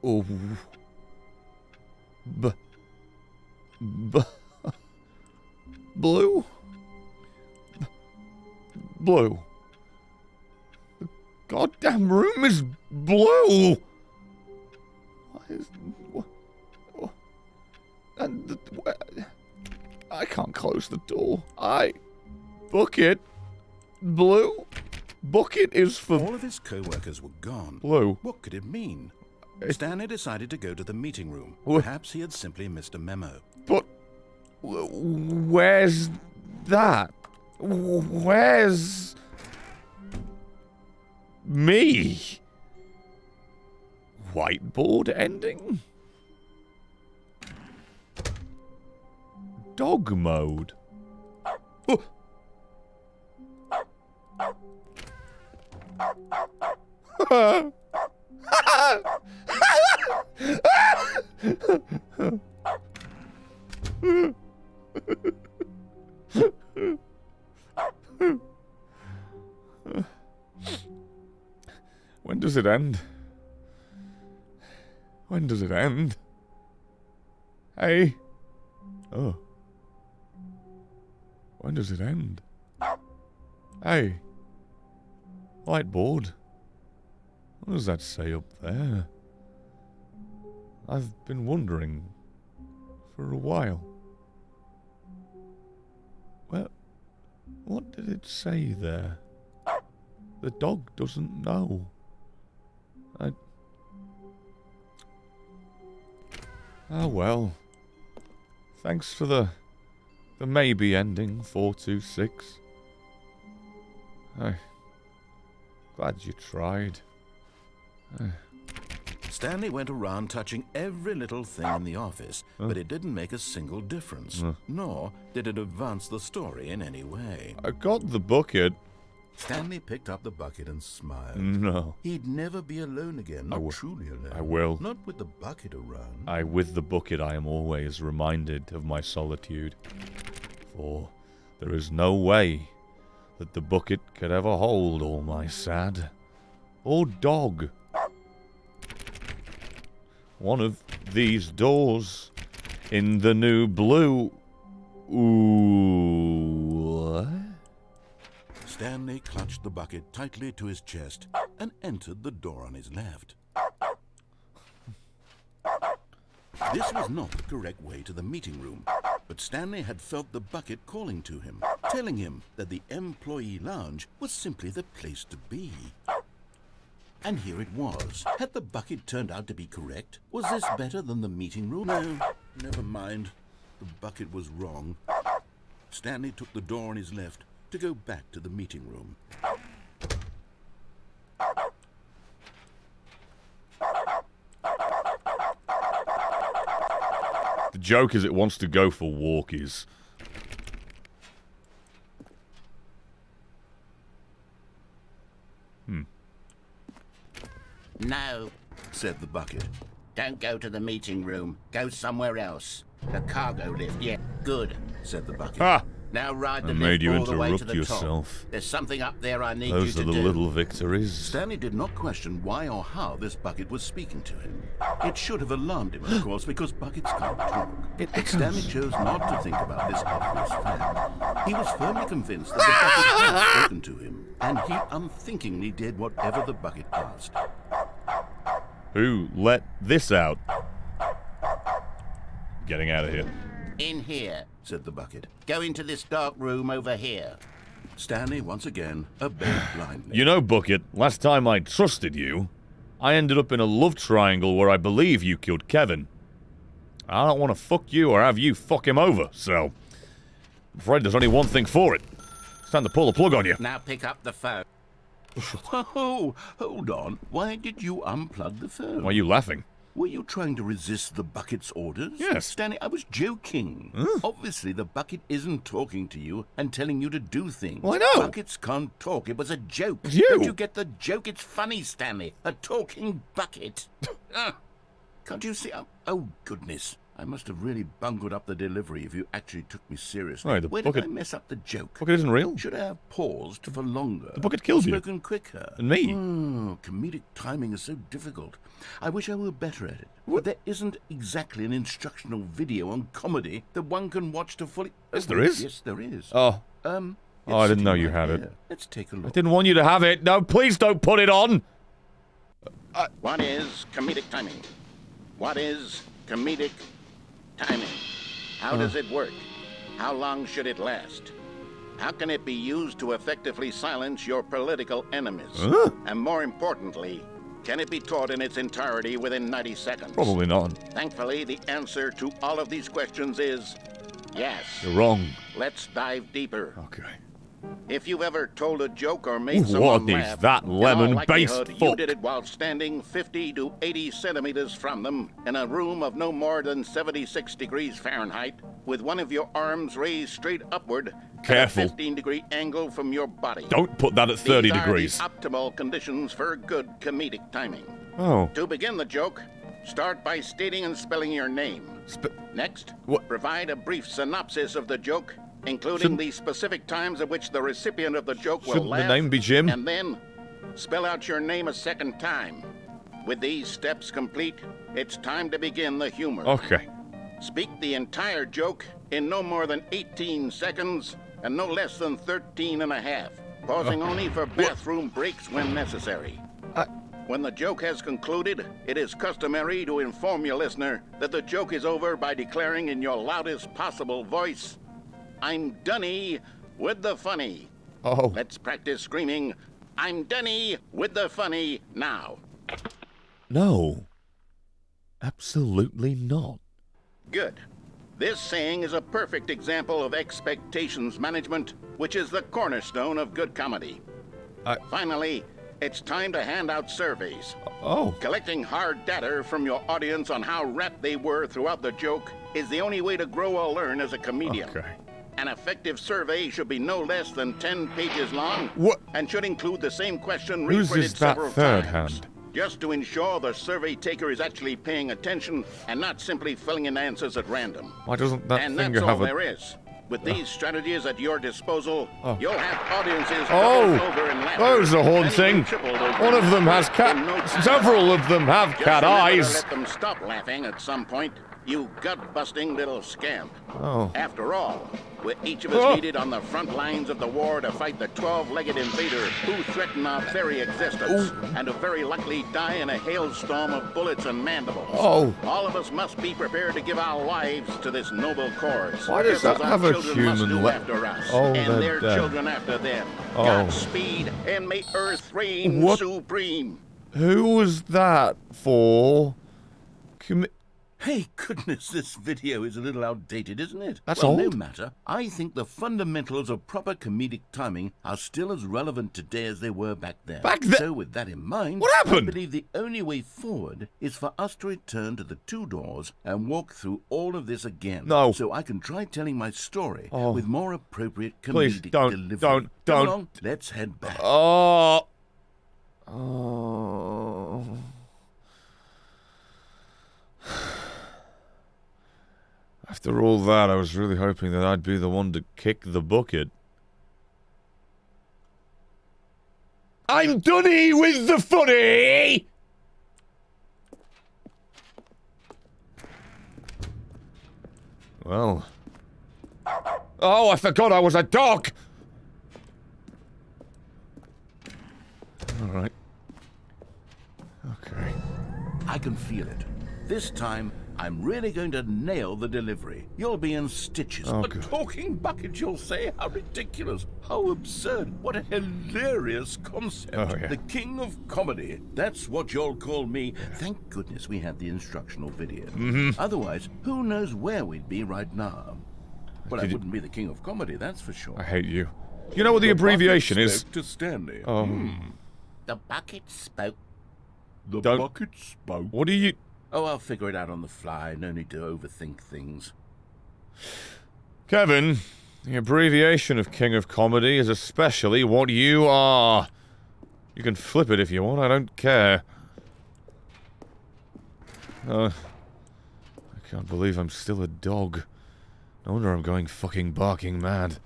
Oh. B. B. Blue? Blue. The goddamn room is blue! And the, I can't close the door. I bucket blue bucket is for All of his co-workers were gone. blue. What could it mean? It- Stanley decided to go to the meeting room. Perhaps he had simply missed a memo. But where's that? Where's me? Whiteboard ending? Dog mode. When does it end? When does it end? Hey. Oh. When does it end? Hey. Whiteboard. What does that say up there? I've been wondering for a while. Well, what did it say there? The dog doesn't know. I. Oh well. Thanks for the the maybe ending, 426. I glad you tried. I, Stanley went around touching every little thing in the office, but it didn't make a single difference, nor did it advance the story in any way. I got the bucket. Stanley picked up the bucket and smiled. No. He'd never be alone again, I not will- truly alone. I will. Not with the bucket around. I, with the bucket, I am always reminded of my solitude. For there is no way that the bucket could ever hold all my sad. Or dog. One of these doors in the new blue. Ooh. what? Stanley clutched the bucket tightly to his chest and entered the door on his left. This was not the correct way to the meeting room, but Stanley had felt the bucket calling to him, telling him that the employee lounge was simply the place to be. And here it was. Had the bucket turned out to be correct? Was this better than the meeting room? No, never mind. The bucket was wrong. Stanley took the door on his left to go back to the meeting room. The joke is it wants to go for walkies. Hmm. No, said the bucket. don't go to the meeting room. Go somewhere else. The cargo lift, yeah, good. said the bucket. Ah! Now ride the I made you all the way interrupt the yourself. top. There's something up there I need Those you are the little victories. Stanley did not question why or how this bucket was speaking to him. It should have alarmed him, of [gasps] course, because buckets can't talk. But Stanley chose not to think about this obvious fact. He was firmly convinced that the bucket had [laughs] spoken to him, and he unthinkingly did whatever the bucket asked. Who let this out? Getting out of here. In here. Said the bucket. Go into this dark room over here. Stanley once again obeyed [sighs] blindly. You know, Bucket, last time I trusted you, I ended up in a love triangle where I believe you killed Kevin. I don't want to fuck you or have you fuck him over, so. I'm afraid there's only one thing for it. It's time to pull the plug on you. Now pick up the phone. [laughs] Oh, hold on. Why did you unplug the phone? Why are you laughing? Were you trying to resist the bucket's orders? Yes. Stanley, I was joking. Obviously, the bucket isn't talking to you and telling you to do things. Well, I know. Buckets can't talk. It was a joke. It's you. Don't you get the joke? It's funny, Stanley. A talking bucket. [laughs] Ah, Can't you see? Oh, oh, goodness. I must have really bungled up the delivery if you actually took me seriously. Right, the Where bucket- did I mess up the joke? Bucket isn't real. Should I have paused for longer? The bucket killed you. Spoken quicker. And me. Oh, comedic timing is so difficult. I wish I were better at it. But there isn't exactly an instructional video on comedy that one can watch to fully. Yes, Oh, there wait, is. Yes, there is. Oh. Um. Oh, I didn't know you right had it. there. Let's take a I look. I didn't want you to have it. No, please don't put it on. What is comedic timing? What is comedic timing? How does it work? How long should it last? How can it be used to effectively silence your political enemies? Huh? And more importantly, can it be taught in its entirety within 90 seconds? Probably not. Thankfully, the answer to all of these questions is yes. You're wrong. Let's dive deeper. Okay. If you've ever told a joke or made Ooh, someone what is laugh, that in all lemon-based you did it while standing 50 to 80 centimeters from them in a room of no more than 76 degrees Fahrenheit, with one of your arms raised straight upward Careful. at a 15 degree angle from your body. Don't put that at 30 These are degrees. the optimal conditions for good comedic timing. Oh. To begin the joke, start by stating and spelling your name. Sp- Next, What? provide a brief synopsis of the joke, including Shouldn't- the specific times at which the recipient of the joke will Shouldn't the name be Jim? And then, spell out your name a second time. With these steps complete, it's time to begin the humor. Okay. Speak the entire joke in no more than 18 seconds and no less than 13 and a half. pausing only for bathroom breaks when necessary. When the joke has concluded, it is customary to inform your listener that the joke is over by declaring in your loudest possible voice, I'm Dunny with the funny. Oh. Let's practice screaming, I'm Dunny with the funny now. No. Absolutely not. Good. This saying is a perfect example of expectations management, which is the cornerstone of good comedy. I- Finally, it's time to hand out surveys. Oh. Collecting hard data from your audience on how rapt they were throughout the joke is the only way to grow or learn as a comedian. Okay. An effective survey should be no less than 10 pages long What? and should include the same question Whose reprinted that several third times. hand? Just to ensure the survey taker is actually paying attention and not simply filling in answers at random. Why doesn't that and finger that's all have a... there is. With oh. these strategies at your disposal, Oh. you'll have audiences Oh, over in oh, laughter, those are and haunting. even tripled over One of them has no cat... time. Several of them have Just cat eyes. let them stop laughing at some point, you gut-busting little scamp. Oh. After all, we're each of us Oh. needed on the front lines of the war to fight the 12-legged invader who threaten our very existence, and who very likely die in a hailstorm of bullets and mandibles. Oh. All of us must be prepared to give our lives to this noble cause. Why does that have a children human after us, Oh, and their dead. children after them. Oh. Godspeed, and may Earth reign What? supreme. Who was that for? Hey, goodness, this video is a little outdated, isn't it? That's well, no matter. I think the fundamentals of proper comedic timing are still as relevant today as they were back then. Back then- So, with that in mind, What happened? I believe the only way forward is for us to return to the two doors and walk through all of this again. No. So I can try telling my story Oh. with more appropriate comedic Please, don't, delivery. don't, don't. Come along, let's head back. Oh. Oh. After all that, I was really hoping that I'd be the one to kick the bucket. I'm Dunny with the funny! Well. Oh, I forgot I was a dog! Alright. Okay. I can feel it. This time, I'm really going to nail the delivery. You'll be in stitches. Oh, a good. talking bucket, you'll say? How ridiculous. How absurd. What a hilarious concept. Oh, yeah. The king of comedy. That's what you'll call me. Thank goodness we had the instructional video. Mm-hmm. Otherwise, who knows where we'd be right now? Well, I Did you- wouldn't be the king of comedy, that's for sure. I hate you. You know what the abbreviation is? to Stanley. Oh. The bucket spoke. The Don't- bucket spoke. What do you... Oh, I'll figure it out on the fly. No need to overthink things. Kevin, the abbreviation of King of Comedy is especially what you are. You can flip it if you want, I don't care. Uh, I can't believe I'm still a dog. No wonder I'm going fucking barking mad.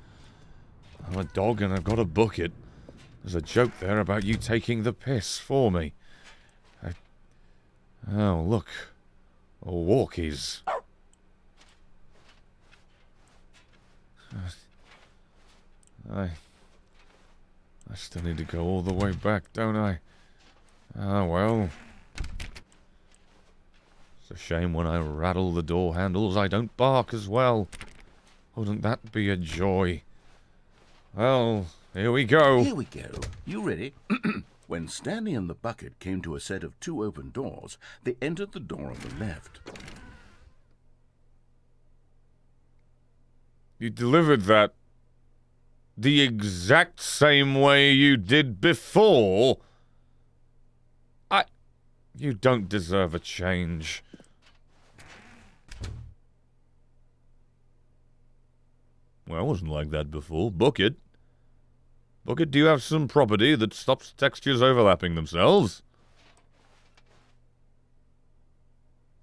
I'm a dog and I've got a bucket. There's a joke there about you taking the piss for me. Oh, look. A walkies. I... I still need to go all the way back, don't I? Ah, well. It's a shame when I rattle the door handles I don't bark as well. Wouldn't that be a joy? Well, here we go. Here we go. You ready? [clears throat] when Stanley and the bucket came to a set of two open doors, they entered the door on the left. You delivered that the exact same way you did before. I. You don't deserve a change. Well, I wasn't like that before. Book it. Book it, do you have some property that stops textures overlapping themselves?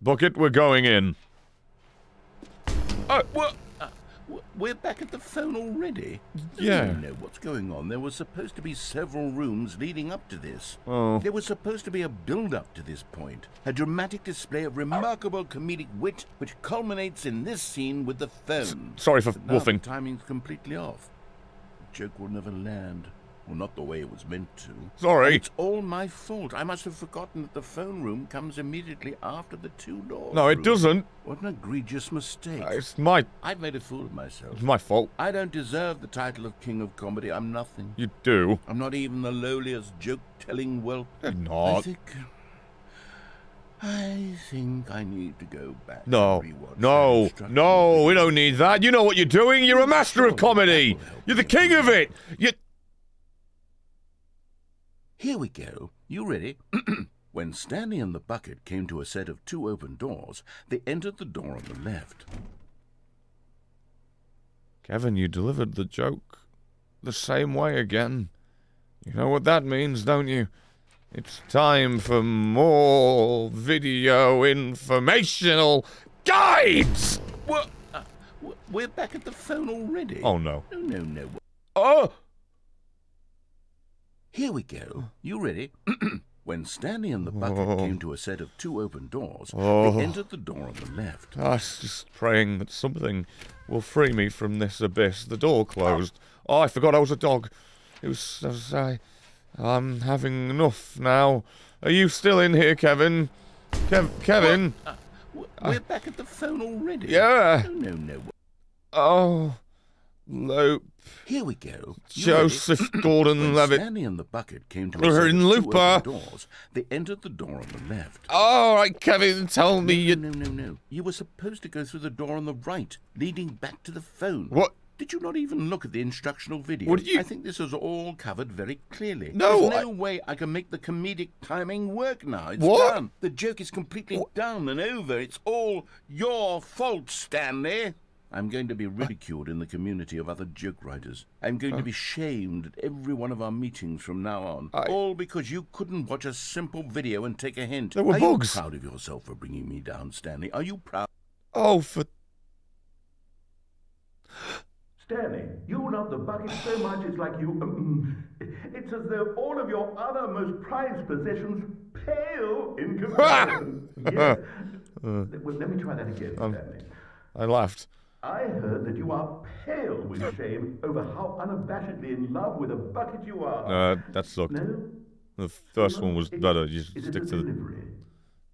Bucket, we're going in. Oh, well, uh, we're back at the phone already. Don't Yeah. you know what's going on? There were supposed to be several rooms leading up to this. Oh. There was supposed to be a build-up to this point, a dramatic display of remarkable comedic wit, which culminates in this scene with the phone. sorry for woofing. Timing's completely off. Joke will never land. Well, not the way it was meant to. Sorry. It's all my fault. I must have forgotten that the phone room comes immediately after the two doors. No, it doesn't. What an egregious mistake. Uh, it's my I've made a fool of myself. it's my fault. I don't deserve the title of King of Comedy. I'm nothing. You do. I'm not even the lowliest joke-telling whelp. You're I not. think... I think I need to go back No, no, no, we don't need that. You know what you're doing. You're a master of comedy. You're the king of it. You. Here we go. You ready? [clears throat] when Stanley and the bucket came to a set of two open doors, they entered the door on the left. Kevin, you delivered the joke the same way again. You know what that means, don't you? It's time for more video informational guides. What? Uh, we're back at the phone already. Oh no. No, no, no. Oh. Here we go. You ready? [clears throat] when Stanley and the bucket Oh. came to a set of two open doors, Oh. they entered the door on the left. I was just praying that something will free me from this abyss. The door closed. Oh, I forgot I was a dog. It was. I was I, I'm having enough now. Are you still in here, Kevin? Kev, Kevin? Uh, we're back at the phone already. Yeah. No, no, no. Oh, Lope. Here we go. Joseph? [clears throat] Gordon-Levitt. Stanley and the bucket came to We're in Looper. doors, they entered the door on the left. All right, Kevin, tell me you. No, no, no. You were supposed to go through the door on the right, leading back to the phone. What? Did you not even look at the instructional video? What did you- I think this is all covered very clearly. No, There's no way I can make the comedic timing work now. It's What? done. The joke is completely done and over. It's all your fault, Stanley. I'm going to be ridiculed in the community of other joke writers. I'm going to be shamed at every one of our meetings from now on. I- All because you couldn't watch a simple video and take a hint. There were Are bugs. you proud of yourself for bringing me down, Stanley? Are you proud? Oh, for. Stanley, you love the bucket so much it's like you. Um, it's as though all of your other most prized possessions pale in [laughs] comparison. yes. Uh, Well, let me try that again, Um, Stanley. I laughed. I heard that you are pale with shame over how unabashedly in love with a bucket you are. Uh, that sucked. No? The first one was It- better. You just Is it stick to the.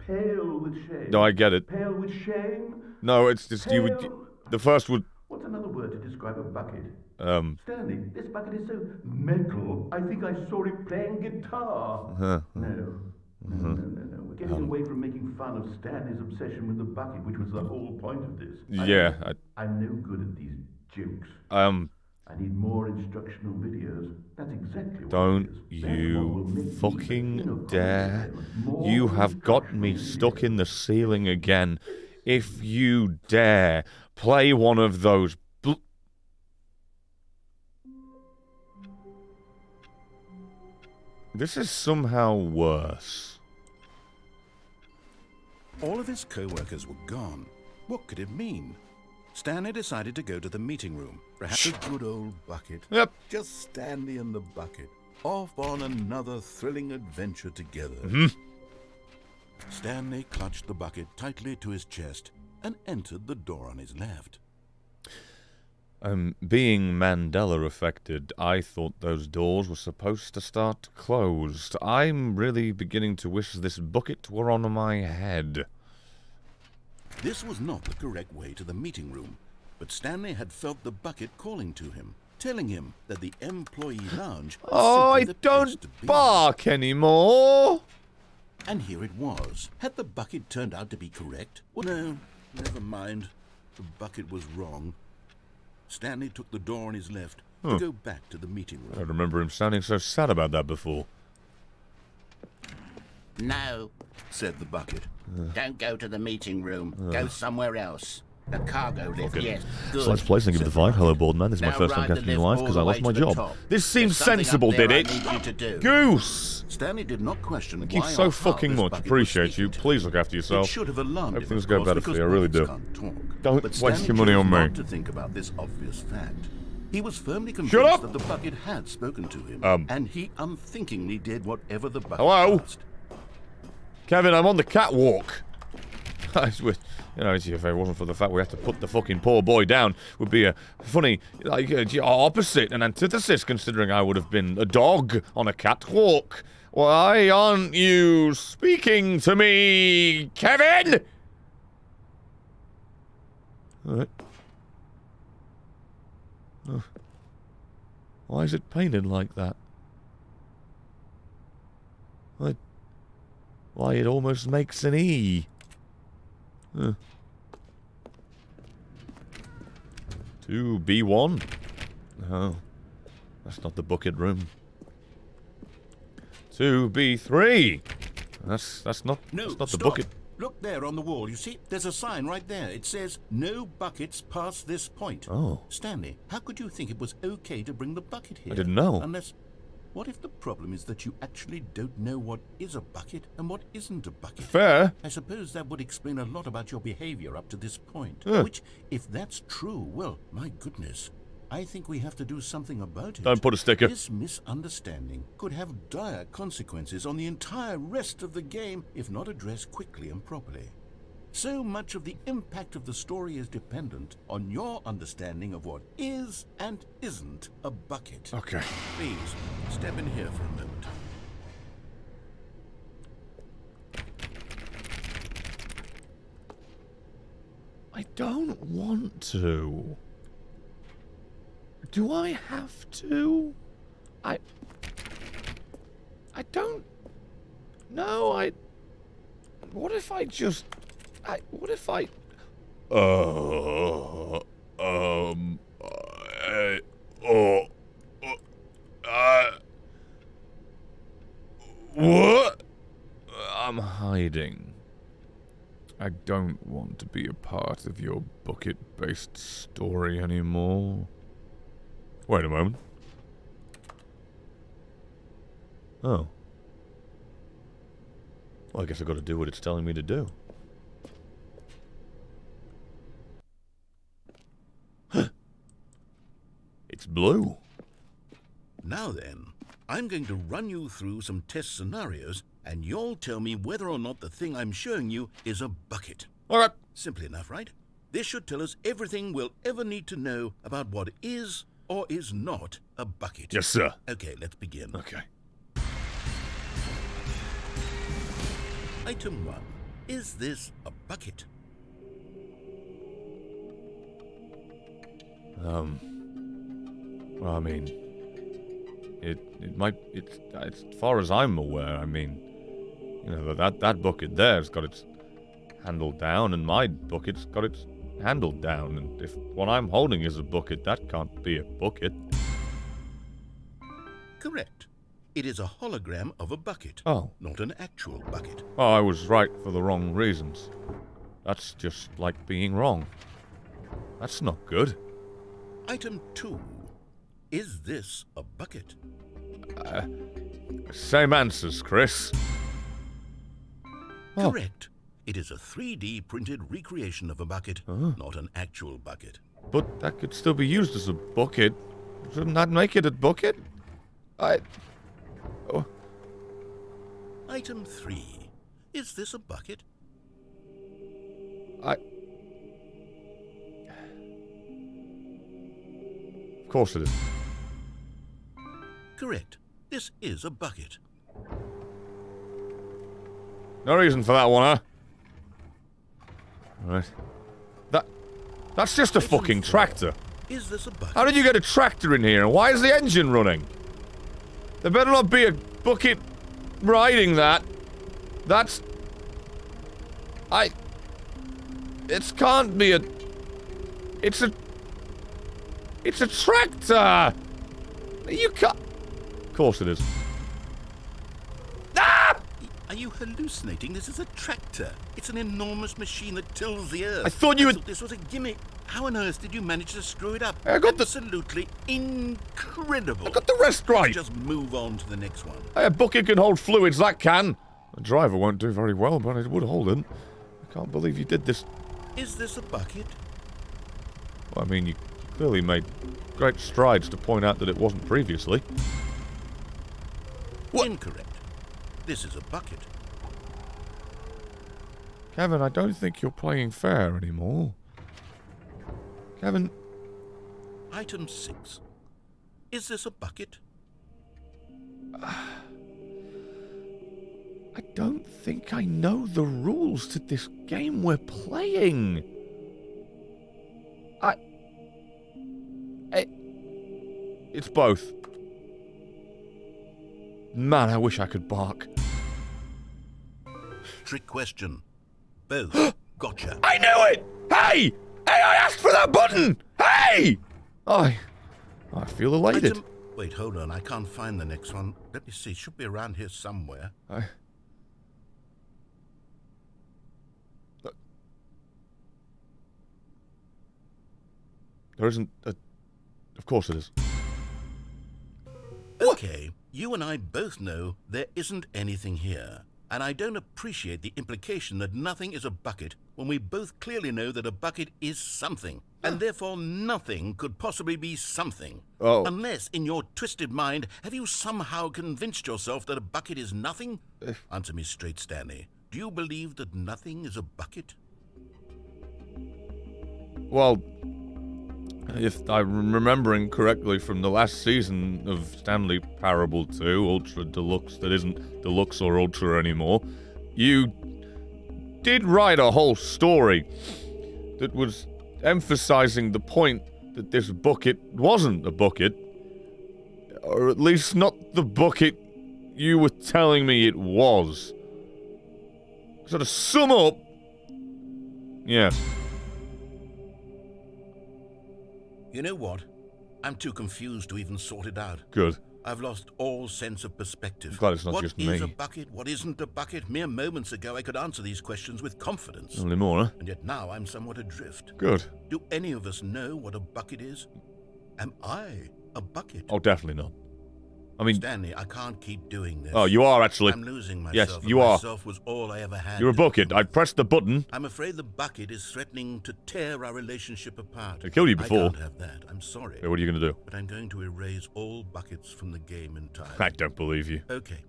Pale with shame. No, I get it. Pale with shame? No, it's just you would. The first would. Another word to describe a bucket? Um. Stanley, this bucket is so metal. I think I saw it playing guitar. Uh, No. No, no, no, no. We're getting away from making fun of Stanley's obsession with the bucket, which was the whole point of this. Yeah, I- I'm no good at these jokes. Um. I need more instructional videos. That's exactly what Don't it is. Then one will you fucking dare. You have got me stuck in the ceiling again. If you dare play one of those. Bl- this is somehow worse. All of his co-workers were gone. What could it mean? Stanley decided to go to the meeting room. Perhaps a good old bucket. Yep. Just Stanley and the bucket. Off on another thrilling adventure together. Mhm. Stanley clutched the bucket tightly to his chest and entered the door on his left. Um, being Mandela affected, I thought those doors were supposed to start closed. I'm really beginning to wish this bucket were on my head. This was not the correct way to the meeting room, but Stanley had felt the bucket calling to him, telling him that the employee lounge Oh, I simply the place don't bark anymore. And here it was. Had the bucket turned out to be correct? Well, no, never mind. The bucket was wrong. Stanley took the door on his left Huh. to go back to the meeting room. I room. remember him sounding so sad about that before. No, said the bucket. don't go to the meeting room. Uh. Go somewhere else. The cargo lift, it. yes. Good. play Thank you for the five. Hello, board man. This is my first time casting in life because I lost my job. top. This seems There's something up sensible, did it? need you to do. Goose! Stanley did not question Thank you so fucking much. Appreciate you. Please look after yourself. It should have alarmed Hope him, things go better for you. I really do. Don't but waste Stanley your money on me. to think about this obvious fact. He was firmly convinced that the bucket had spoken to him, Um. and he unthinkingly did whatever the bucket Hello? asked. Kevin, I'm on the catwalk. You know, if it wasn't for the fact we had to put the fucking poor boy down, would be a funny, like, uh, opposite, an antithesis, considering I would have been a dog on a catwalk. Why aren't you speaking to me, Kevin? Alright. Oh. Why is it painted like that? Why, why it almost makes an E. Huh. 2B1? Oh. That's not the bucket room. 2B3! That's that's not No, that's not the stop. bucket. Look there on the wall. You see, there's a sign right there. It says, no buckets past this point. Oh. Stanley, how could you think it was okay to bring the bucket here? I didn't know. Unless, what if the problem is that you actually don't know what is a bucket and what isn't a bucket? Fair. I suppose that would explain a lot about your behavior up to this point. Yeah. Which, if that's true, well, my goodness, I think we have to do something about it. Don't put a sticker. This misunderstanding could have dire consequences on the entire rest of the game if not addressed quickly and properly. So much of the impact of the story is dependent on your understanding of what is and isn't a bucket. Okay. Please, step in here for a moment. I don't want to. Do I have to? I. I don't. No, I. What if I just. I. What if I. Uh. Um. Uh. Oh. Uh. What? I'm hiding. I don't want to be a part of your bucket-based story anymore. Wait a moment. Oh. Well, I guess I've got to do what it's telling me to do. It's blue. Now then, I'm going to run you through some test scenarios, and you'll tell me whether or not the thing I'm showing you is a bucket. All right. Simply enough, right? This should tell us everything we'll ever need to know about what is or is not a bucket. Yes, sir. Okay, let's begin. Okay. Item 1. Is this a bucket? Um. Well, I mean, it it might it's as far as I'm aware. I mean, you know that that bucket there's got its handle down, and my bucket's got its handle down. And if what I'm holding is a bucket, that can't be a bucket. Correct. It is a hologram of a bucket. Oh. Not an actual bucket. Oh, I was right for the wrong reasons. That's just like being wrong. That's not good. Item 2. Is this a bucket? Uh, same answers, Chris. Oh. Correct. It is a 3D printed recreation of a bucket, Uh-huh. not an actual bucket. But that could still be used as a bucket. Shouldn't that make it a bucket? I. Oh, Item 3. Is this a bucket? I. Of course it is. Correct. This is a bucket. No reason for that one, huh? Right. That. That's just a fucking tractor. Is this a bucket? How did you get a tractor in here, and why is the engine running? There better not be a bucket riding that. That's... I... It can't be a... It's a... It's a tractor! You can't... Of course it is. Ah! Are you hallucinating? This is a tractor. It's an enormous machine that tills the earth. I thought you I had- This was a gimmick. How on earth did you manage to screw it up? I got the- Absolutely incredible. I got the rest right. Just move on to the next one. Hey, a bucket can hold fluids, that can. The driver won't do very well, but it would hold it. I can't believe you did this. Is this a bucket? Well, I mean, you clearly made great strides to point out that it wasn't previously. Incorrect. This is a bucket. Kevin, I don't think you're playing fair anymore. Kevin, Item 6. Is this a bucket? [sighs] I don't think I know the rules to this game we're playing. I. It, it's both. Man, I wish I could bark. Trick question. Both. [gasps] gotcha. I knew it! Hey! Hey, I asked for that button! Hey! I. I feel elated. Item... Wait, hold on. I can't find the next one. Let me see. Should be around here somewhere. I. There isn't a. Of course it is. Okay, you and I both know there isn't anything here. And I don't appreciate the implication that nothing is a bucket when we both clearly know that a bucket is something. And therefore nothing could possibly be something. Oh. Unless, in your twisted mind, have you somehow convinced yourself that a bucket is nothing? Answer me straight, Stanley. Do you believe that nothing is a bucket? Well, if I'm remembering correctly from the last season of Stanley Parable 2, Ultra Deluxe, that isn't Deluxe or Ultra anymore, you did write a whole story that was emphasizing the point that this bucket wasn't a bucket, or at least not the bucket you were telling me it was. So to sum up, yes. You know what? I'm too confused to even sort it out. Good. I've lost all sense of perspective. Glad it's not What just is me. a bucket? What isn't a bucket? Mere moments ago, I could answer these questions with confidence. Only more, huh? And yet now I'm somewhat adrift. Good. Do any of us know what a bucket is? Am I a bucket? Oh, definitely not. I mean, Stanley, I can't keep doing this. oh, you are actually. I'm losing myself. Yes, you are. Myself was all I ever had. You're a bucket. I pressed the button. I'm afraid the bucket is threatening to tear our relationship apart. I killed you before. I can't have that. I'm sorry. Okay, what are you going to do? But I'm going to erase all buckets from the game entirely. I don't believe you. Okay,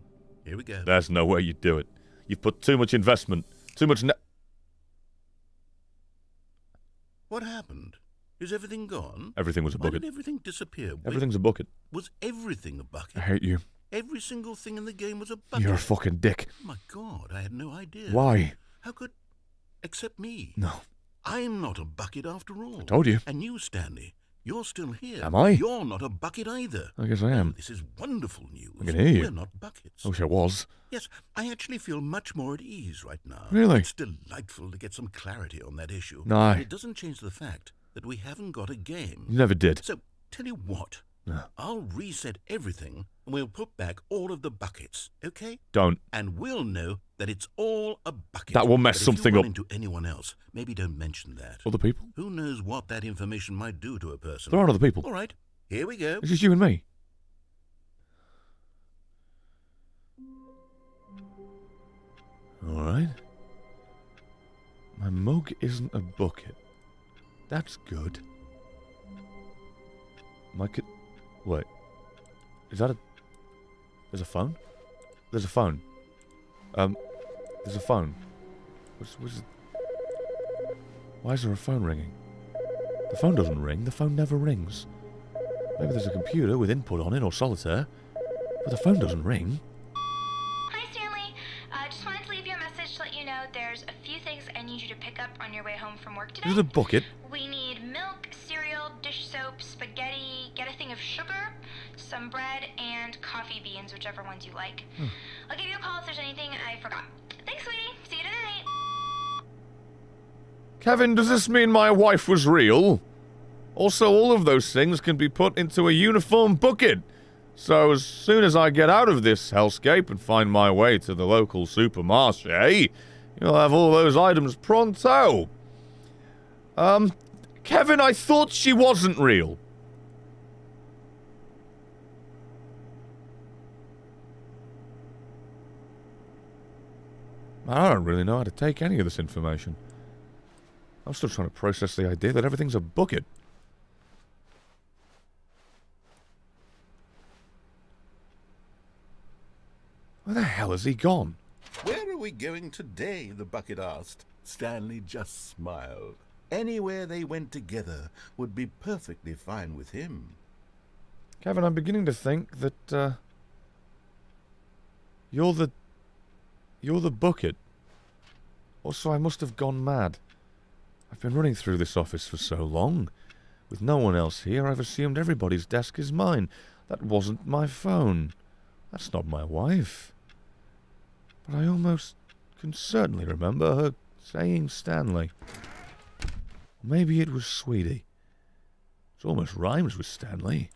here we go. There's no way you'd do it. You've put too much investment, too much. Ne- What happened? Is everything gone? Everything was a Why bucket. did everything disappear? Everything's a bucket. Was everything a bucket? I hate you. Every single thing in the game was a bucket. You're a fucking dick. Oh my god, I had no idea. Why? How could. Except me. No. I'm not a bucket after all. I told you. And you, Stanley, you're still here. Am I? You're not a bucket either. I guess I am. This is wonderful news. I can hear you. We're not buckets. I wish I was. Yes, I actually feel much more at ease right now. Really? It's delightful to get some clarity on that issue. No. It doesn't change the fact that we haven't got a game. You never did. So, tell you what. No. I'll reset everything and we'll put back all of the buckets, okay? Don't. And we'll know that it's all a bucket. That will mess But if something you up. into anyone else, maybe don't mention that. Other people? Who knows what that information might do to a person? There aren't other people. All right, here we go. It's just you and me. All right. My mug isn't a bucket. That's good. My co- Wait. Is that a. There's a phone? There's a phone. Um. There's a phone. What's. what's Why is there a phone ringing? The phone doesn't ring. The phone never rings. Maybe there's a computer with input on it or solitaire. But the phone doesn't ring. Hi, Stanley. Uh, just wanted to leave you a message to let you know there's a few things I need you to pick up on your way home from work today. It a bucket? We need milk, cereal, dish soap, spaghetti, get a thing of sugar, some bread, and coffee beans, whichever ones you like. Hmm. I'll give you a call if there's anything I forgot. Thanks, sweetie. See you tonight. Kevin, does this mean my wife was real? Also, all of those things can be put into a uniform bucket. So as soon as I get out of this hellscape and find my way to the local supermarché, you'll have all those items pronto. Um, Kevin, I thought she wasn't real. I don't really know how to take any of this information. I'm still trying to process the idea that everything's a bucket. Where the hell has he gone? Where are we going today? The bucket asked. Stanley just smiled. Anywhere they went together would be perfectly fine with him. Kevin, I'm beginning to think that uh, you're the you're the bucket. Also, I must have gone mad. I've been running through this office for so long. With no one else here, I've assumed everybody's desk is mine. That wasn't my phone. That's not my wife. But I almost can certainly remember her saying Stanley. Maybe it was Sweetie. It almost rhymes with Stanley.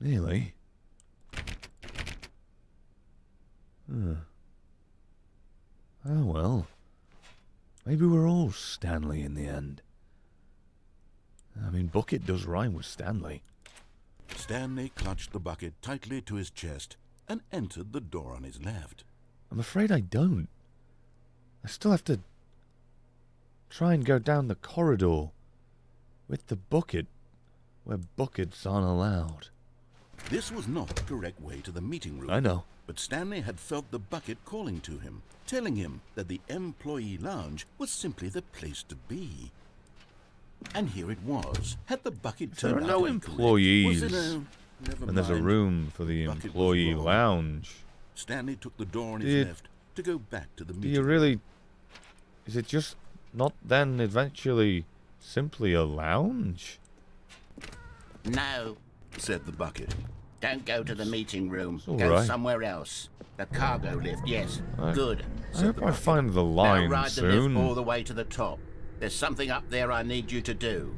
Nearly. Huh. Oh well. Maybe we're all Stanley in the end. I mean, bucket does rhyme with Stanley. Stanley clutched the bucket tightly to his chest and entered the door on his left. I'm afraid I don't. I still have to try and go down the corridor with the bucket where buckets aren't allowed. This was not the correct way to the meeting room. I know. But Stanley had felt the bucket calling to him, telling him that the employee lounge was simply the place to be. And here it was. Had the bucket There turned are out no employees. Was it a... And there's a room for the Bucket employee lounge. Stanley took the door on his left to go back to the meeting. Do you really. Is it just not then eventually simply a lounge? No, said the bucket. Don't go to the meeting room. Go right. somewhere else. The cargo lift, yes. I- Good. I said hope I find the Now line ride the soon. lift all the way to the top. There's something up there I need you to do.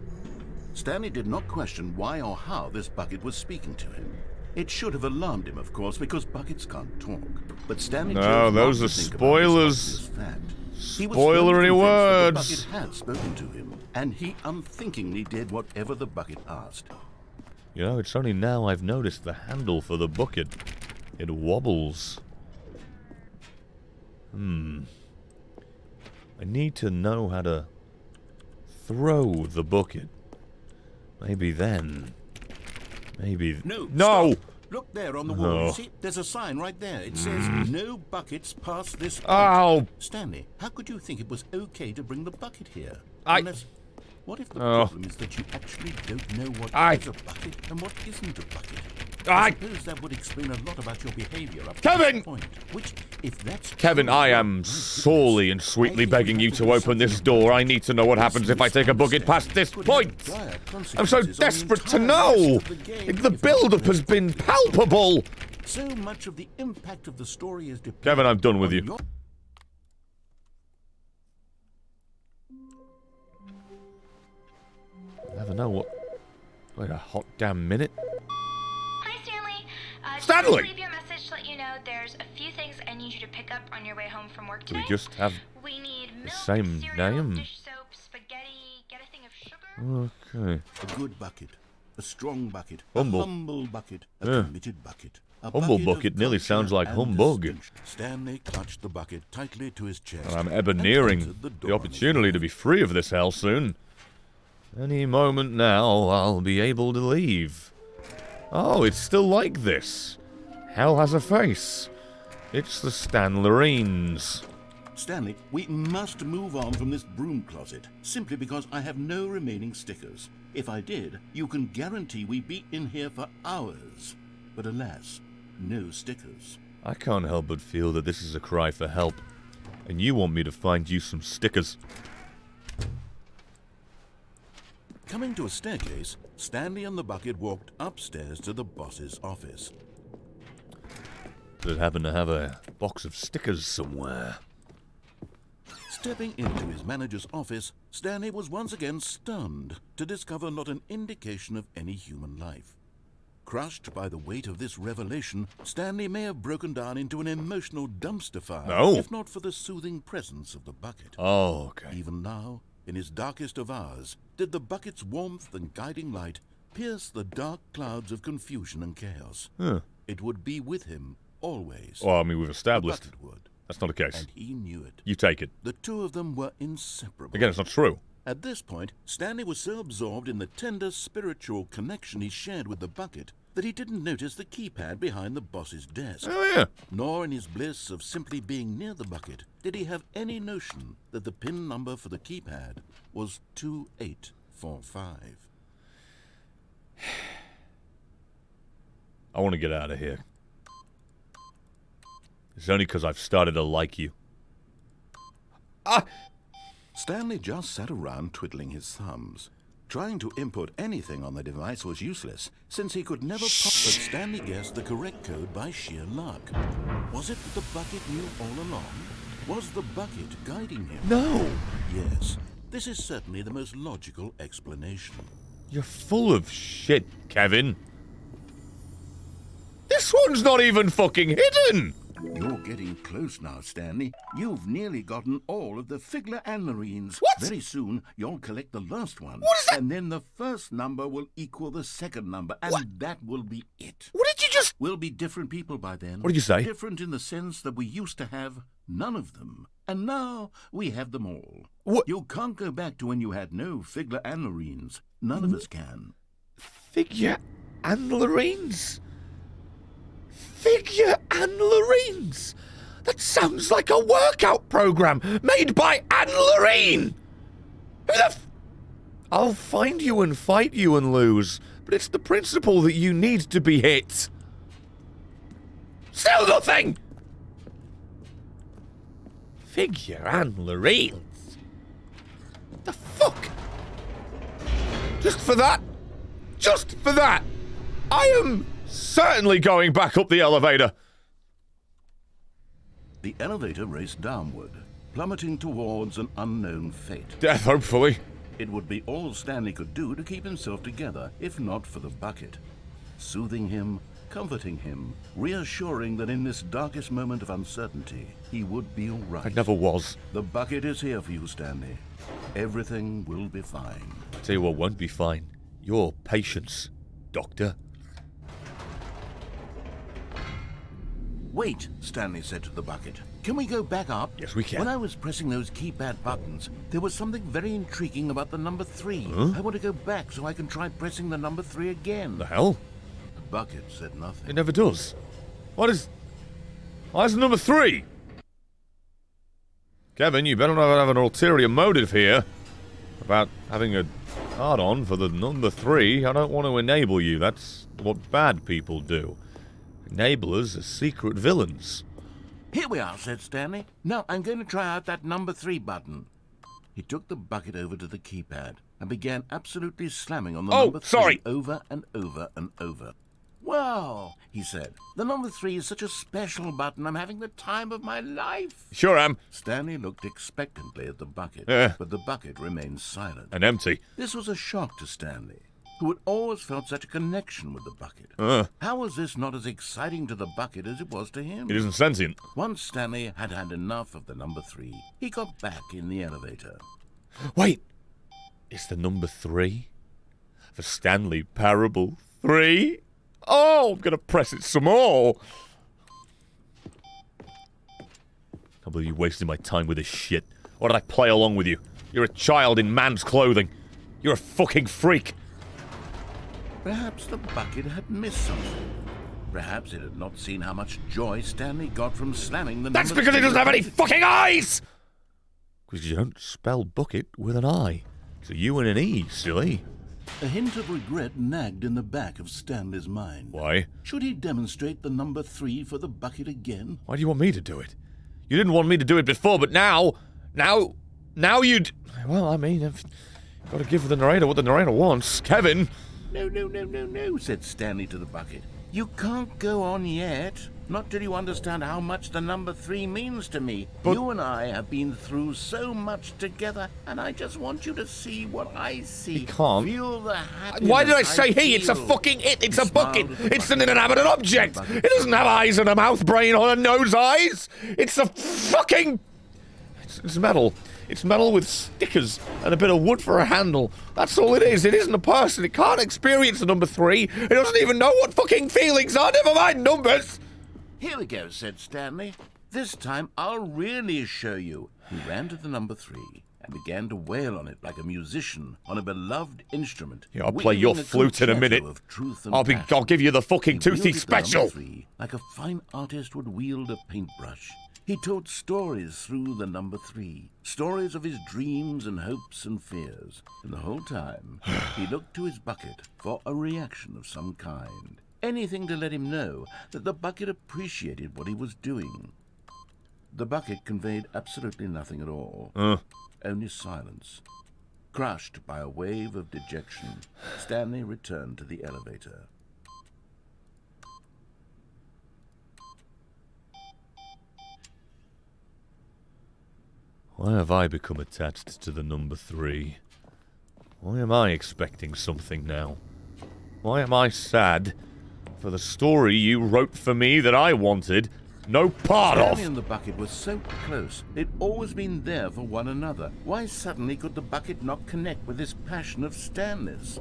Stanley did not question why or how this bucket was speaking to him. It should have alarmed him, of course, because buckets can't talk. But Stanley No, those are to think about this spoilers. obvious fact. He was Spoilery words. The bucket had spoken to him, and he unthinkingly did whatever the bucket asked. You know, it's only now I've noticed the handle for the bucket. It wobbles. Hmm. I need to know how to throw the bucket. Maybe then. Maybe. No, No! stop. Look there on the wall. Oh. You see, there's a sign right there. It says no buckets past this point. Ow. Stanley, how could you think it was okay to bring the bucket here? I- Unless, what if the Oh. problem is that you actually don't know what I- is a bucket and what isn't a bucket? I- suppose that would explain a lot about your behavior up to Kevin! this point. Which, if that's Kevin, true, I am oh, sorely and sweetly begging you to open this door. I need to know what happens if I take a bucket past this point. I'm so desperate to know. The build-up has been palpable. So much of the impact of the story is dependent Kevin, I'm done with you. Never know what. Wait a hot damn minute. Hi, Stanley. Uh, Stanley! wanted leave you a message to let you know there's a few things I need you to pick up on your way home from work Do we just have We need the milk, same cereal, name? dish soap, spaghetti, get a thing of sugar. Okay. A good bucket, a strong bucket, Humble. a humble bucket, a Yeah. committed bucket. A Humble of bucket nearly sounds like humbug. Stanley clutched the bucket tightly to his chest. And I'm and ebeneering the, the opportunity to be free of this hell soon. Any moment now, I'll be able to leave. Oh, it's still like this. Hell has a face. It's the Stanlerines. Stanley, we must move on from this broom closet, simply because I have no remaining stickers. If I did, you can guarantee we'd be in here for hours. But alas, no stickers. I can't help but feel that this is a cry for help. And you want me to find you some stickers. Coming to a staircase, Stanley and the bucket walked upstairs to the boss's office. Did it happen to have a box of stickers somewhere? Stepping into his manager's office, Stanley was once again stunned to discover not an indication of any human life. Crushed by the weight of this revelation, Stanley may have broken down into an emotional dumpster fire No. if not for the soothing presence of the bucket. Oh, okay. Even now, in his darkest of hours, did the bucket's warmth and guiding light pierce the dark clouds of confusion and chaos. Huh. It would be with him always. Well, I mean, we've established that's not the case. And he knew it. You take it. The two of them were inseparable. Again, it's not true. At this point, Stanley was so absorbed in the tender spiritual connection he shared with the bucket that he didn't notice the keypad behind the boss's desk. Oh, yeah. Nor in his bliss of simply being near the bucket did he have any notion that the pin number for the keypad was 2845. [sighs] I want to get out of here. It's only because I've started to like you. Ah! Stanley just sat around twiddling his thumbs. Trying to input anything on the device was useless, since he could never pop that Stanley guessed the correct code by sheer luck. Was it that the bucket knew all along? Was the bucket guiding him? No! Yes, this is certainly the most logical explanation. You're full of shit, Kevin. This one's not even fucking hidden! You're getting close now, Stanley. You've nearly gotten all of the Figler and Marines. What? Very soon, you'll collect the last one. What is that? And then the first number will equal the second number, and What? that will be it. What did you just. We'll be different people by then. What did you say? Different in the sense that we used to have none of them. And now we have them all. What? You can't go back to when you had no Figler and Marines. None of us can. Figure and Lorraines? Figure and Lorraines? That sounds like a workout program made by Anne Lorraine! Who the f- I'll find you and fight you and lose, but it's the principle that you need to be hit. Still nothing! Figure and Lorraines? The fuck? Just for that? Just for that? I am certainly going back up the elevator. The elevator raced downward, plummeting towards an unknown fate. Death, hopefully. It would be all Stanley could do to keep himself together, if not for the bucket. Soothing him, comforting him, reassuring that in this darkest moment of uncertainty, he would be all right. I never was. The bucket is here for you, Stanley. Everything will be fine. Tell you what won't be fine. Your patience, Doctor. Wait, Stanley said to the bucket. Can we go back up? Yes, we can. When I was pressing those keypad buttons, there was something very intriguing about the number three. Huh? I want to go back so I can try pressing the number three again. The hell? The bucket said nothing. It never does. What is. Why is number three? Kevin, you better not have an ulterior motive here about having a hard on for the number three. I don't want to enable you. That's what bad people do. Enablers are secret villains. Here we are, said Stanley. Now I'm going to try out that number three button. He took the bucket over to the keypad and began absolutely slamming on the Oh, number three sorry. over and over and over. Well, he said, the number three is such a special button. I'm having the time of my life. Sure I am. Stanley looked expectantly at the bucket, Yeah. but the bucket remained silent. And empty. This was a shock to Stanley, who had always felt such a connection with the bucket. Uh, How was this not as exciting to the bucket as it was to him? it isn't sentient. Once Stanley had had enough of the number three, he got back in the elevator. Wait! It's the number three? For Stanley Parable 3? Oh, I'm gonna press it some more! Can't believe you wasted my time with this shit. Why did I play along with you? You're a child in man's clothing. You're a fucking freak. Perhaps the bucket had missed something. Perhaps it had not seen how much joy Stanley got from slamming the That's because it doesn't have any fucking eyes! Because you don't spell bucket with an I. It's a U and an E, silly. A hint of regret nagged in the back of Stanley's mind. Why? Should he demonstrate the number three for the bucket again? Why do you want me to do it? You didn't want me to do it before, but now, now, now you'd. Well, I mean, I've got to give the narrator what the narrator wants. Kevin! No, no, no, no, no, said Stanley to the bucket. You can't go on yet. Not till you understand how much the number three means to me. But- You and I have been through so much together, and I just want you to see what I see. He can't. Feel the happiness Why did I say he? It's a fucking it. It's He a bucket. smiled at the It's an inanimate object. It doesn't have eyes and a mouth, brain, or a nose eyes. It's a fucking. It's, it's metal. It's metal with stickers and a bit of wood for a handle. That's all it is. It isn't a person. It can't experience the number three. It doesn't even know what fucking feelings are. Never mind numbers. Here we go, said Stanley. This time I'll really show you. He ran to the number three and began to wail on it like a musician on a beloved instrument. Yeah, I'll play your flute in a minute. of truth and I'll be. passion. I'll give you the fucking toothy special. three like a fine artist would wield a paintbrush. He told stories through the number three, stories of his dreams and hopes and fears. And the whole time, [sighs] he looked to his bucket for a reaction of some kind. Anything to let him know that the bucket appreciated what he was doing. The bucket conveyed absolutely nothing at all, Uh. only silence. Crushed by a wave of dejection, Stanley returned to the elevator. Why have I become attached to the number three? Why am I expecting something now? Why am I sad for the story you wrote for me that I wanted no part Stanley of? and the bucket were so close. They'd always been there for one another. Why suddenly could the bucket not connect with this passion of Stanley's?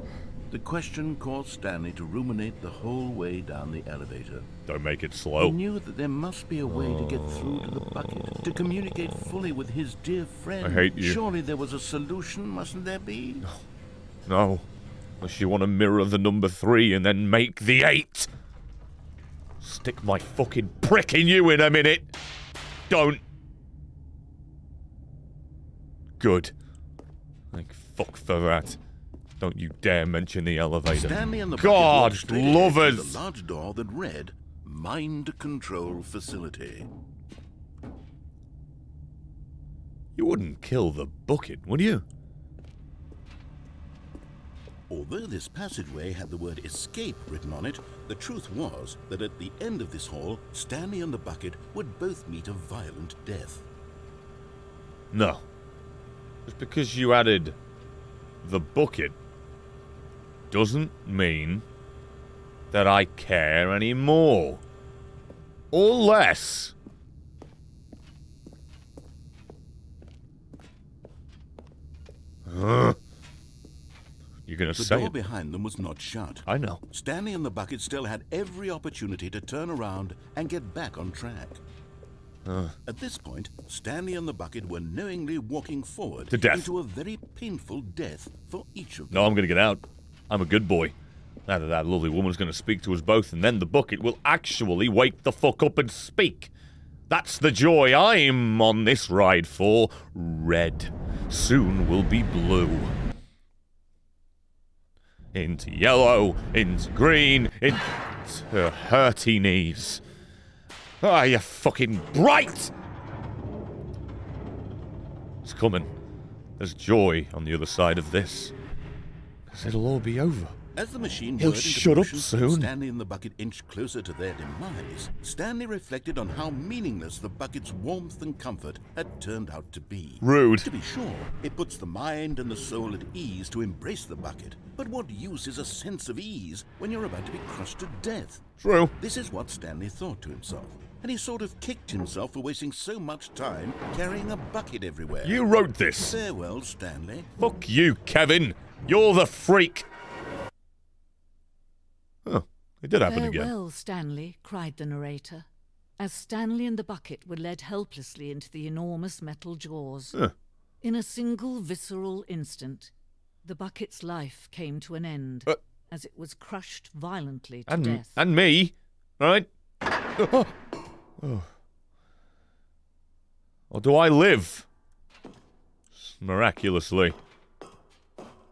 The question caused Stanley to ruminate the whole way down the elevator. Don't make it slow. He knew that there must be a way to get through to the bucket, to communicate fully with his dear friend. I hate you. Surely there was a solution, mustn't there be? No. Unless you want to mirror the number three and then make the eight. Stick my fucking prick in you in a minute. Don't. Good. Thank fuck for that. Don't you dare mention the elevator. Stanley and the God, walked straight ahead to lovers. The large door that read Mind Control Facility. You wouldn't kill the bucket, would you? Although this passageway had the word escape written on it, the truth was that at the end of this hall, Stanley and the bucket would both meet a violent death. No. Just because you added the bucket doesn't mean that I care anymore. Or less. You're gonna The say door it. behind them was not shut. I know. Stanley and the bucket still had every opportunity to turn around and get back on track. Uh, At this point, Stanley and the bucket were knowingly walking forward To death. into a very painful death for each of them. no, I'm gonna get out. I'm a good boy. Now that lovely woman's gonna speak to us both, and then the bucket will actually wake the fuck up and speak. That's the joy I'm on this ride for. Red. Soon will be blue. Into yellow, into green, into her hurty knees. Ah, you fucking bright! It's coming. There's joy on the other side of this. It'll all be over. As the machine He'll shut up soon. Stanley and the bucket inched closer to their demise. Stanley reflected on how meaningless the bucket's warmth and comfort had turned out to be. Rude. To be sure, it puts the mind and the soul at ease to embrace the bucket. But what use is a sense of ease when you're about to be crushed to death? True. This is what Stanley thought to himself. And he sort of kicked himself for wasting so much time carrying a bucket everywhere. You wrote this. Farewell, Stanley. Fuck you, Kevin. You're the freak. Oh, it did happen again. Farewell, Stanley, cried the narrator, as Stanley and the bucket were led helplessly into the enormous metal jaws. Huh. In a single visceral instant, the bucket's life came to an end Uh. as it was crushed violently to And, death. and me, right? [laughs] oh. Or do I live? Miraculously.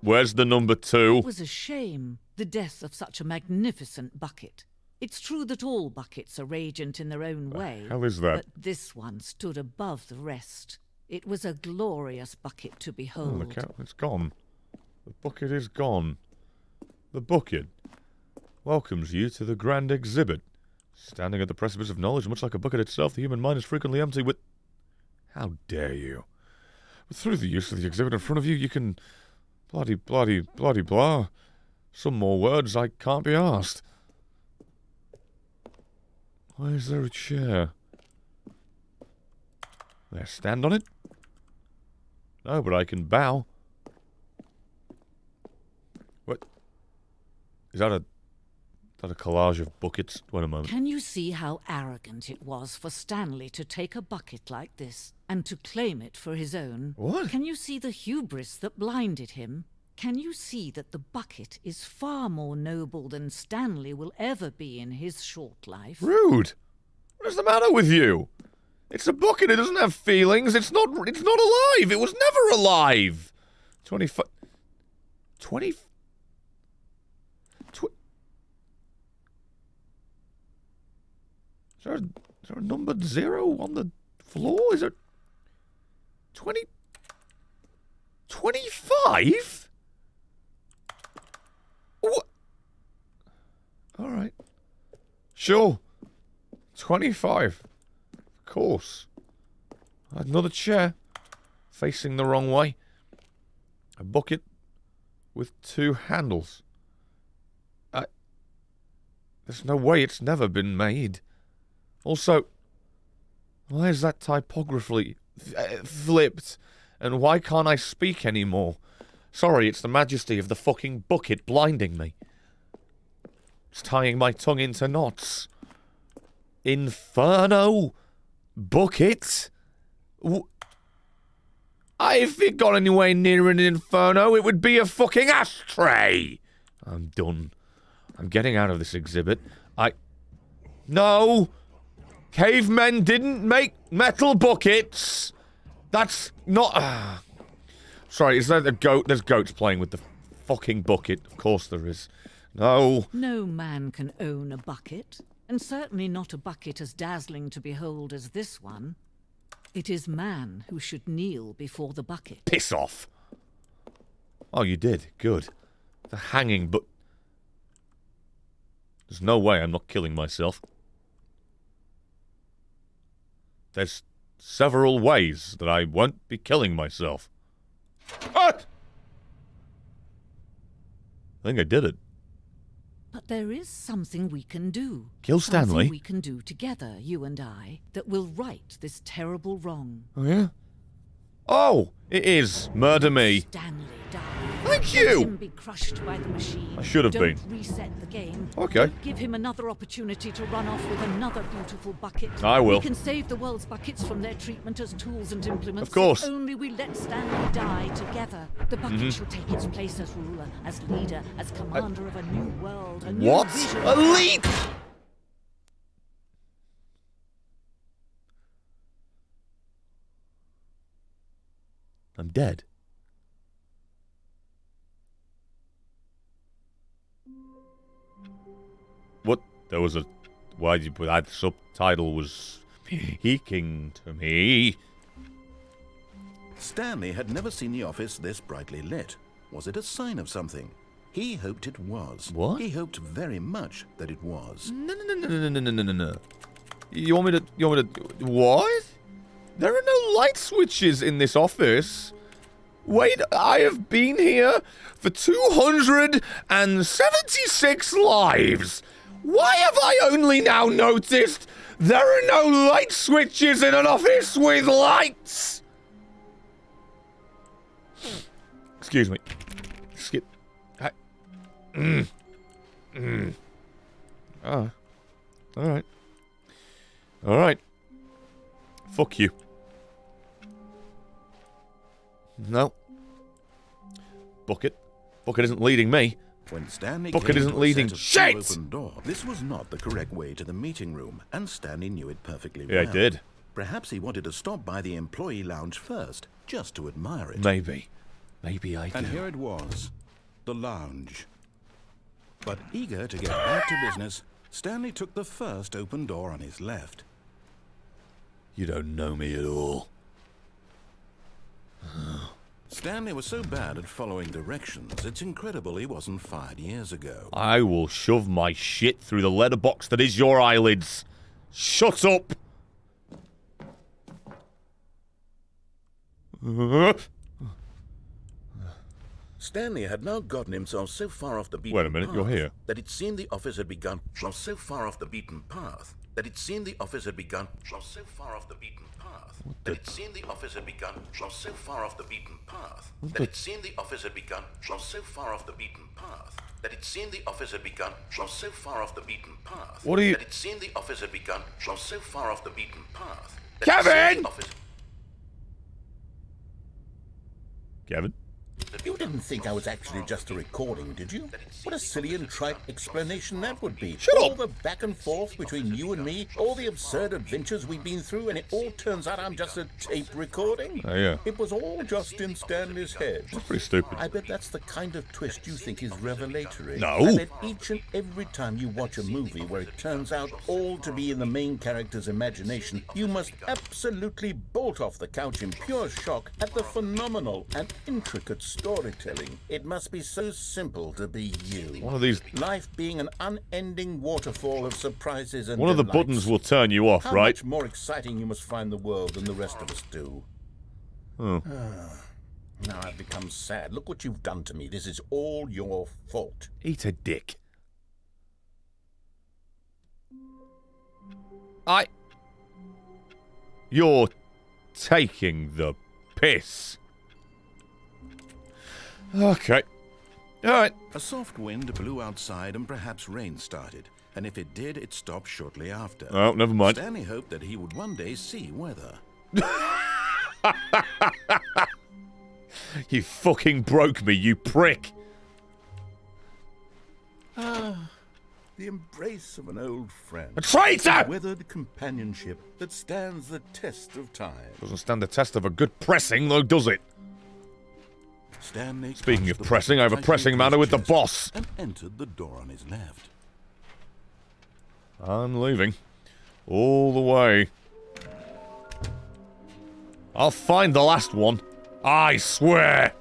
Where's the number two? It was a shame, the death of such a magnificent bucket. It's true that all buckets are radiant in their own way. hell is that? But this one stood above the rest. It was a glorious bucket to Oh, behold. look out, it's gone. The bucket is gone. The bucket welcomes you to the grand exhibit. Standing at the precipice of knowledge, much like a bucket itself, the human mind is frequently empty with. How dare you? But through the use of the exhibit in front of you, you can. Bloody, bloody, bloody, blah. Some more words I can't be asked. Why is there a chair? There, stand on it? No, but I can bow. What? Is that a that a collage of buckets? Wait a moment. Can you see how arrogant it was for Stanley to take a bucket like this and to claim it for his own? What? Can you see the hubris that blinded him? Can you see that the bucket is far more noble than Stanley will ever be in his short life? Rude. What's the matter with you? It's a bucket. It doesn't have feelings. It's not. It's not alive. It was never alive. Twenty-five. Twenty. Tw- is, there a, is there a numbered zero on the floor? Is it twenty? Twenty-five? What? All right. Sure. 25. Of course. I had Another chair. Facing the wrong way. A bucket with two handles. I... There's no way it's never been made. Also, why is that typography f- uh, flipped? And why can't I speak anymore? Sorry, it's the majesty of the fucking bucket blinding me. It's tying my tongue into knots. Inferno? Bucket? W- if it got anywhere near an inferno, it would be a fucking ashtray! I'm done. I'm getting out of this exhibit. I. No! Cavemen didn't make metal buckets! That's not. ah. Sorry, is there a goat? There's goats playing with the fucking bucket. Of course there is. No. No man can own a bucket, and certainly not a bucket as dazzling to behold as this one. It is man who should kneel before the bucket. Piss off. Oh, you did. Good. The hanging, but. There's no way I'm not killing myself. There's several ways that I won't be killing myself. What? I think I did it. But there is something we can do. Kill Something Stanley? we can do together, you and I, that will right this terrible wrong. Oh, yeah? Oh, it is. Murder me. Stanley. Thank you. be crushed by the machine. I should have Don't been. reset the game. Okay. Don't give him another opportunity to run off with another beautiful bucket. I will. We can save the world's buckets from their treatment as tools and implements. Of course. If only we let Stanley die together. The bucket Mhm. shall take its place as ruler, as leader, as commander of a new world, a new What? vision. Elite! I'm dead. What? There was a. Why did you put that subtitle was [laughs] speaking to me? Stanley had never seen the office this brightly lit. Was it a sign of something? He hoped it was. What? He hoped very much that it was. No, no, no, no, no, no, no, no, no. You want me to? You want me to? What? There are no light switches in this office. Wait, I have been here for 276 lives. Why have I only now noticed there are no light switches in an office with lights? Excuse me. Skip. I, mm. Mm. Oh. Alright. Alright. Fuck you. No. Bucket. Bucket isn't leading me. When Stanley Bucket isn't leading shit! open door, this was not the correct way to the meeting room, and Stanley knew it perfectly well. Yeah, I did. Perhaps he wanted to stop by the employee lounge first, just to admire it. Maybe. Maybe I And here it was, the lounge. But eager to get back to business, Stanley took the first open door on his left. You don't know me at all. Stanley was so bad at following directions, it's incredible he wasn't fired years ago. I will shove my shit through the letterbox that is your eyelids. Shut up! Stanley had now gotten himself so far off the beaten Wait a minute, path you're here. that it seemed the office had begun so far off the beaten path that it seemed the office had begun so far off the beaten path. That it seemed the office had begun from so far off the beaten path. What That the- it seemed the office had begun from so far off the beaten path. That it seemed the office had begun from so far off the beaten path. What are you- That it seemed the office had begun from so far off the beaten path. that it seemed Kevin! the office- Kevin? You didn't think I was actually just a recording, did you? What a silly and trite explanation that would be. Shut all up! the back and forth between you and me, all the absurd adventures we've been through, and it all turns out I'm just a tape recording? Oh, yeah. It was all just in Stanley's head. That's pretty stupid. I bet that's the kind of twist you think is revelatory. No. I bet each and every time you watch a movie where it turns out all to be in the main character's imagination, you must absolutely bolt off the couch in pure shock at the phenomenal and intricate storytelling. It must be so simple to be you. One of these- Life being an unending waterfall of surprises and One of the buttons will turn you off, How right? much more exciting you must find the world than the rest of us do. Oh. Ah, now I've become sad. Look what you've done to me. This is all your fault. Eat a dick. I. You're taking the piss. Okay. All right. A soft wind blew outside and perhaps rain started. And if it did, it stopped shortly after. Oh, never mind. Stanley hoped that he would one day see weather. [laughs] You fucking broke me, you prick. Ah, the embrace of an old friend. A traitor! The weathered companionship that stands the test of time. Doesn't stand the test of a good pressing, though, does it? Stanley Speaking of pressing, I have a pressing matter with the boss. And entered the door on his left. I'm leaving. All the way. I'll find the last one. I swear.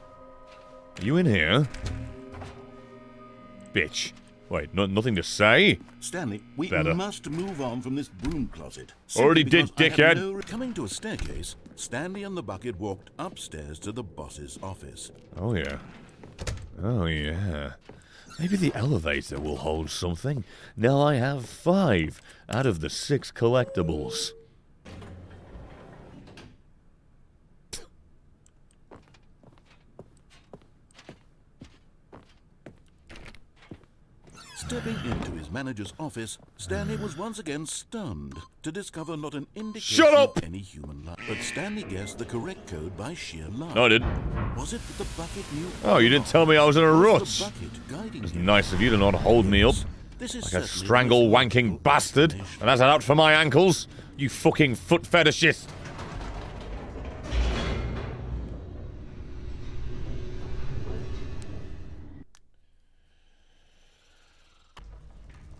Are you in here? Bitch. Wait, no, nothing to say? Stanley, we Better. must move on from this broom closet. Already did, dickhead. no- Coming to a staircase, Stanley and the bucket walked upstairs to the boss's office. Oh, yeah. Oh, yeah. Maybe the elevator will hold something. Now I have five out of the six collectibles. Stepping into his manager's office, Stanley was once again stunned to discover not an indication Shut up! of any human life. But Stanley guessed the correct code by sheer luck. No, I didn't. Was it that the bucket knew? Oh, you didn't tell me I was in a Was the It's nice of you to not hold me up. This is Like a strangle-wanking bastard. And it out for my ankles. You fucking foot fetishist.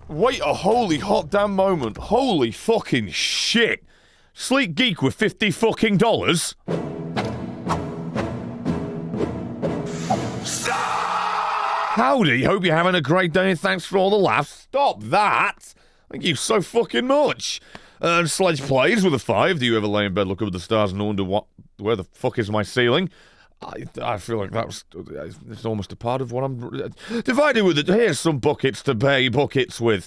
Wait a holy hot damn moment. Holy fucking shit. Sleek Geek with 50 fucking dollars? Howdy, hope you're having a great day thanks for all the laughs. Stop that! Thank you so fucking much. And Sledge plays with a five. Do you ever lay in bed, look up at the stars, and wonder what, where the fuck is my ceiling? I, I feel like that's it's almost a part of what I'm divided with it. Here's some buckets to pay buckets with.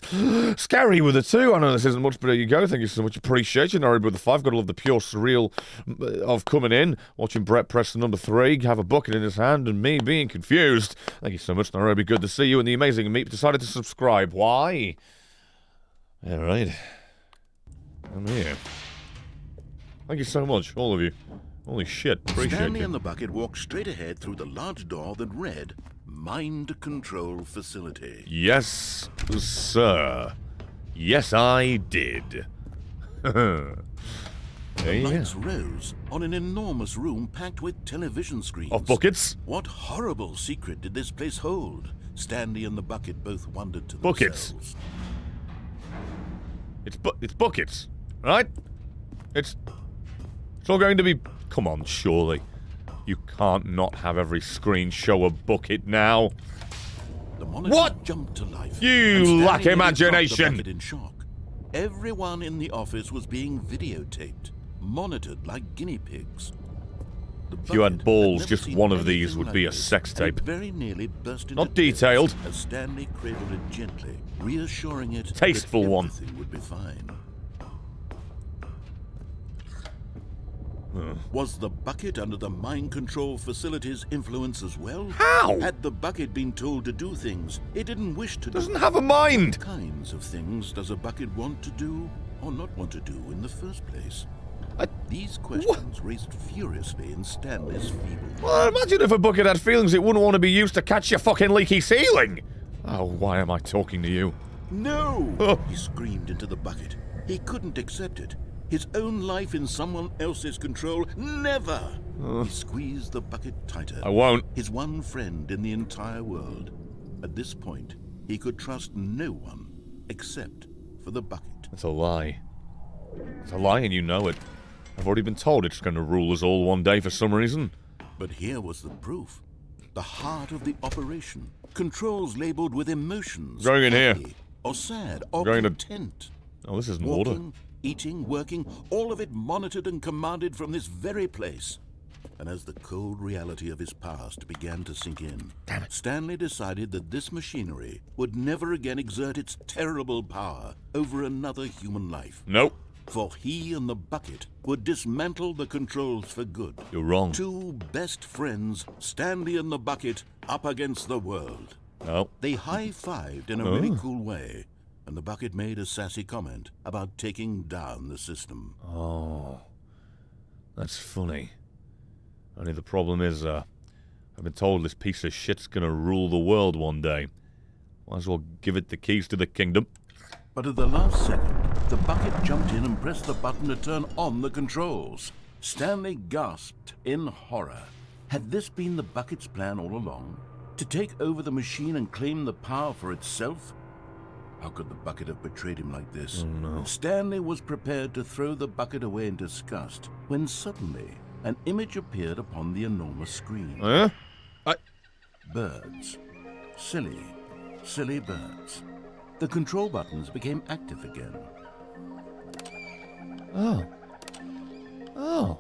Scary with a two. I know this isn't much, but there you go. Thank you so much. Appreciate you. Norrie with the five. Gotta love the pure surreal uh, of coming in, watching Brett press the number three, have a bucket in his hand, and me being confused. Thank you so much, Nairobi. Good to see you. And the amazing Meep decided to subscribe. Why? All right. I'm here. Thank you so much, all of you. Holy shit, appreciate Stanley it. and the bucket walked straight ahead through the large door that read Mind Control Facility. Yes, sir. Yes, I did. [laughs] The you go. lights rose on an enormous room packed with television screens. Of buckets? What horrible secret did this place hold? Stanley and the bucket both wondered to Buckets. themselves. It's bu- it's buckets, right? It's it's all going to be. Come on, surely. You can't not have every screen show a bucket now. The monitor What? jumped to life. You lack nearly dropped the imagination. in shock. Everyone in the office was being videotaped, monitored like guinea pigs. If you had balls, just one of these would like be a sex tape. very nearly burst Not detailed. As Stanley cradled it gently, reassuring it Tasteful one. would be fine. Was the bucket under the mind control facility's influence as well? How? Had the bucket been told to do things it didn't wish to Doesn't do? have a mind. What kinds of things does a bucket want to do or not want to do in the first place? These questions raced furiously in Stanley's feeble Well, imagine if a bucket had feelings it wouldn't want to be used to catch your fucking leaky ceiling. Oh, why am I talking to you? No! Oh. He screamed into the bucket. He couldn't accept it. His own life in someone else's control, never! Ugh. He squeezed the bucket tighter. I won't. His one friend in the entire world. At this point, he could trust no one except for the bucket. It's a lie. It's a lie and you know it. I've already been told it's going to rule us all one day for some reason. But here was the proof. The heart of the operation. Controls labeled with emotions. Going in here. happy Or sad, or Going to- content. Oh, this isn't order. Walking, eating, working, all of it monitored and commanded from this very place. And as the cold reality of his past began to sink in, Stanley decided that this machinery would never again exert its terrible power over another human life. Nope. For he and the bucket would dismantle the controls for good. You're wrong. Two best friends, Stanley and the bucket, up against the world. No. They high-fived in a oh. really Oh. cool way, and the bucket made a sassy comment about taking down the system. Oh. That's funny. Only the problem is, uh, I've been told this piece of shit's gonna rule the world one day. Might as well give it the keys to the kingdom. But at the last second, the bucket jumped in and pressed the button to turn on the controls. Stanley gasped in horror. Had this been the bucket's plan all along? To take over the machine and claim the power for itself? How could the bucket have betrayed him like this? Oh, Stanley was prepared to throw the bucket away in disgust when suddenly an image appeared upon the enormous screen. Huh? I... Birds. Silly, silly birds. The control buttons became active again. Oh. Oh.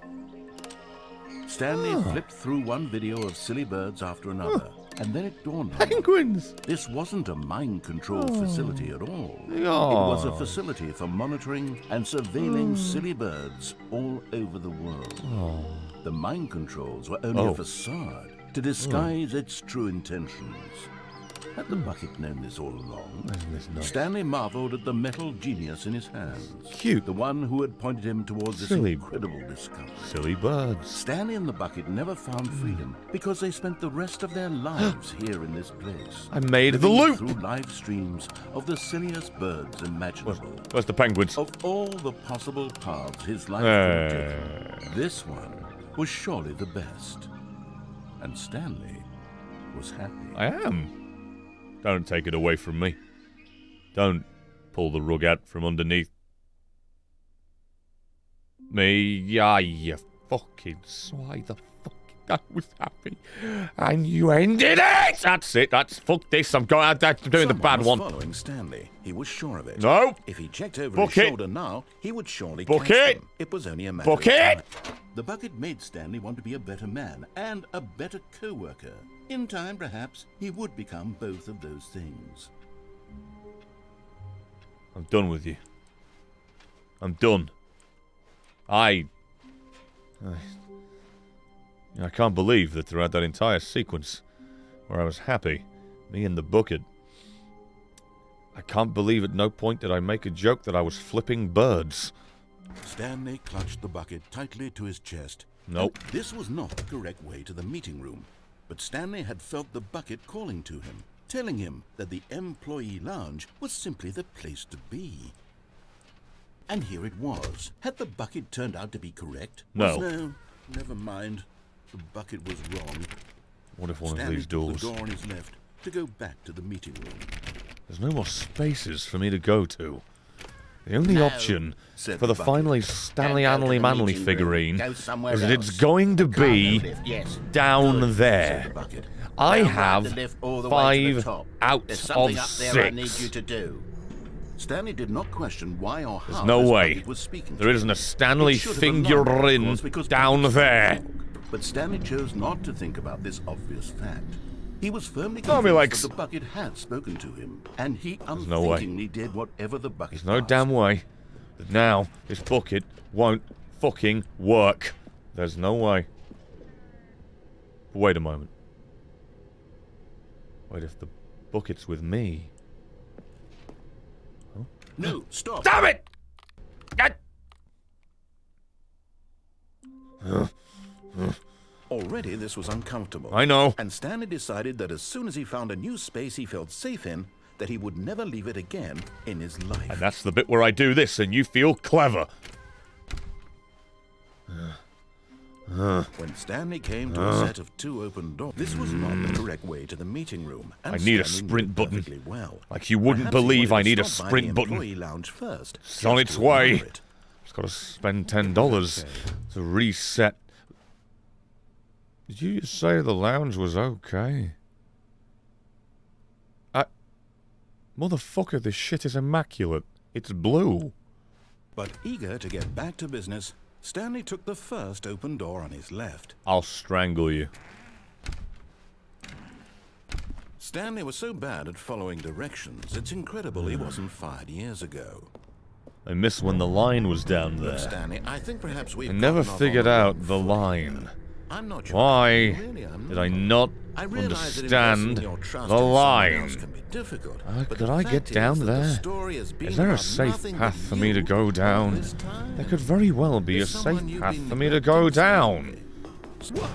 Stanley Oh. flipped through one video of silly birds after another, and then it dawned on. Penguins! This wasn't a mind control Oh. facility at all. It Oh. was a facility for monitoring and surveilling hmm. silly birds all over the world. Oh. The mind controls were only Oh. a facade to disguise its true intentions. Had the bucket known this all along? Nice? Stanley marveled at the metal genius in his hands. Cute. The one who had pointed him towards this Silly- incredible discovery. Silly birds. Stanley and the bucket never found freedom because they spent the rest of their [gasps] lives here in this place. I made the loop. Through live streams of the silliest birds imaginable. Where's the penguins? Of all the possible paths his life Eh. could taken, this one was surely the best. And Stanley was happy. I am. Don't take it away from me. Don't pull the rug out from underneath me. Yeah, you fucking swine. The fuck. I was happy. And you ended it! That's it. That's. Fuck this. I'm going. I'm doing the bad one. following Stanley. He was sure of it. No. If he checked over Book his it. shoulder now, he would surely Book catch it. them. It was only a matter Book of it. time. The bucket made Stanley want to be a better man and a better co-worker. In time, perhaps, he would become both of those things. I'm done with you. I'm done. I. I, I can't believe that throughout that entire sequence where I was happy, me and the bucket, I can't believe at no point did I make a joke that I was flipping birds. Stanley clutched the bucket tightly to his chest. Nope. This was not the correct way to the meeting room, but Stanley had felt the bucket calling to him, telling him that the employee lounge was simply the place to be. And here it was. Had the bucket turned out to be correct? No. No, never mind. The bucket was wrong. What if one Stanley of these doors? the door on his left to go back to the meeting room. There's no more spaces for me to go to. The only No, option for the finally Stanley Don't go to Anley Manley figurine Go is that it's going to be lift, yes. down Good, there. the. I have the lift all the to five out There's something of up there I need six. you to do. Stanley did not question why or how There's no way. bucket was speaking There isn't a Stanley It should have alarmed him, of figurine down there. But Stanley chose not to think about this obvious fact. He was firmly convinced likes- that the bucket had spoken to him, and he There's no unthinkingly did whatever the bucket There's no damn way that now this bucket won't fucking work. There's no way. Wait a moment. Wait, if the bucket's with me... No, stop. Damn it! Already this was uncomfortable. I know. And Stanley decided that as soon as he found a new space he felt safe in, that he would never leave it again in his life. And that's the bit where I do this and you feel clever. When Stanley came to Uh. a set of two open doors, this was not the correct way to the meeting room. And I need a Stanley knew sprint button. Well. Like you wouldn't Perhaps believe I need a sprint button. lounge first. It's on its way. it. Just gotta spend ten dollars to reset. Did you just say the lounge was okay? I... Motherfucker, this shit is immaculate. It's blue. But eager to get back to business, Stanley took the first open door on his left. I'll strangle you. Stanley was so bad at following directions, it's incredible he wasn't fired years ago. I miss when the line was down Look, there. Stanley, I think perhaps we've I never figured out the line. I'm not sure. Why Really, I'm did I not I understand the in line? can be difficult, Uh, could the I get down the there? been Is there a safe path for me to go down? There could very well be a safe path for me to go down. What?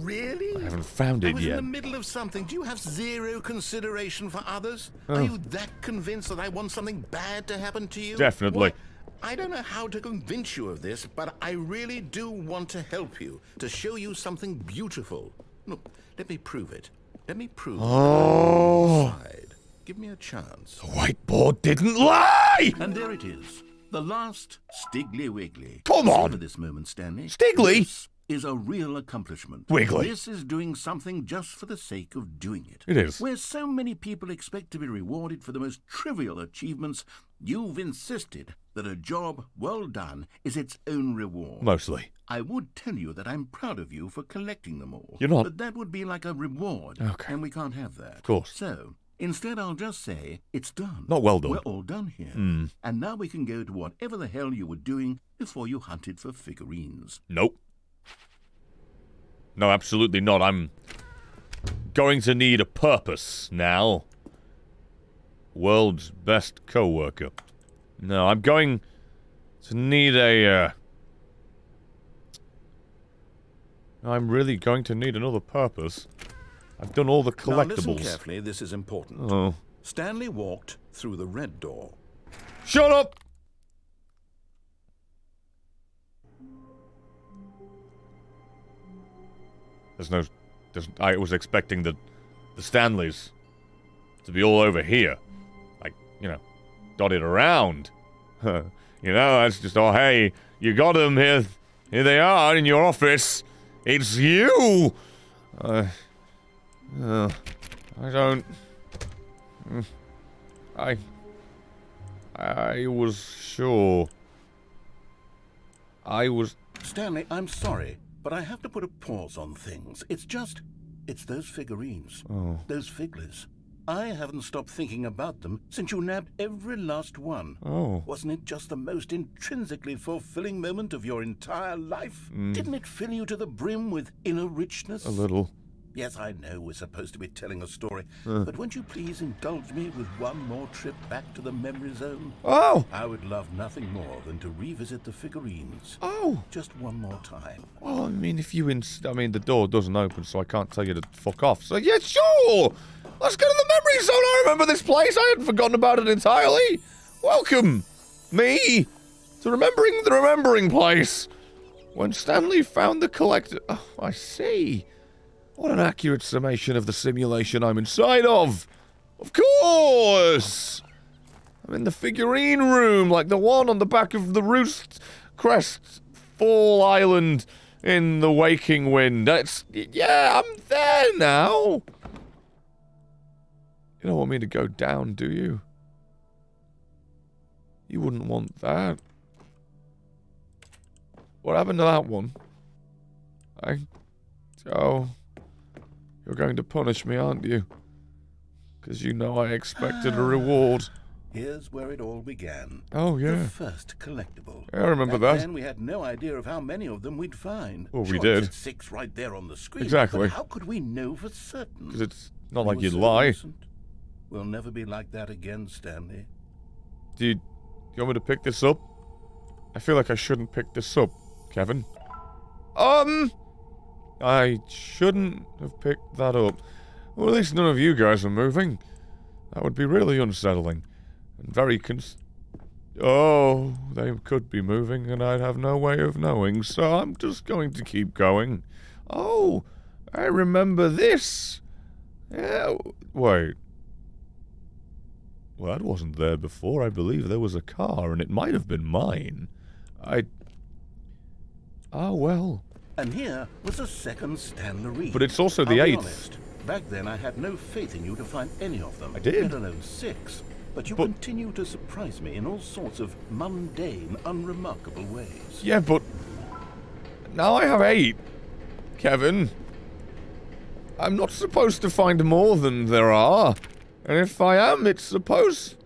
Really? I haven't found it I was in the middle of something. Do you have zero consideration for others? Oh. Are you that convinced that I want something bad to happen to you? Definitely. What? I don't know how to convince you of this, but I really do want to help you, to show you something beautiful. Look, let me prove it. Let me prove Oh. that I'm on your side. Give me a chance. The Whiteboard didn't lie! And there it is. The last Stiggly Wiggly. Come on! Savor this moment, Stanley. Stiggly? Is a real accomplishment. Wiggly. This is doing something just for the sake of doing it. It is. Where so many people expect to be rewarded for the most trivial achievements, you've insisted that a job well done is its own reward. Mostly. I would tell you that I'm proud of you for collecting them all. You're not. But that would be like a reward. Okay. And we can't have that. Of course. So, instead I'll just say, it's done. Not well done. We're all done here. Hmm. And now we can go to whatever the hell you were doing before you hunted for figurines. Nope. No, absolutely not. I'm going to need a purpose now. World's best co-worker. No, I'm going to need a, uh... I'm really going to need another purpose. I've done all the collectibles. Now listen carefully, this is important. Oh. Stanley walked through the red door. Shut up! There's no... There's, I was expecting the, the Stanleys to be all over here. Like, you know, dotted around. [laughs] you know, that's just, oh, hey, you got them here. Here they are in your office. It's you! Uh, uh, I don't... Mm, I... I was sure. I was. Stanley, I'm sorry, but I have to put a pause on things. It's just. It's those figurines. Oh. Those figglers. I haven't stopped thinking about them since you nabbed every last one. Oh. Wasn't it just the most intrinsically fulfilling moment of your entire life? Mm. Didn't it fill you to the brim with inner richness? A little. Yes, I know we're supposed to be telling a story, Uh. but won't you please indulge me with one more trip back to the memory zone? Oh! I would love nothing more than to revisit the figurines. Oh! Just one more time. Well, I mean, if you inst- I mean, the door doesn't open, so I can't tell you to fuck off. So, yeah, sure! Let's go to the memory zone. I remember this place. I hadn't forgotten about it entirely. Welcome, me, to remembering the remembering place. When Stanley found the collector. Oh, I see. What an accurate summation of the simulation I'm inside of. Of course! I'm in the figurine room, like the one on the back of the Roost Crest Fall Island in the Waking Wind. That's. Yeah, I'm there now. You don't want me to go down, do you? You wouldn't want that. What happened to that one? I. Oh. You're going to punish me, aren't you? Because you know I expected a reward. [sighs] Here's where it all began. Oh, yeah. The first collectible. Yeah, I remember Back that. Then we had no idea of how many of them we'd find. Well, we Sure, did. six right there on the screen. Exactly. How could we know for certain? Because it's not like you'd so lie. innocent. We'll never be like that again, Stanley. Do you, do you want me to pick this up? I feel like I shouldn't pick this up, Kevin. Um, I shouldn't have picked that up. Well, at least none of you guys are moving. That would be really unsettling. And very cons... Oh, they could be moving and I'd have no way of knowing, so I'm just going to keep going. Oh, I remember this. Yeah, wait. Well, that wasn't there before. I believe there was a car, and it might have been mine. I. Oh, well. And here was a second Stanley. But it's also the I'll eighth. honest, Back then, I had no faith in you to find any of them. I did. Let alone six. But you But- continue to surprise me in all sorts of mundane, unremarkable ways. Yeah, but. Now I have eight. Kevin. I'm not supposed to find more than there are. And if I am, it's supposed.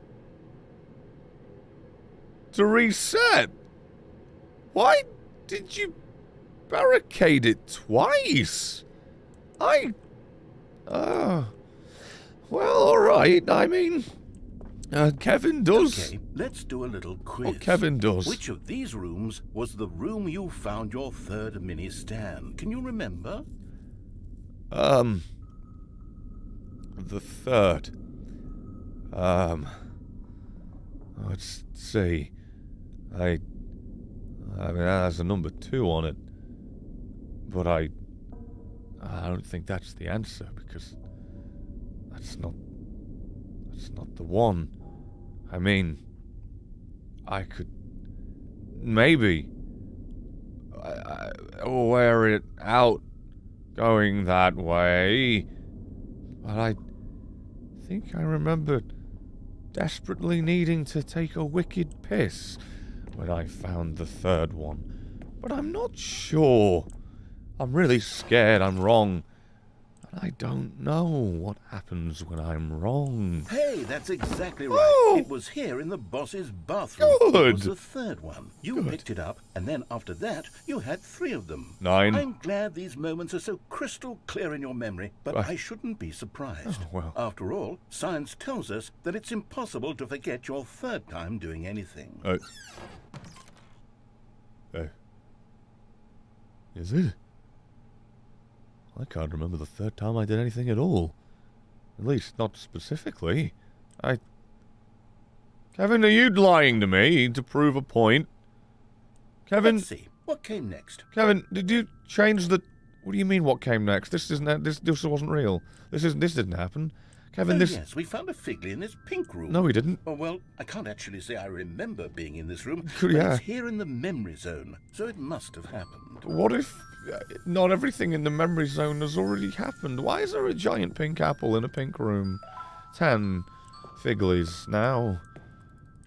to reset. Why did you barricade it twice? I. Ah. well, alright. I mean. Uh, Kevin does. Okay, let's do a little quiz. What Kevin does. Which of these rooms was the room you found your third mini stand? Can you remember? Um. The third. Um. Let's see. I. I mean, that has a number two on it. But I. I don't think that's the answer because. That's not. That's not the one. I mean. I could. Maybe. I, I, wear it out going that way. But I think I remember desperately needing to take a wicked piss when I found the third one. But I'm not sure. I'm really scared I'm wrong. And I don't know what happens when I'm wrong. Hey, that's exactly right. Oh! It was here in the boss's bathroom. Good. It Good. was the third one. You picked it up, and then after that, you had three of them. Nine. I'm glad these moments are so crystal clear in your memory, but Right. I shouldn't be surprised. Oh, well. After all, science tells us that it's impossible to forget your third time doing anything. Uh, uh, is it? I can't remember the third time I did anything at all. At least, not specifically. I. Kevin, are you lying to me to prove a point? Kevin. Let's see. What came next? Kevin, did you change the? What do you mean? What came next? This isn't. This this wasn't real. This isn't. This didn't happen. Kevin, oh, this. yes, we found a Figley in this pink room. No, we didn't. Oh, well, I can't actually say I remember being in this room, yeah. it's here in the memory zone, so it must have happened. What if not everything in the memory zone has already happened? Why is there a giant pink apple in a pink room? Ten Figleys now.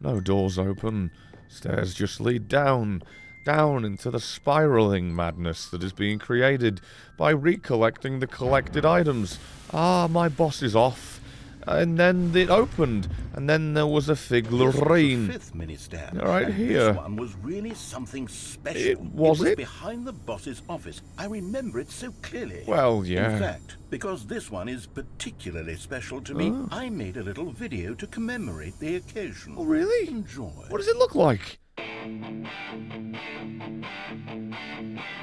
No doors open. Stairs just lead down, down into the spiraling madness that is being created by recollecting the collected items. Ah, my boss is off. And then it opened, and then there was a was figurine. fifth mini stand. Right here. This one was really something special. It- was it? it? behind the boss's office. I remember it so clearly. Well, yeah. In fact, because this one is particularly special to me, Oh. I made a little video to commemorate the occasion. Oh, really? Enjoy. What does it look like?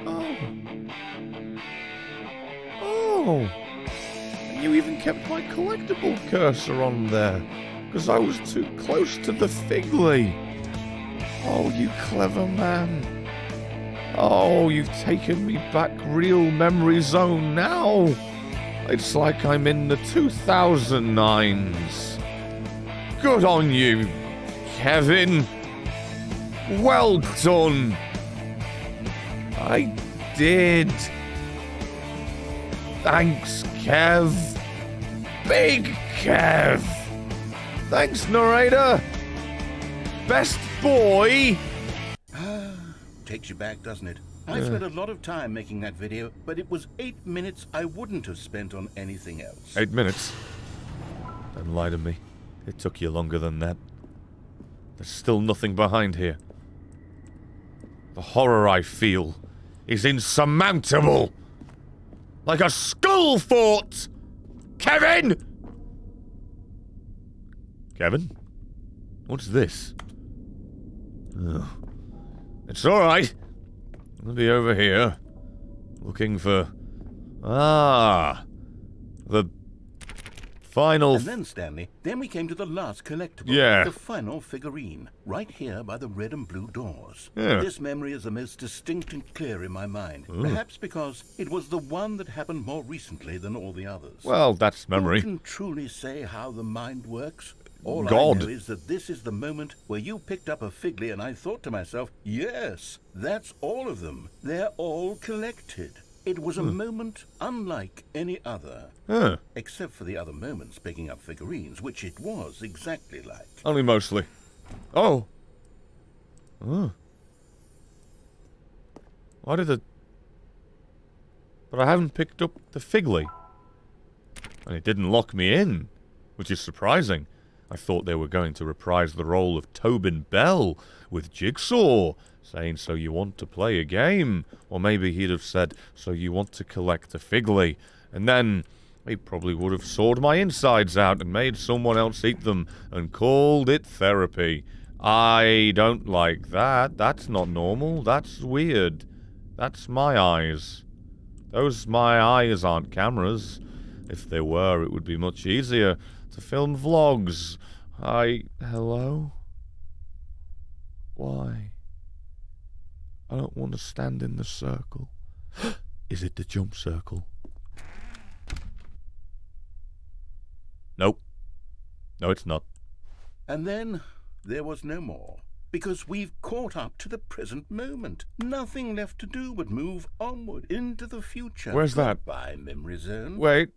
Oh. Oh. You even kept my collectible cursor on there. Because I was too close to the Figley. Oh, you clever man. Oh, you've taken me back real memory zone now. It's like I'm in the 2009s. Good on you, Kevin. Well done. I did. Thanks, Kev. Big Kev. Thanks, narrator. Best boy. [gasps] Takes you back, doesn't it? I spent a lot of time making that video, but it was eight minutes I wouldn't have spent on anything else. Eight minutes. Don't lie to me. It took you longer than that. There's still nothing behind here. The horror I feel is insurmountable. Like a skull fort! Kevin! Kevin? What's this? Ugh. It's alright. I'll be over here. Looking for... Ah! The... Final... And then, Stanley, then we came to the last collectible. Yeah. The final figurine, right here by the red and blue doors. Yeah. This memory is the most distinct and clear in my mind. Ooh. Perhaps because it was the one that happened more recently than all the others. Well, that's memory. Who can truly say how the mind works? All I know is that this is the moment where you picked up a Figley and I thought to myself, yes, that's all of them. They're all collected. It was a Hmm. moment unlike any other. Huh. Except for the other moments picking up figurines, which it was exactly like. Only mostly. Oh. Oh. Why did the... But I haven't picked up the Figley. And it didn't lock me in, which is surprising. I thought they were going to reprise the role of Tobin Bell with Jigsaw, saying, so you want to play a game? Or maybe he'd have said, so you want to collect a Figley. And then he probably would have sawed my insides out and made someone else eat them and called it therapy. I don't like that. That's not normal. That's weird. That's my eyes. Those my eyes aren't cameras. If they were, it would be much easier to film vlogs. I... Hello? Why? I don't want to stand in the circle. [gasps] Is it the jump circle? Nope. No, it's not. And then there was no more. Because we've caught up to the present moment. Nothing left to do but move onward into the future. Where's that? By memory zone. Wait.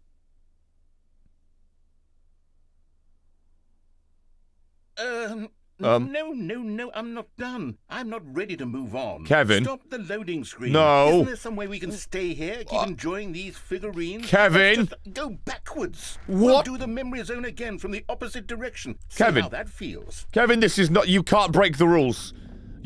Um, Um. no, no, no, I'm not done. I'm not ready to move on. Kevin. Stop the loading screen. No. Isn't there some way we can stay here, keep enjoying these figurines? Kevin. Go backwards. What? We'll do the memory zone again from the opposite direction. See Kevin. how that feels. Kevin, this is not. You can't break the rules.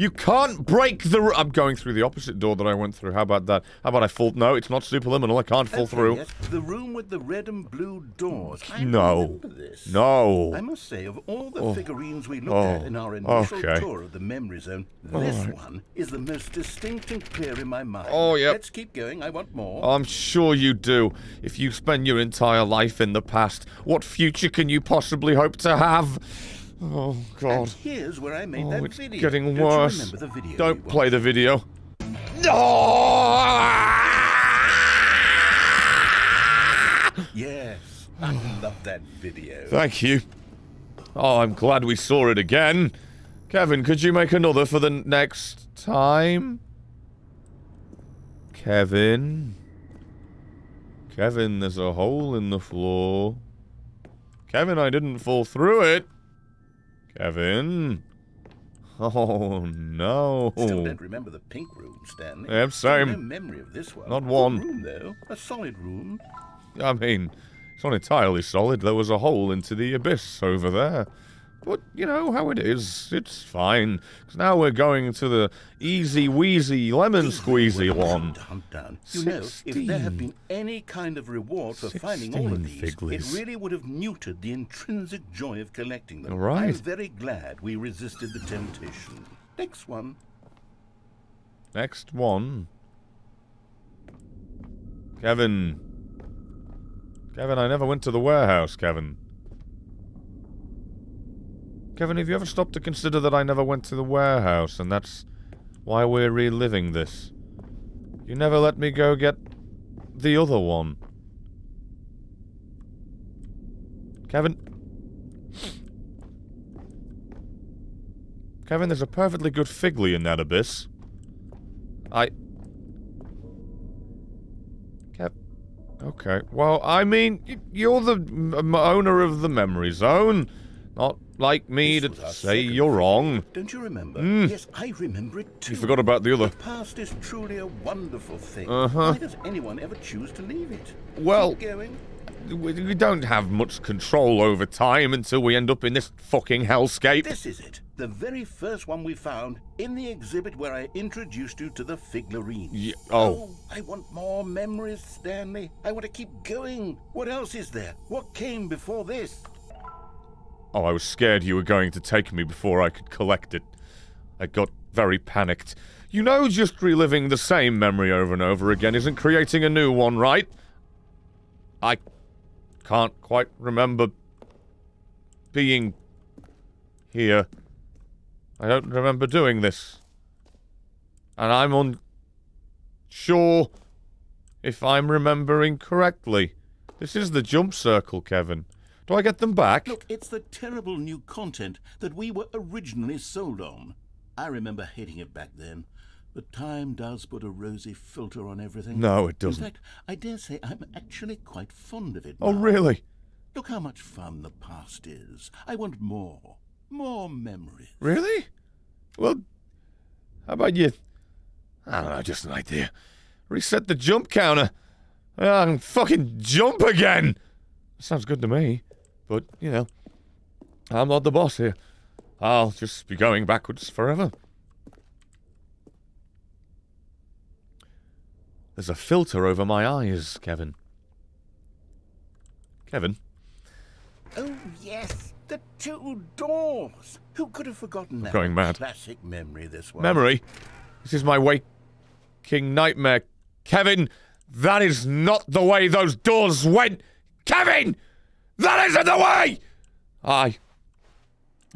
You can't break the. I'm going through the opposite door that I went through. How about that? How about I fall? No, it's not superliminal. I can't fall Okay, through. yes, the room with the red and blue doors. I No. this. No. I must say, of all the Oh. figurines we looked Oh. at in our oh. initial Okay. tour of the memory zone, this right. one is the most distinct and clear in my mind. Oh, yeah. Let's keep going. I want more. I'm sure you do. If you spend your entire life in the past, what future can you possibly hope to have? Oh, God. And here's where I made Oh, that it's video. getting Don't worse. the video Don't play the video. No! Yes, I love that video. Thank you. Oh, I'm glad we saw it again. Kevin, could you make another for the next time? Kevin? Kevin, there's a hole in the floor. Kevin, I didn't fall through it. Kevin? Oh, no. Still don't remember the pink room, Stanley. Still same. No memory of this one. Not one. room though, a solid room. I mean, it's not entirely solid. There was a hole into the abyss over there. But, you know how it is. It's fine. 'Cause now we're going to the easy wheezy lemon squeezy one. [laughs] Hunt down. You know, if there had been any kind of reward for finding all of these, it really would have muted the intrinsic joy of collecting them. Right. I'm very glad we resisted the temptation. Next one. Next one. Kevin. Kevin, I never went to the warehouse, Kevin. Kevin, have you ever stopped to consider that I never went to the warehouse, and that's why we're reliving this? You never let me go get the other one. Kevin? Kevin, there's a perfectly good Figley in that abyss. I... Kev... Okay. Well, I mean, you're the owner of the memory zone. Not like me This to say you're wrong. Don't you remember? Mm. Yes, I remember it too. You forgot about the other. The past is truly a wonderful thing. Uh-huh. Why does anyone ever choose to leave it? Well-. We don't have much control over time until we end up in this fucking hellscape. This is it. The very first one we found in the exhibit where I introduced you to the figlarines. Ye- oh. I want more memories, Stanley. I want to keep going. What else is there? What came before this? Oh, I was scared you were going to take me before I could collect it. I got very panicked. You know, just reliving the same memory over and over again isn't creating a new one, right? I can't quite remember being here. I don't remember doing this. And I'm unsure if I'm remembering correctly. This is the jump circle, Kevin. Do I get them back? Look, it's the terrible new content that we were originally sold on. I remember hating it back then. But time does put a rosy filter on everything. No, it doesn't. In fact, I dare say I'm actually quite fond of it. Now. Oh, really? Look how much fun the past is. I want more. More memories. Really? Well, how about you? I don't know, just an idea. Reset the jump counter. Ah, and fucking jump again. Sounds good to me. But, you know, I'm not the boss here. I'll just be going backwards forever. There's a filter over my eyes, Kevin. Kevin? Oh, yes. The two doors. Who could have forgotten that? going mad. Classic memory, this one. Memory? This is my waking nightmare. Kevin, that is not the way those doors went. Kevin! That isn't the way! I.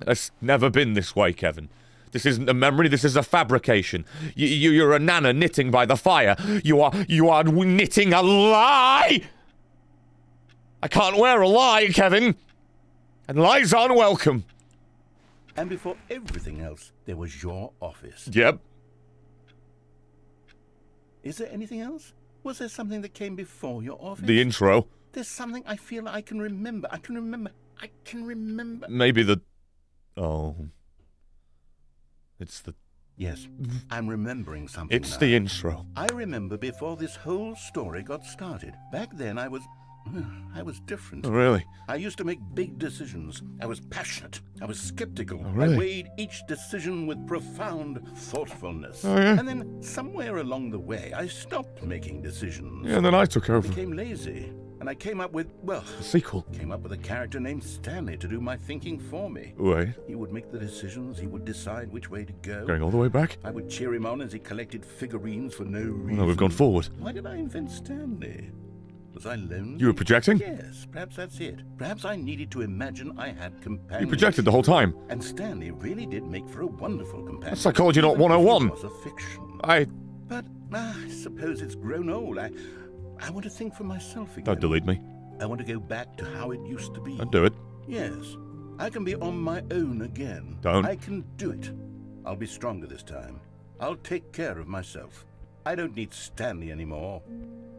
It's never been this way, Kevin. This isn't a memory, this is a fabrication. You, you, you're a nana knitting by the fire. You are, you are knitting a lie! I can't wear a lie, Kevin. And lies aren't welcome. And before everything else, there was your office. Yep. Is there anything else? Was there something that came before your office? The intro. There's something I feel I can remember. I can remember. I can remember. Maybe the. Oh. It's the. Yes, I'm remembering something. It's now. the intro. I remember before this whole story got started. Back then, I was. [sighs] I was different. Oh, really? I used to make big decisions. I was passionate. I was skeptical. Oh, really? I weighed each decision with profound thoughtfulness. Oh, yeah? And then, somewhere along the way, I stopped making decisions. Yeah, and then I took over. became lazy. And I came up with, well, The sequel. came up with a character named Stanley to do my thinking for me. Wait. He would make the decisions, he would decide which way to go. Going all the way back? I would cheer him on as he collected figurines for no Oh, reason. no, we've gone forward. Why did I invent Stanley? Was I lonely? You were projecting? Yes, perhaps that's it. Perhaps I needed to imagine I had companions. You projected the whole time. And Stanley really did make for a wonderful companion. That's Psychology Not even if he 101. was a fiction. I. But ah, I suppose it's grown old. I, I want to think for myself again. Don't delete me. I want to go back to how it used to be. Don't do it. Yes, I can be on my own again. Don't. I can do it. I'll be stronger this time. I'll take care of myself. I don't need Stanley anymore.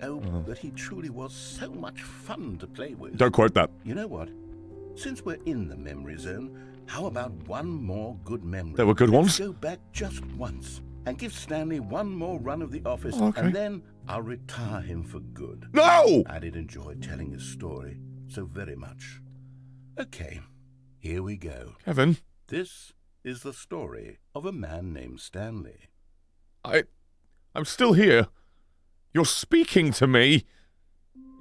Oh, Uh-huh. but he truly was so much fun to play with. Don't quote that. You know what? Since we're in the memory zone, how about one more good memory? There were good Let's ones? go back just once and give Stanley one more run of the office, Oh, okay. and then I'll retire him for good. No! I did enjoy telling his story so very much. Okay, here we go. Kevin, This is the story of a man named Stanley. I. I'm still here. You're speaking to me.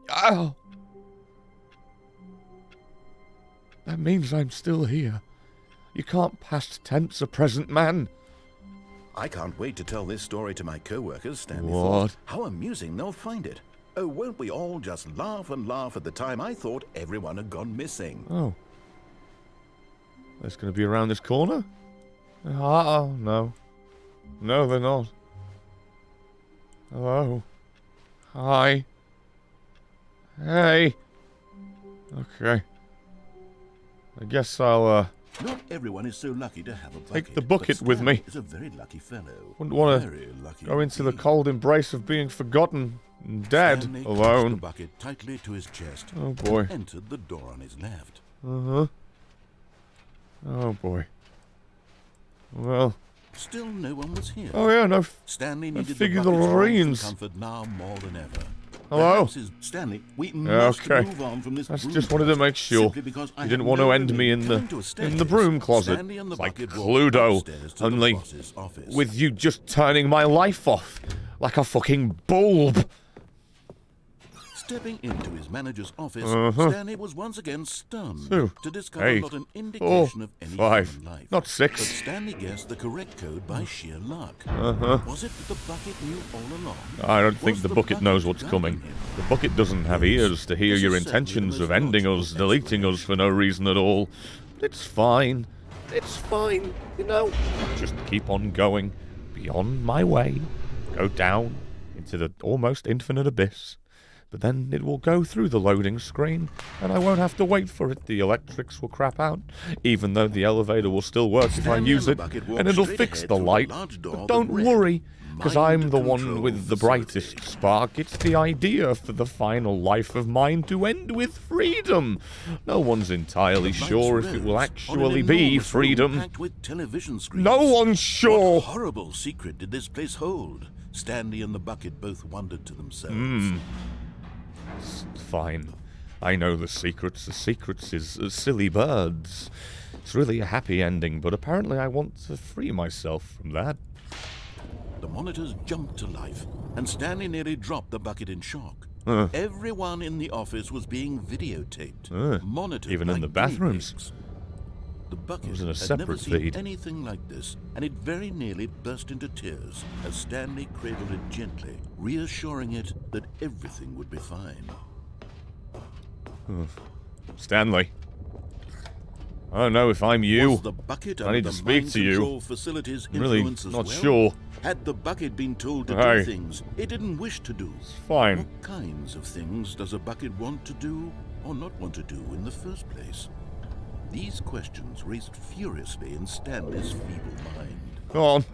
Oh. That means I'm still here. You can't past tense a present man. I can't wait to tell this story to my co-workers, Stanley What? thought. How amusing they'll find it. Oh, won't we all just laugh and laugh at the time I thought everyone had gone missing? Oh. That's going to be around this corner? Oh, no. No, they're not. Hello. Hi. Hey. Okay. I guess I'll, uh, Not everyone is so lucky to have a bucket. Take the bucket with me. Is a very lucky fellow. wouldn't want to go into the cold embrace of being forgotten and dead Stanley clutched the alone. bucket tightly to his chest. Oh, boy. entered the door on his left. Uh-huh. Oh, boy. Well, Still, no one was here. oh yeah, no, Stanley needed the and figurines. comfort now more than ever. Hello? Stanley, we must Okay. move on from this I just wanted to make sure simply because I you didn't want to end me in the time to a in the broom closet. The like Cluedo, upstairs to the only with you just turning my life off like a fucking bulb. Stepping into his manager's office, Uh-huh. Stanley was once again stunned Two, to discover eight, not an four, indication of any five, human life. not six. But Stanley guessed the correct code by sheer luck. Uh-huh. Was it that the bucket knew all along? I don't think Was the bucket knows what's coming. him? The bucket doesn't have ears to hear This your the intentions of ending us, deleting us for no reason at all. It's fine. It's fine, you know. Just keep on going beyond my way. Go down into the almost infinite abyss. But then it will go through the loading screen, and I won't have to wait for it. The electrics will crap out, even though the elevator will still work if I use it, the bucket walked and it'll fix the light. But don't worry, because I'm the one with the brightest spark. It's the idea for the final life of mine to end with freedom. No one's entirely sure if it will actually be freedom. with television. No one's sure. What horrible secret did this place hold? Stanley and the bucket both wondered to themselves. Hmm. It's fine. I know the secrets. The secrets is uh, silly birds. It's really a happy ending, but apparently I want to free myself from that. The monitors jumped to life, and Stanley nearly dropped the bucket in shock. Uh. Everyone in the office was being videotaped, Uh, monitored even in the bathrooms. pigs. The bucket was in a had never seen feed. anything like this, and it very nearly burst into tears as Stanley cradled it gently, reassuring it that everything would be fine. Hmm. Stanley. I don't know if I'm you. The bucket I need the to speak to you. I'm really not well? sure. Had the bucket been told to Hey. do things it didn't wish to do? fine. What kinds of things does a bucket want to do or not want to do in the first place? These questions raced furiously in Stanley's feeble mind. Go on.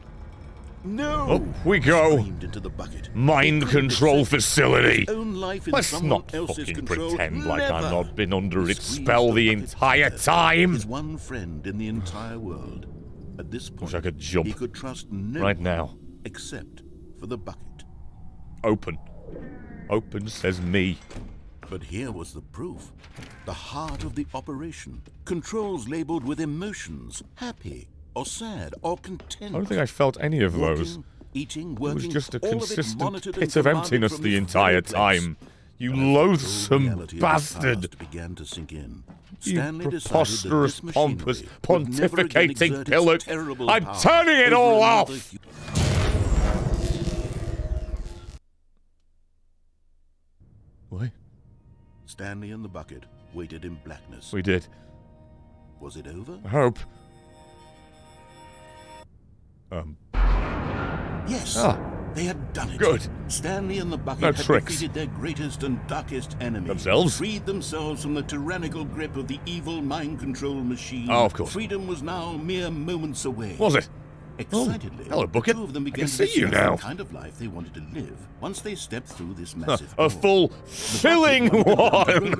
No! Up we go. Into the bucket. Mind control facility. his own life in Let's not fucking control. pretend like I've not been under its spell the bucket entire time. His one friend in the entire world. At this point, Wish I could jump he could trust no right now. except for the bucket. Open. Open says me. But here was the proof. The heart of the operation. Controls labeled with emotions, happy or sad or content. I don't think I felt any of those. Walking, eating, It was just a of consistent monitored pit of emptiness the entire time. You loathsome of bastard. began to sink in. You Stanley decided preposterous, pompous, machinery would never again pontificating pillock. I'm turning it all off. What? Stanley and the bucket waited in blackness. We did. Was it over? I hope. Um. Yes. Ah. They had done it. Good. Stanley and the bucket No had tricks. defeated their greatest and darkest enemy. Themselves? Freed themselves from the tyrannical grip of the evil mind control machine. Oh, of course. Freedom was now mere moments away. Was it? Excitedly, Oh, hello, Bucket. two of them I began can to see you now. the kind of life they wanted to live once they stepped through this Huh, massive a full, filling wanted to run the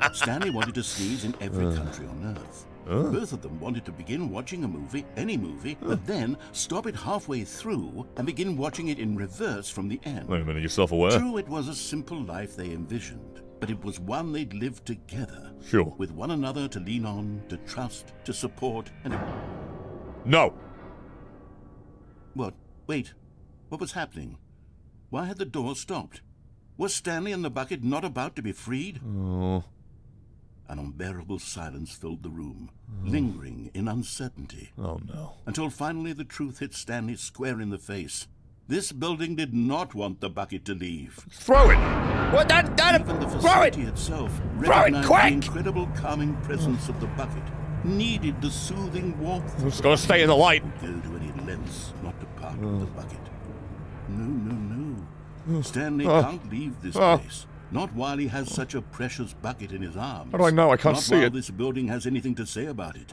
one. [laughs] Stanley wanted to sneeze in every Uh. country on Earth. Uh. Both of them wanted to begin watching a movie, any movie, but then stop it halfway through and begin watching it in reverse from the end. Wait a minute, you're self-aware? True, it was a simple life they envisioned, but it was one they'd lived together. Sure. With one another to lean on, to trust, to support, and. No. What? Wait. What was happening? Why had the door stopped? Was Stanley and the bucket not about to be freed? Oh. An unbearable silence filled the room, lingering in uncertainty. Oh no. Until finally the truth hit Stanley square in the face. This building did not want the bucket to leave. Throw it! What? That, that, Even the throw it! facility itself Throw it, quick! the incredible calming presence of the bucket, needed the soothing warmth. It's gotta stay in the light. Go to any lengths not to part with the hmm. bucket. No, no, no. Hmm. Stanley Oh. can't leave this Oh. place. Not while he has such a precious bucket in his arms. How do I know? I can't Not see while it. this building has anything to say about it.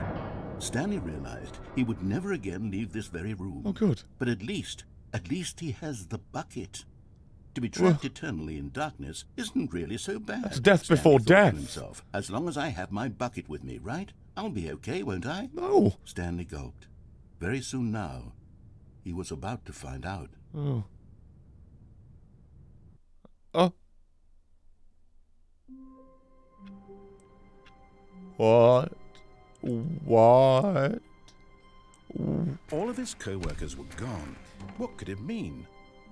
Stanley realized he would never again leave this very room. Oh, good. But at least, at least he has the bucket. To be trapped eternally in darkness isn't really so bad. That's death Stanley before death. Himself. As long as I have my bucket with me, right? I'll be okay, won't I? No. Stanley gulped. Very soon now, he was about to find out. Oh. Oh. What? What? All of his co-workers were gone. What could it mean?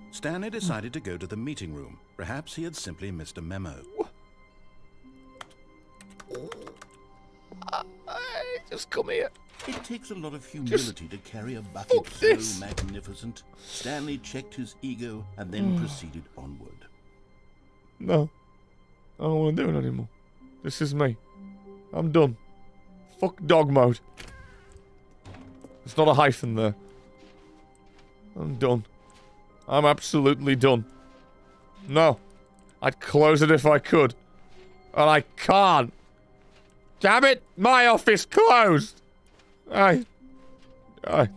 Stanley decided to go to the meeting room. Perhaps he had simply missed a memo. Just come here. It takes a lot of humility to carry a bucket so this. magnificent. Stanley checked his ego and then hmm. proceeded onward. No. I don't want to do it anymore. This is me. I'm done. Fuck dog mode. There's not a hyphen there. I'm done. I'm absolutely done. No. I'd close it if I could. And I can't. Damn it! My office closed! I... I...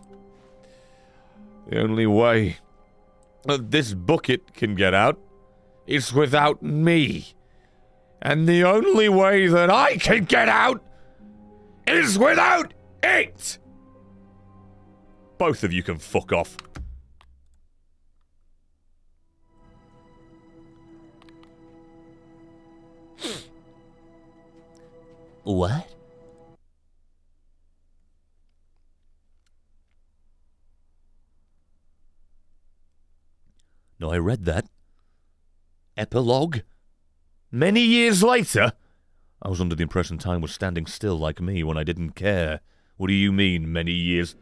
The only way that this bucket can get out is without me. And the only way that I can get out is without it! Both of you can fuck off. What? No, I read that. Epilogue? Many years later? I was under the impression time was standing still like me when I didn't care. What do you mean, many years?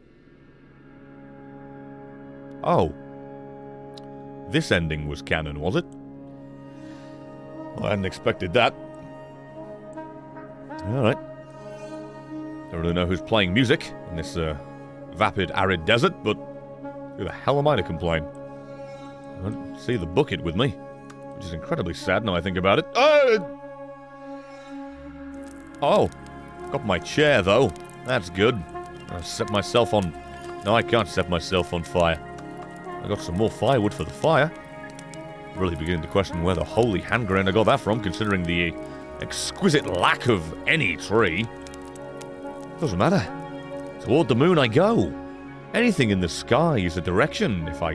Oh. This ending was canon, was it? Well, I hadn't expected that. Alright. Don't really know who's playing music in this uh, vapid, arid desert, but who the hell am I to complain? I don't see the bucket with me, which is incredibly sad now I think about it. Uh, oh, got my chair though. That's good. I set myself on. No, I can't set myself on fire. I got some more firewood for the fire. Really beginning to question where the holy hand grenade I got that from, considering the exquisite lack of any tree. Doesn't matter. Toward the moon I go. Anything in the sky is a direction if I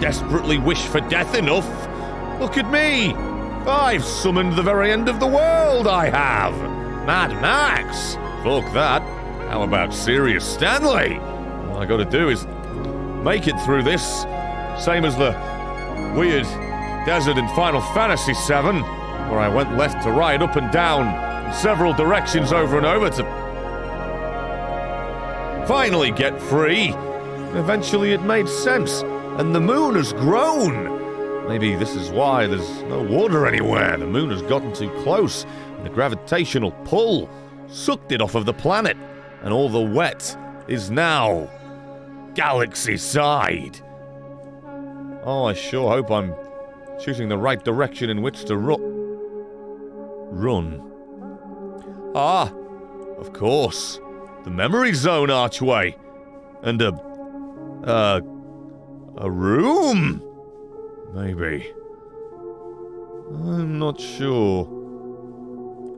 desperately wish for death enough. Look at me! I've summoned the very end of the world, I have! Mad Max! Fuck that. How about Sirius Stanley? All I gotta do is make it through this, same as the weird desert in Final Fantasy VII, where I went left to right, up and down, in several directions over and over to finally get free. Eventually it made sense, and the moon has grown. Maybe this is why there's no water anywhere. The moon has gotten too close, and the gravitational pull sucked it off of the planet, and all the wet is now galaxy side. Oh, I sure hope I'm choosing the right direction in which to ru- run. Ah, of course, the memory zone archway, and a, uh, a room. Maybe. I'm not sure.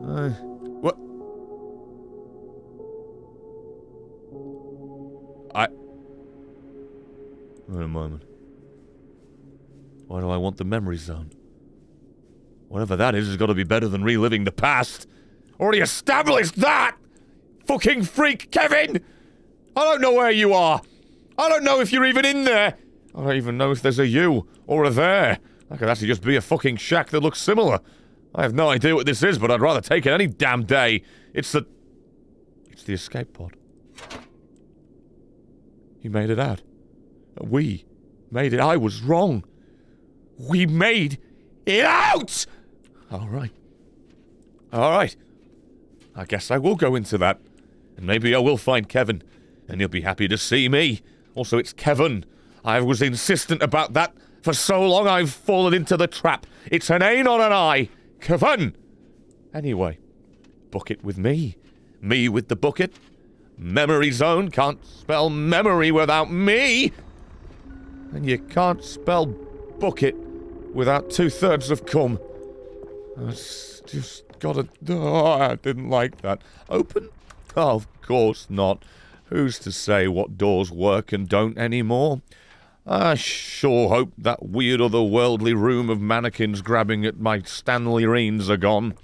I what? I. Wait a moment. Why do I want the memory zone? Whatever that is, has got to be better than reliving the past. Already established that! Fucking freak, Kevin! I don't know where you are. I don't know if you're even in there. I don't even know if there's a you or a there. That could actually just be a fucking shack that looks similar. I have no idea what this is, but I'd rather take it any damn day. It's the... It's the escape pod. You made it out. We made it. I was wrong. We made it out! Alright. Alright. I guess I will go into that. And maybe I will find Kevin. And he'll be happy to see me. Also, it's Kevin. I was insistent about that. For so long, I've fallen into the trap. It's an A, not an I. Kevin! Anyway, bucket with me. Me with the bucket. Memory zone can't spell memory without me. And you can't spell bucket without two thirds of cum. I just gotta. Oh, I didn't like that. Open? Oh, of course not. Who's to say what doors work and don't anymore? I sure hope that weird otherworldly room of mannequins grabbing at my Stanley reins are gone.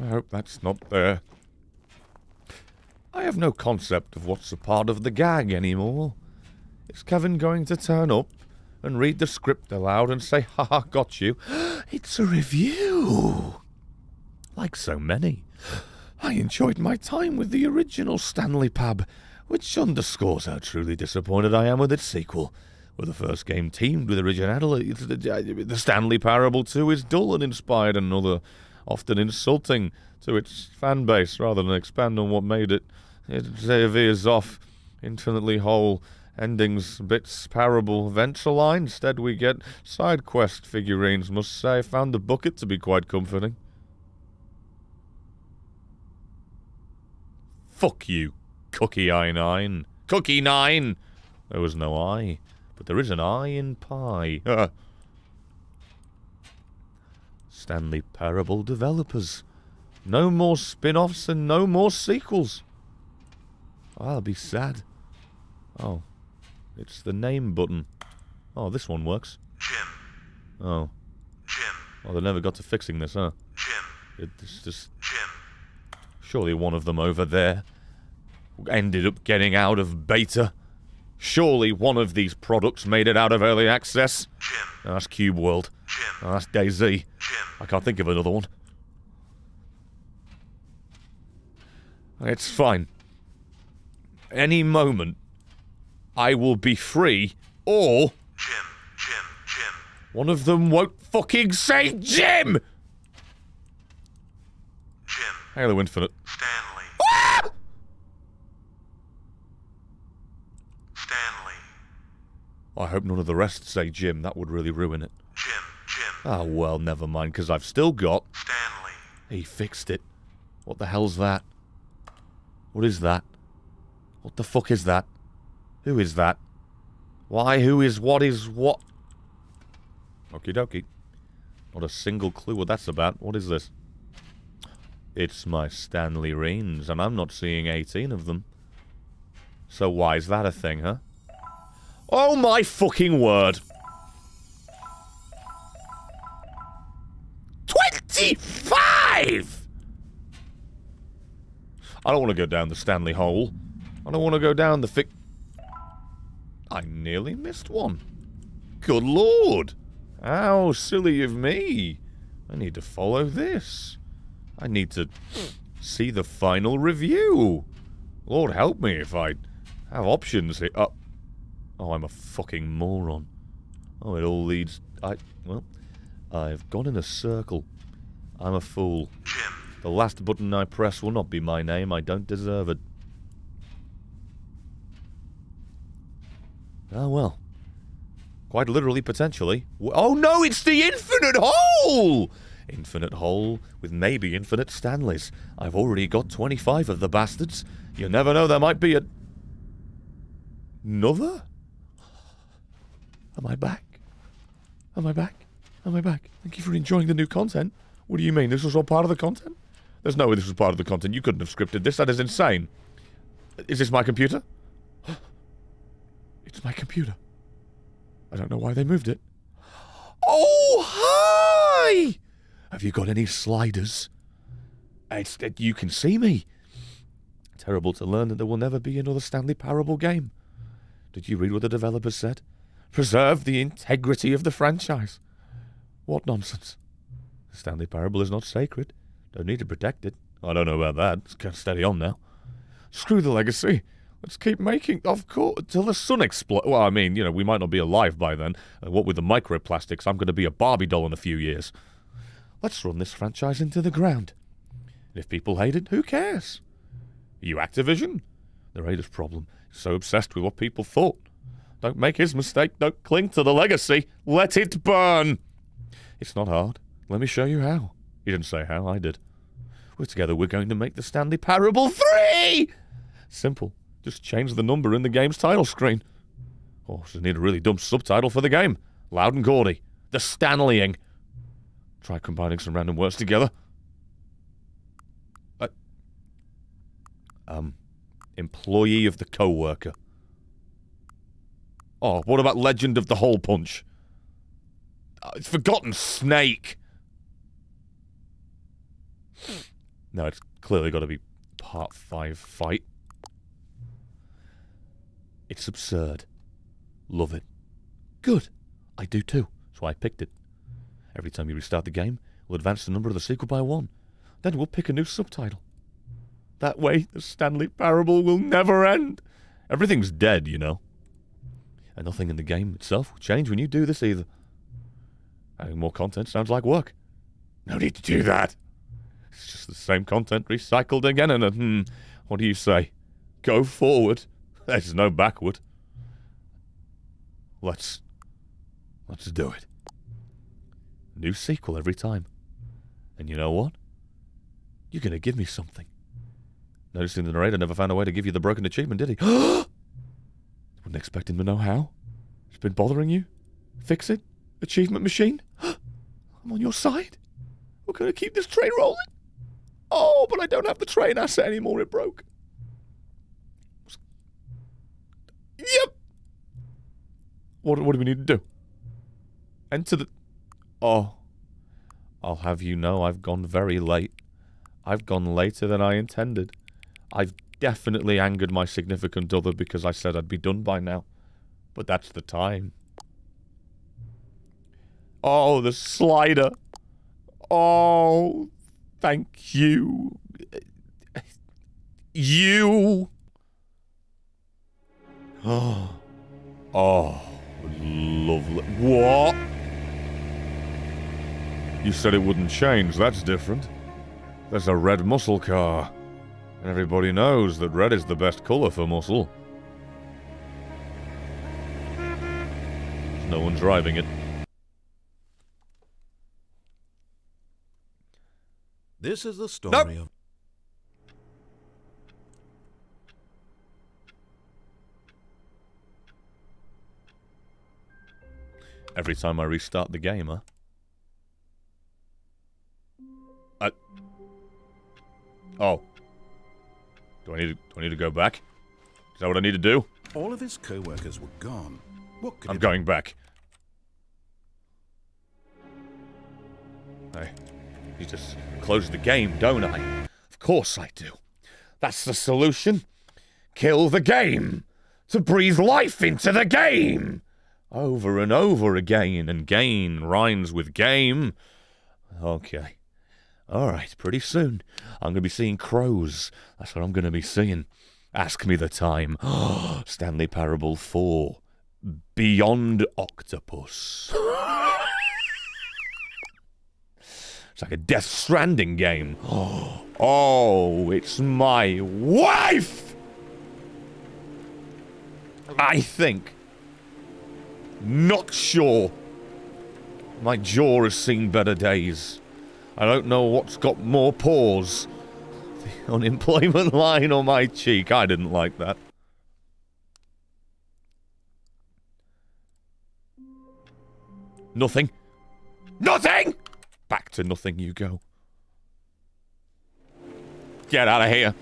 I hope that's not there. I have no concept of what's a part of the gag anymore. Is Kevin going to turn up and read the script aloud and say, ha ha, got you? [gasps] It's a review! Like so many, [gasps] I enjoyed my time with the original Stanley Pab, which underscores how truly disappointed I am with its sequel. Where the first game teamed with originality, the Stanley Parable 2 is dull and inspired and other often insulting to its fan base rather than expand on what made it. It veers off, infinitely whole, endings, bits, parable, events align. Instead, we get side quest figurines. Must say, I found the bucket to be quite comforting. Fuck you, Cookie I Nine. Cookie Nine! There was no I, but there is an I in pie. Ah. Stanley Parable developers. No more spin offs and no more sequels. I'll be sad. Oh. It's the name button. Oh, this one works. Jim. Oh. Jim. Oh, they never got to fixing this, huh? Jim. It's just... Jim. Surely one of them over there ended up getting out of beta. Surely one of these products made it out of early access. Jim. Oh, that's Cube World. Jim. Oh, that's DayZ. Jim. I can't think of another one. It's fine. Any moment, I will be free, or Jim. Jim. Jim. one of them won't fucking say Jim! Jim. Halo Infinite. Stanley. Stanley. I hope none of the rest say Jim. That would really ruin it. Jim. Jim. Ah, well, never mind, because I've still got. Stanley. He fixed it. What the hell's that? What is that? What the fuck is that? Who is that? Why, who is, what is, what? Okie dokie. Not a single clue what that's about. What is this? It's my Stanley Reigns, and I'm not seeing 18 of them. So why is that a thing, huh? Oh my fucking word! 25! I don't want to go down the Stanley hole. I don't want to go down the fic... I nearly missed one. Good lord! How silly of me. I need to follow this. I need to see the final review. Lord help me if I have options here. Oh, oh I'm a fucking moron. Oh, it all leads... I... Well, I've gone in a circle. I'm a fool. Jim. The last button I press will not be my name. I don't deserve it. Ah, well. Quite literally, potentially. Oh no, it's the infinite hole! Infinite hole with maybe infinite Stanleys. I've already got 25 of the bastards. You never know, there might be a... Another? Am I back? Am I back? Am I back? Thank you for enjoying the new content. What do you mean? This was all part of the content? There's no way this was part of the content. You couldn't have scripted this. That is insane. Is this my computer? It's my computer. I don't know why they moved it. Oh, hi! Have you got any sliders? It's, it, you can see me. Terrible to learn that there will never be another Stanley Parable game. Did you read what the developers said? Preserve the integrity of the franchise. What nonsense. The Stanley Parable is not sacred. Don't need to protect it. I don't know about that. Of steady on now. Screw the legacy. Let's keep making, of course, till the sun explodes. Well, I mean, you know, we might not be alive by then. Uh, what with the microplastics, I'm going to be a Barbie doll in a few years. Let's run this franchise into the ground. If people hate it, who cares? Are you Activision? The Raiders' problem so obsessed with what people thought. Don't make his mistake. Don't cling to the legacy. Let it burn. It's not hard. Let me show you how. He didn't say how, I did. We're together. We're going to make the Stanley Parable 3! Simple. Just change the number in the game's title screen. Oh, just need a really dumb subtitle for the game. Loud and gaudy. The Stanleying. Try combining some random words together. Uh, um, employee of the co-worker. Oh, what about Legend of the Hole Punch? Uh, it's Forgotten Snake. No, it's clearly got to be part five fight. It's absurd. Love it. Good. I do too. Why I picked it. Every time you restart the game, we'll advance the number of the sequel by one. Then we'll pick a new subtitle. That way, the Stanley Parable will never end. Everything's dead, you know. And nothing in the game itself will change when you do this either. Adding more content sounds like work. No need to do that. It's just the same content recycled again and uh, hmm, what do you say? Go forward. There's no backward. Let's let's do it. New sequel every time. And you know what? You're gonna give me something. Noticing the narrator never found a way to give you the broken achievement, did he? [gasps] Wouldn't expect him to know how. It's been bothering you? Fix it? Achievement machine? [gasps] I'm on your side. We're gonna keep this train rolling. Oh, but I don't have the train asset anymore. It broke. Yep. What, what do we need to do? Enter the... Oh. I'll have you know I've gone very late. I've gone later than I intended. I've definitely angered my significant other because I said I'd be done by now. But that's the time. Oh, the slider. Oh, thank you. You. Oh, [gasps] oh, lovely. What? You said it wouldn't change. That's different. There's a red muscle car. And everybody knows that red is the best colour for muscle. There's No one driving it. This is the story of. Every time I restart the game, huh? I... Oh. Do I need to, do I need to go back? Is that what I need to do? All of his co-workers were gone. What could I'm going back. I, you just close the game, don't I? Of course I do. That's the solution. Kill the game. To breathe life into the game. Over and over again, and gain rhymes with game. Okay. Alright, pretty soon I'm going to be seeing crows. That's what I'm going to be seeing. Ask me the time. [gasps] Stanley Parable 4. Beyond Octopus. [laughs] it's like a Death Stranding game. [gasps] Oh, it's my wife! I think. Not sure. My jaw has seen better days. I don't know what's got more pores. [laughs] The unemployment [laughs] line or my cheek. I didn't like that. Nothing. Nothing! Back to nothing you go. Get out of here.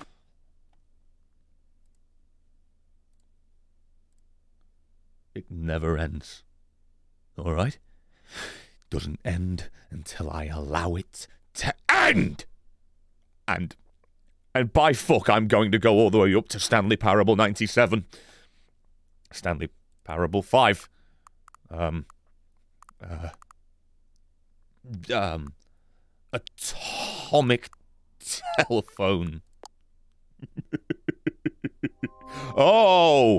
It never ends. Alright? Doesn't end until I allow it to end! And. And by fuck, I'm going to go all the way up to Stanley Parable 97. Stanley Parable 5. Um. Uh. Um. Atomic telephone. [laughs] oh!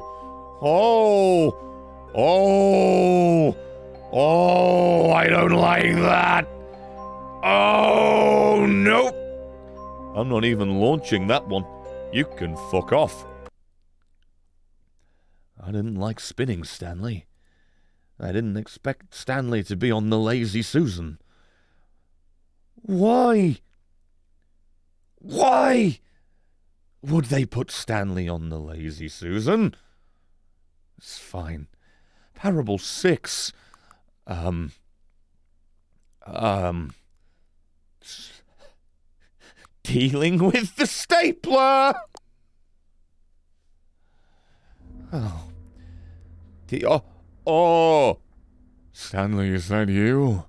Oh! Oh! Oh, I don't like that. Oh, nope. I'm not even launching that one. You can fuck off. I didn't like spinning, Stanley. I didn't expect Stanley to be on the Lazy Susan. Why? Why would they put Stanley on the Lazy Susan? It's fine. Parable 6. Um. Um. Dealing with the stapler! Oh. The, oh. Oh! Stanley, is that you?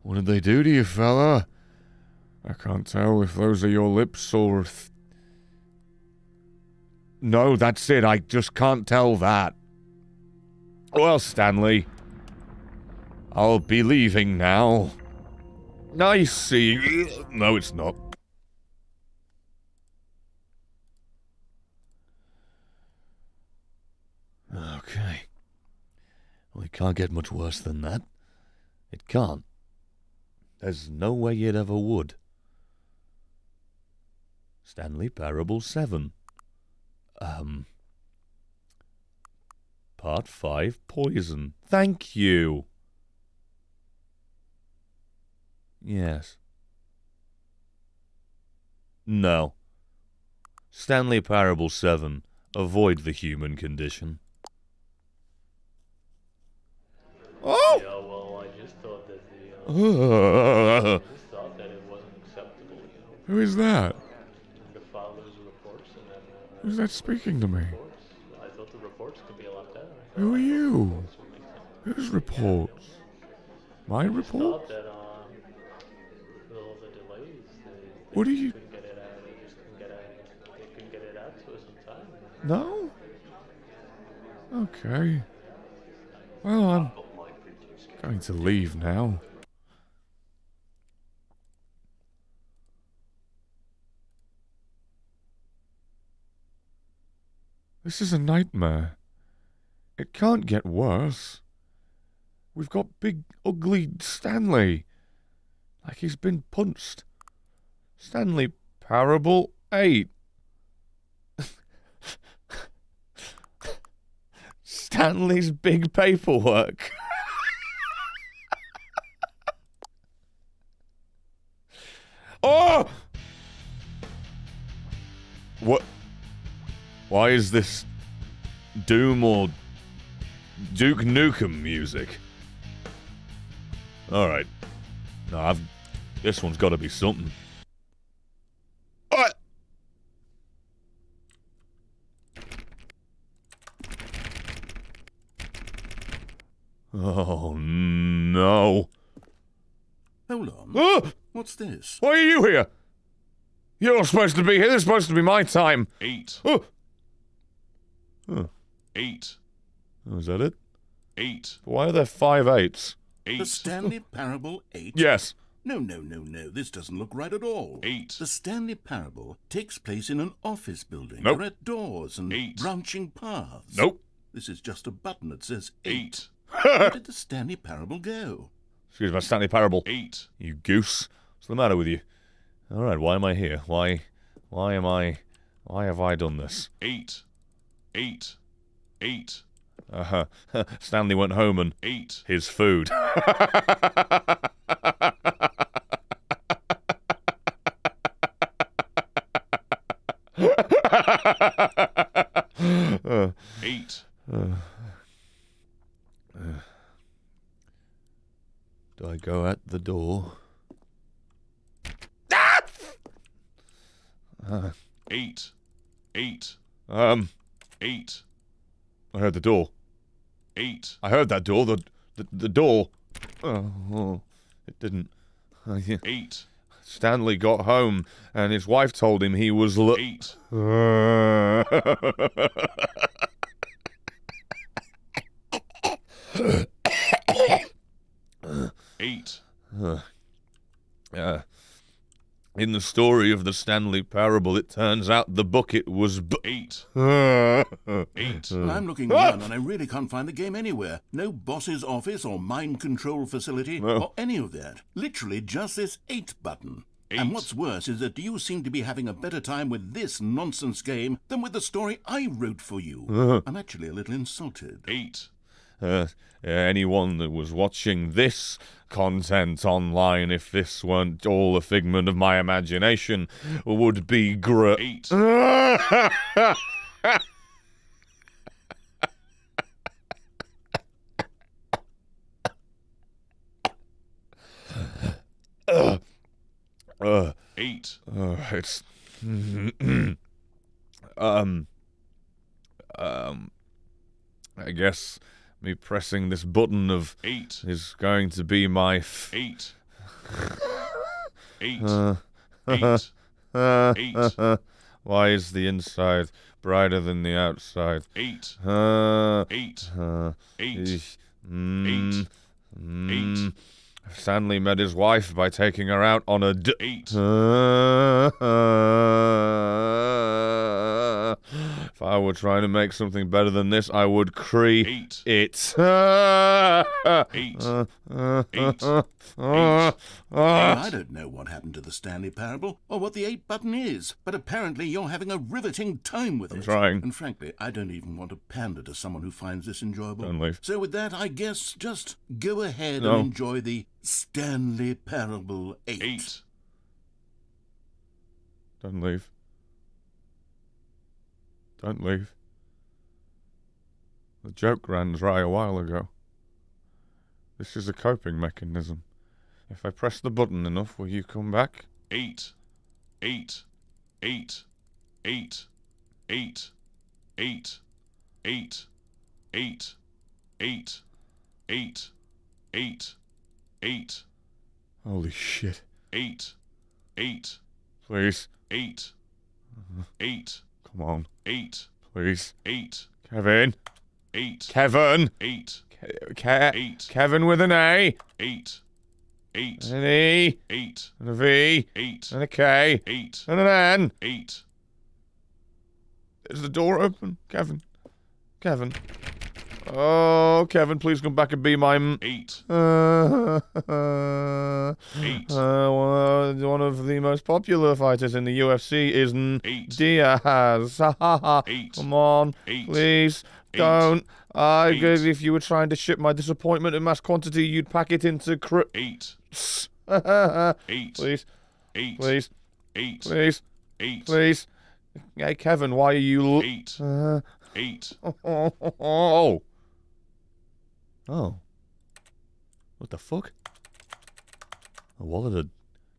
What did they do to you, fella? I can't tell if those are your lips or. Th- no, that's it. I just can't tell that. Well, Stanley, I'll be leaving now. I see. No, it's not. Okay. It can't get much worse than that. It can't. There's no way it ever would. Stanley Parable 7. Um. Part 5 Poison. Thank you. Yes. No. Stanley Parable 7. Avoid the human condition. Oh! Yeah, well, I just thought that the. Uh, [laughs] I just thought that it wasn't acceptable, you know. who is that? File those reports and then. Uh, Who's that speaking to me? Who are you? reports. Whose reports? My I just report? thought that with all the delays, they, they What are you-. No? Okay. Well, I'm going to leave now. This is a nightmare. It can't get worse. We've got big, ugly Stanley. Like he's been punched. Stanley Parable 8. [laughs] Stanley's big paperwork. [laughs] oh! What? Why is this Doom or Duke Nukem music? All right. No, I've. This one's got to be something. What? Oh no! Hold on. Ah! What's this? Why are you here? You're supposed to be here. This is supposed to be my time. Eight. Oh. Oh. Eight. Oh, is that it? Eight. Why are there five eights? Eight. The Stanley Parable 8? Yes. No, no, no, no. This doesn't look right at all. Eight. The Stanley Parable takes place in an office building. Nope. There are doors and Eight. branching paths. Nope. This is just a button that says 8. Eight. Where did [laughs] the Stanley Parable go? Excuse my Stanley Parable. Eight. You goose. What's the matter with you? All right, why am I here? Why, why am I, why have I done this? Eight. Eight. Eight. Uh huh. [laughs] Stanley went home and ate his food. [laughs] Uh, Eight. uh, uh. Do I go at the door? Uh, Eight. Eight. um, Eight. I heard the door. Eight. I heard that door. The the, the door. Oh, oh, it didn't. [laughs] Eight. Stanley got home, and his wife told him he was. Lo- Eight. [laughs] Eight. Uh, in the story of the Stanley Parable, it turns out the bucket was. Bu- Eight. [laughs] Eight. I'm looking around and I really can't find the game anywhere. No boss's office or mind control facility No. or any of that. Literally just this 8 button. And what's worse is that you seem to be having a better time with this nonsense game than with the story I wrote for you. Uh-huh. I'm actually a little insulted. Eight. Uh, anyone that was watching this content online, if this weren't all a figment of my imagination, would be great. Eight. uh, uh, Eight. uh, it's. um. Um. I guess me pressing this button of Eight. is going to be my. F- Eight. [laughs] Eight. uh, Eight. [laughs] Eight. Why is the inside brighter than the outside? Eight. Uh, Eight. uh, Eight. mm, mm. Stanley met his wife by taking her out on a d- Eight. Uh, if I were trying to make something better than this, I would create it. Eight. Uh, uh, Eight. Eight. I don't know what happened to the Stanley Parable or what the 8 button is, but apparently you're having a riveting time with I'm it. trying. And frankly, I don't even want to pander to someone who finds this enjoyable. Don't leave. So with that, I guess just go ahead No. and enjoy the Stanley Parable 8. Eight. Don't leave. Don't leave. The joke ran dry a while ago. This is a coping mechanism. If I press the button enough, will you come back? Eight. Eight. Eight. Eight. Eight. Eight. Eight. Eight. Eight. Eight. Eight. Eight. Holy shit. Eight. Eight. Please. Eight. Eight. Come on. Eight. Please. Eight. Kevin. Eight. Kevin. Eight. Ke- Ke- Eight. Kevin with an A. Eight. Eight. And an E. Eight. And a V. Eight. And a K. Eight. And an N. Eight. Is the door open? Kevin. Kevin. Oh, Kevin, please come back and be my. M- Eight. [laughs] Uh, Eight. uh, one of the most popular fighters in the UFC is N- Eight. Diaz. Ha ha ha. Eight. Come on. Eight. Please. Eight. Don't. I Eight. guess if you were trying to ship my disappointment in mass quantity, you'd pack it into cr- Eight. [laughs] Eight. Please. Eight. Please. Eight. Please. Eight. Please. Hey, Kevin, why are you. L- Eight. Uh, Eight. [laughs] oh. Oh. What the fuck? A wallet, a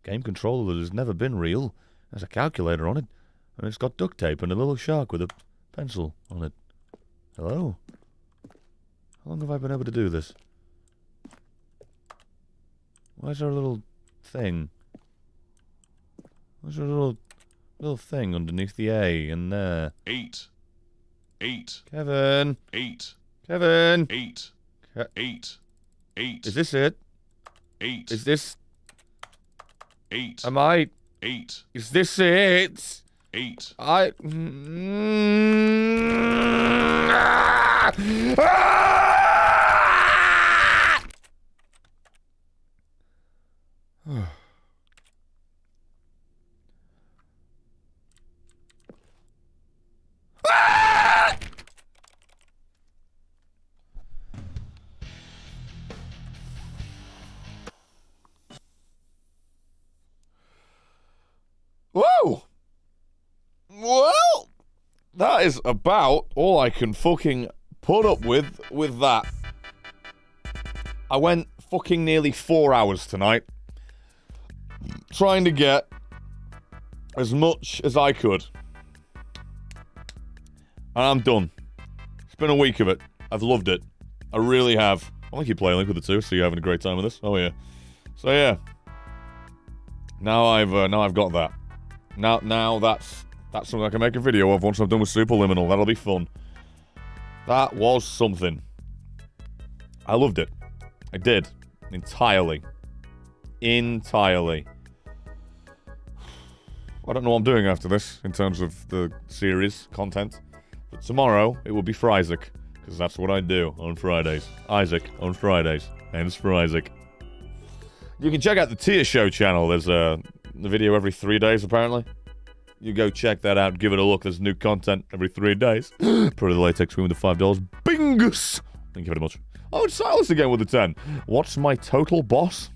game controller that has never been real. There's a calculator on it. And it's got duct tape and a little shark with a pencil on it. Hello? How long have I been able to do this? Why is there a little thing? Why's there a little little thing underneath the A in there? Eight. Eight. Kevin! Eight. Kevin! Eight. Eight. Eight. Is this it? Eight. Is this. Eight. Am I. Eight. Is this it? Eight. I. Mm, ah! Ah! Whoa! Well, that is about all I can fucking put up with with that. I went fucking nearly four hours tonight trying to get as much as I could. And I'm done. It's been a week of it. I've loved it. I really have. I like you playing Link with the two, so you're having a great time with this. Oh yeah. So yeah. Now I've uh, now I've got that. Now now that's that's something I can make a video of once I'm done with Superliminal. That'll be fun. That was something. I loved it. I did. Entirely. Entirely. I don't know what I'm doing after this in terms of the series content. But tomorrow it will be Frysic. Because that's what I do on Fridays. Isaac on Fridays. Hence for Isaac. You can check out the Tier Show channel. There's a, a video every three days, apparently. You go check that out. Give it a look. There's new content every three days. [gasps] Pro the latex queen with the $5. Bingus! Thank you very much. Oh, it's Silas again with the 10. What's my total boss?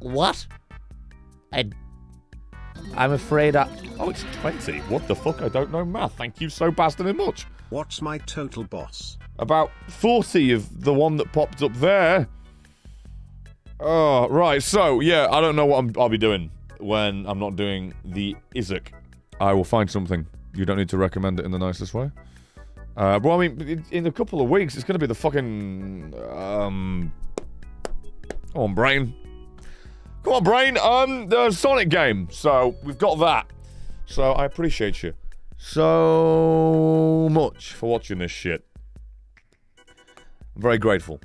What? I... I'm afraid I... Oh, it's 20. What the fuck? I don't know math. Thank you so bastardly much. What's my total boss? About 40 of the one that popped up there. Oh, right. So, yeah, I don't know what I'm, I'll be doing when I'm not doing the Isaac. I will find something. You don't need to recommend it in the nicest way. Uh, well, I mean, in, in a couple of weeks, it's going to be the fucking, um, Come on, brain. Come on, brain. Um, the Sonic game. So we've got that. So I appreciate you so much for watching this shit. I'm very grateful.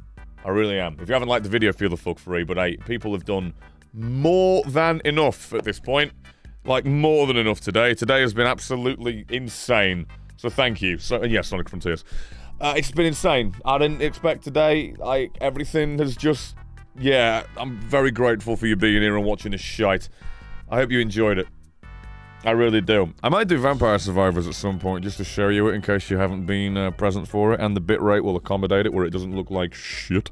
I really am. If you haven't liked the video, feel the fuck free. But hey, people have done more than enough at this point. Like more than enough today. Today has been absolutely insane. So thank you. So and yes, Sonic Frontiers. Uh, it's been insane. I didn't expect today. Like everything has just. Yeah, I'm very grateful for you being here and watching this shite. I hope you enjoyed it. I really do. I might do Vampire Survivors at some point just to show you it in case you haven't been uh, present for it, and the bitrate will accommodate it where it doesn't look like shit.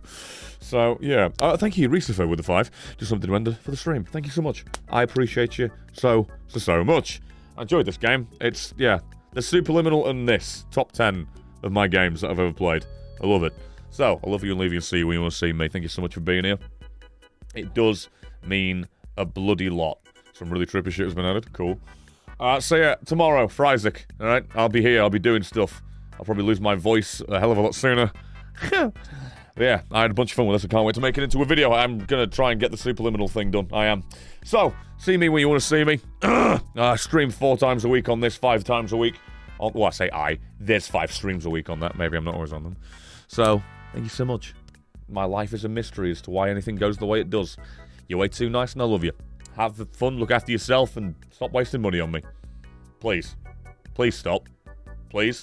So, yeah. Uh, thank you, Lucifer, with the five. Just something to render for the stream. Thank you so much. I appreciate you so, so, so much. I enjoyed this game. It's, yeah, the Superliminal and this. Top 10 of my games that I've ever played. I love it. So, I love you and leave you and see you when you want to see me. Thank you so much for being here. It does mean a bloody lot. Some really trippy shit has been added. Cool. Uh, so tomorrow for Isaac. All right, I'll be here. I'll be doing stuff. I'll probably lose my voice a hell of a lot sooner. [laughs] yeah, I had a bunch of fun with this. I can't wait to make it into a video. I'm gonna try and get the superliminal thing done. I am. So, see me when you want to see me. [clears throat] I stream four times a week on this, five times a week. On, well, I say I. There's five streams a week on that. Maybe I'm not always on them. So, thank you so much. My life is a mystery as to why anything goes the way it does. You're way too nice, and I love you. Have fun, look after yourself, and stop wasting money on me. Please. Please stop. Please.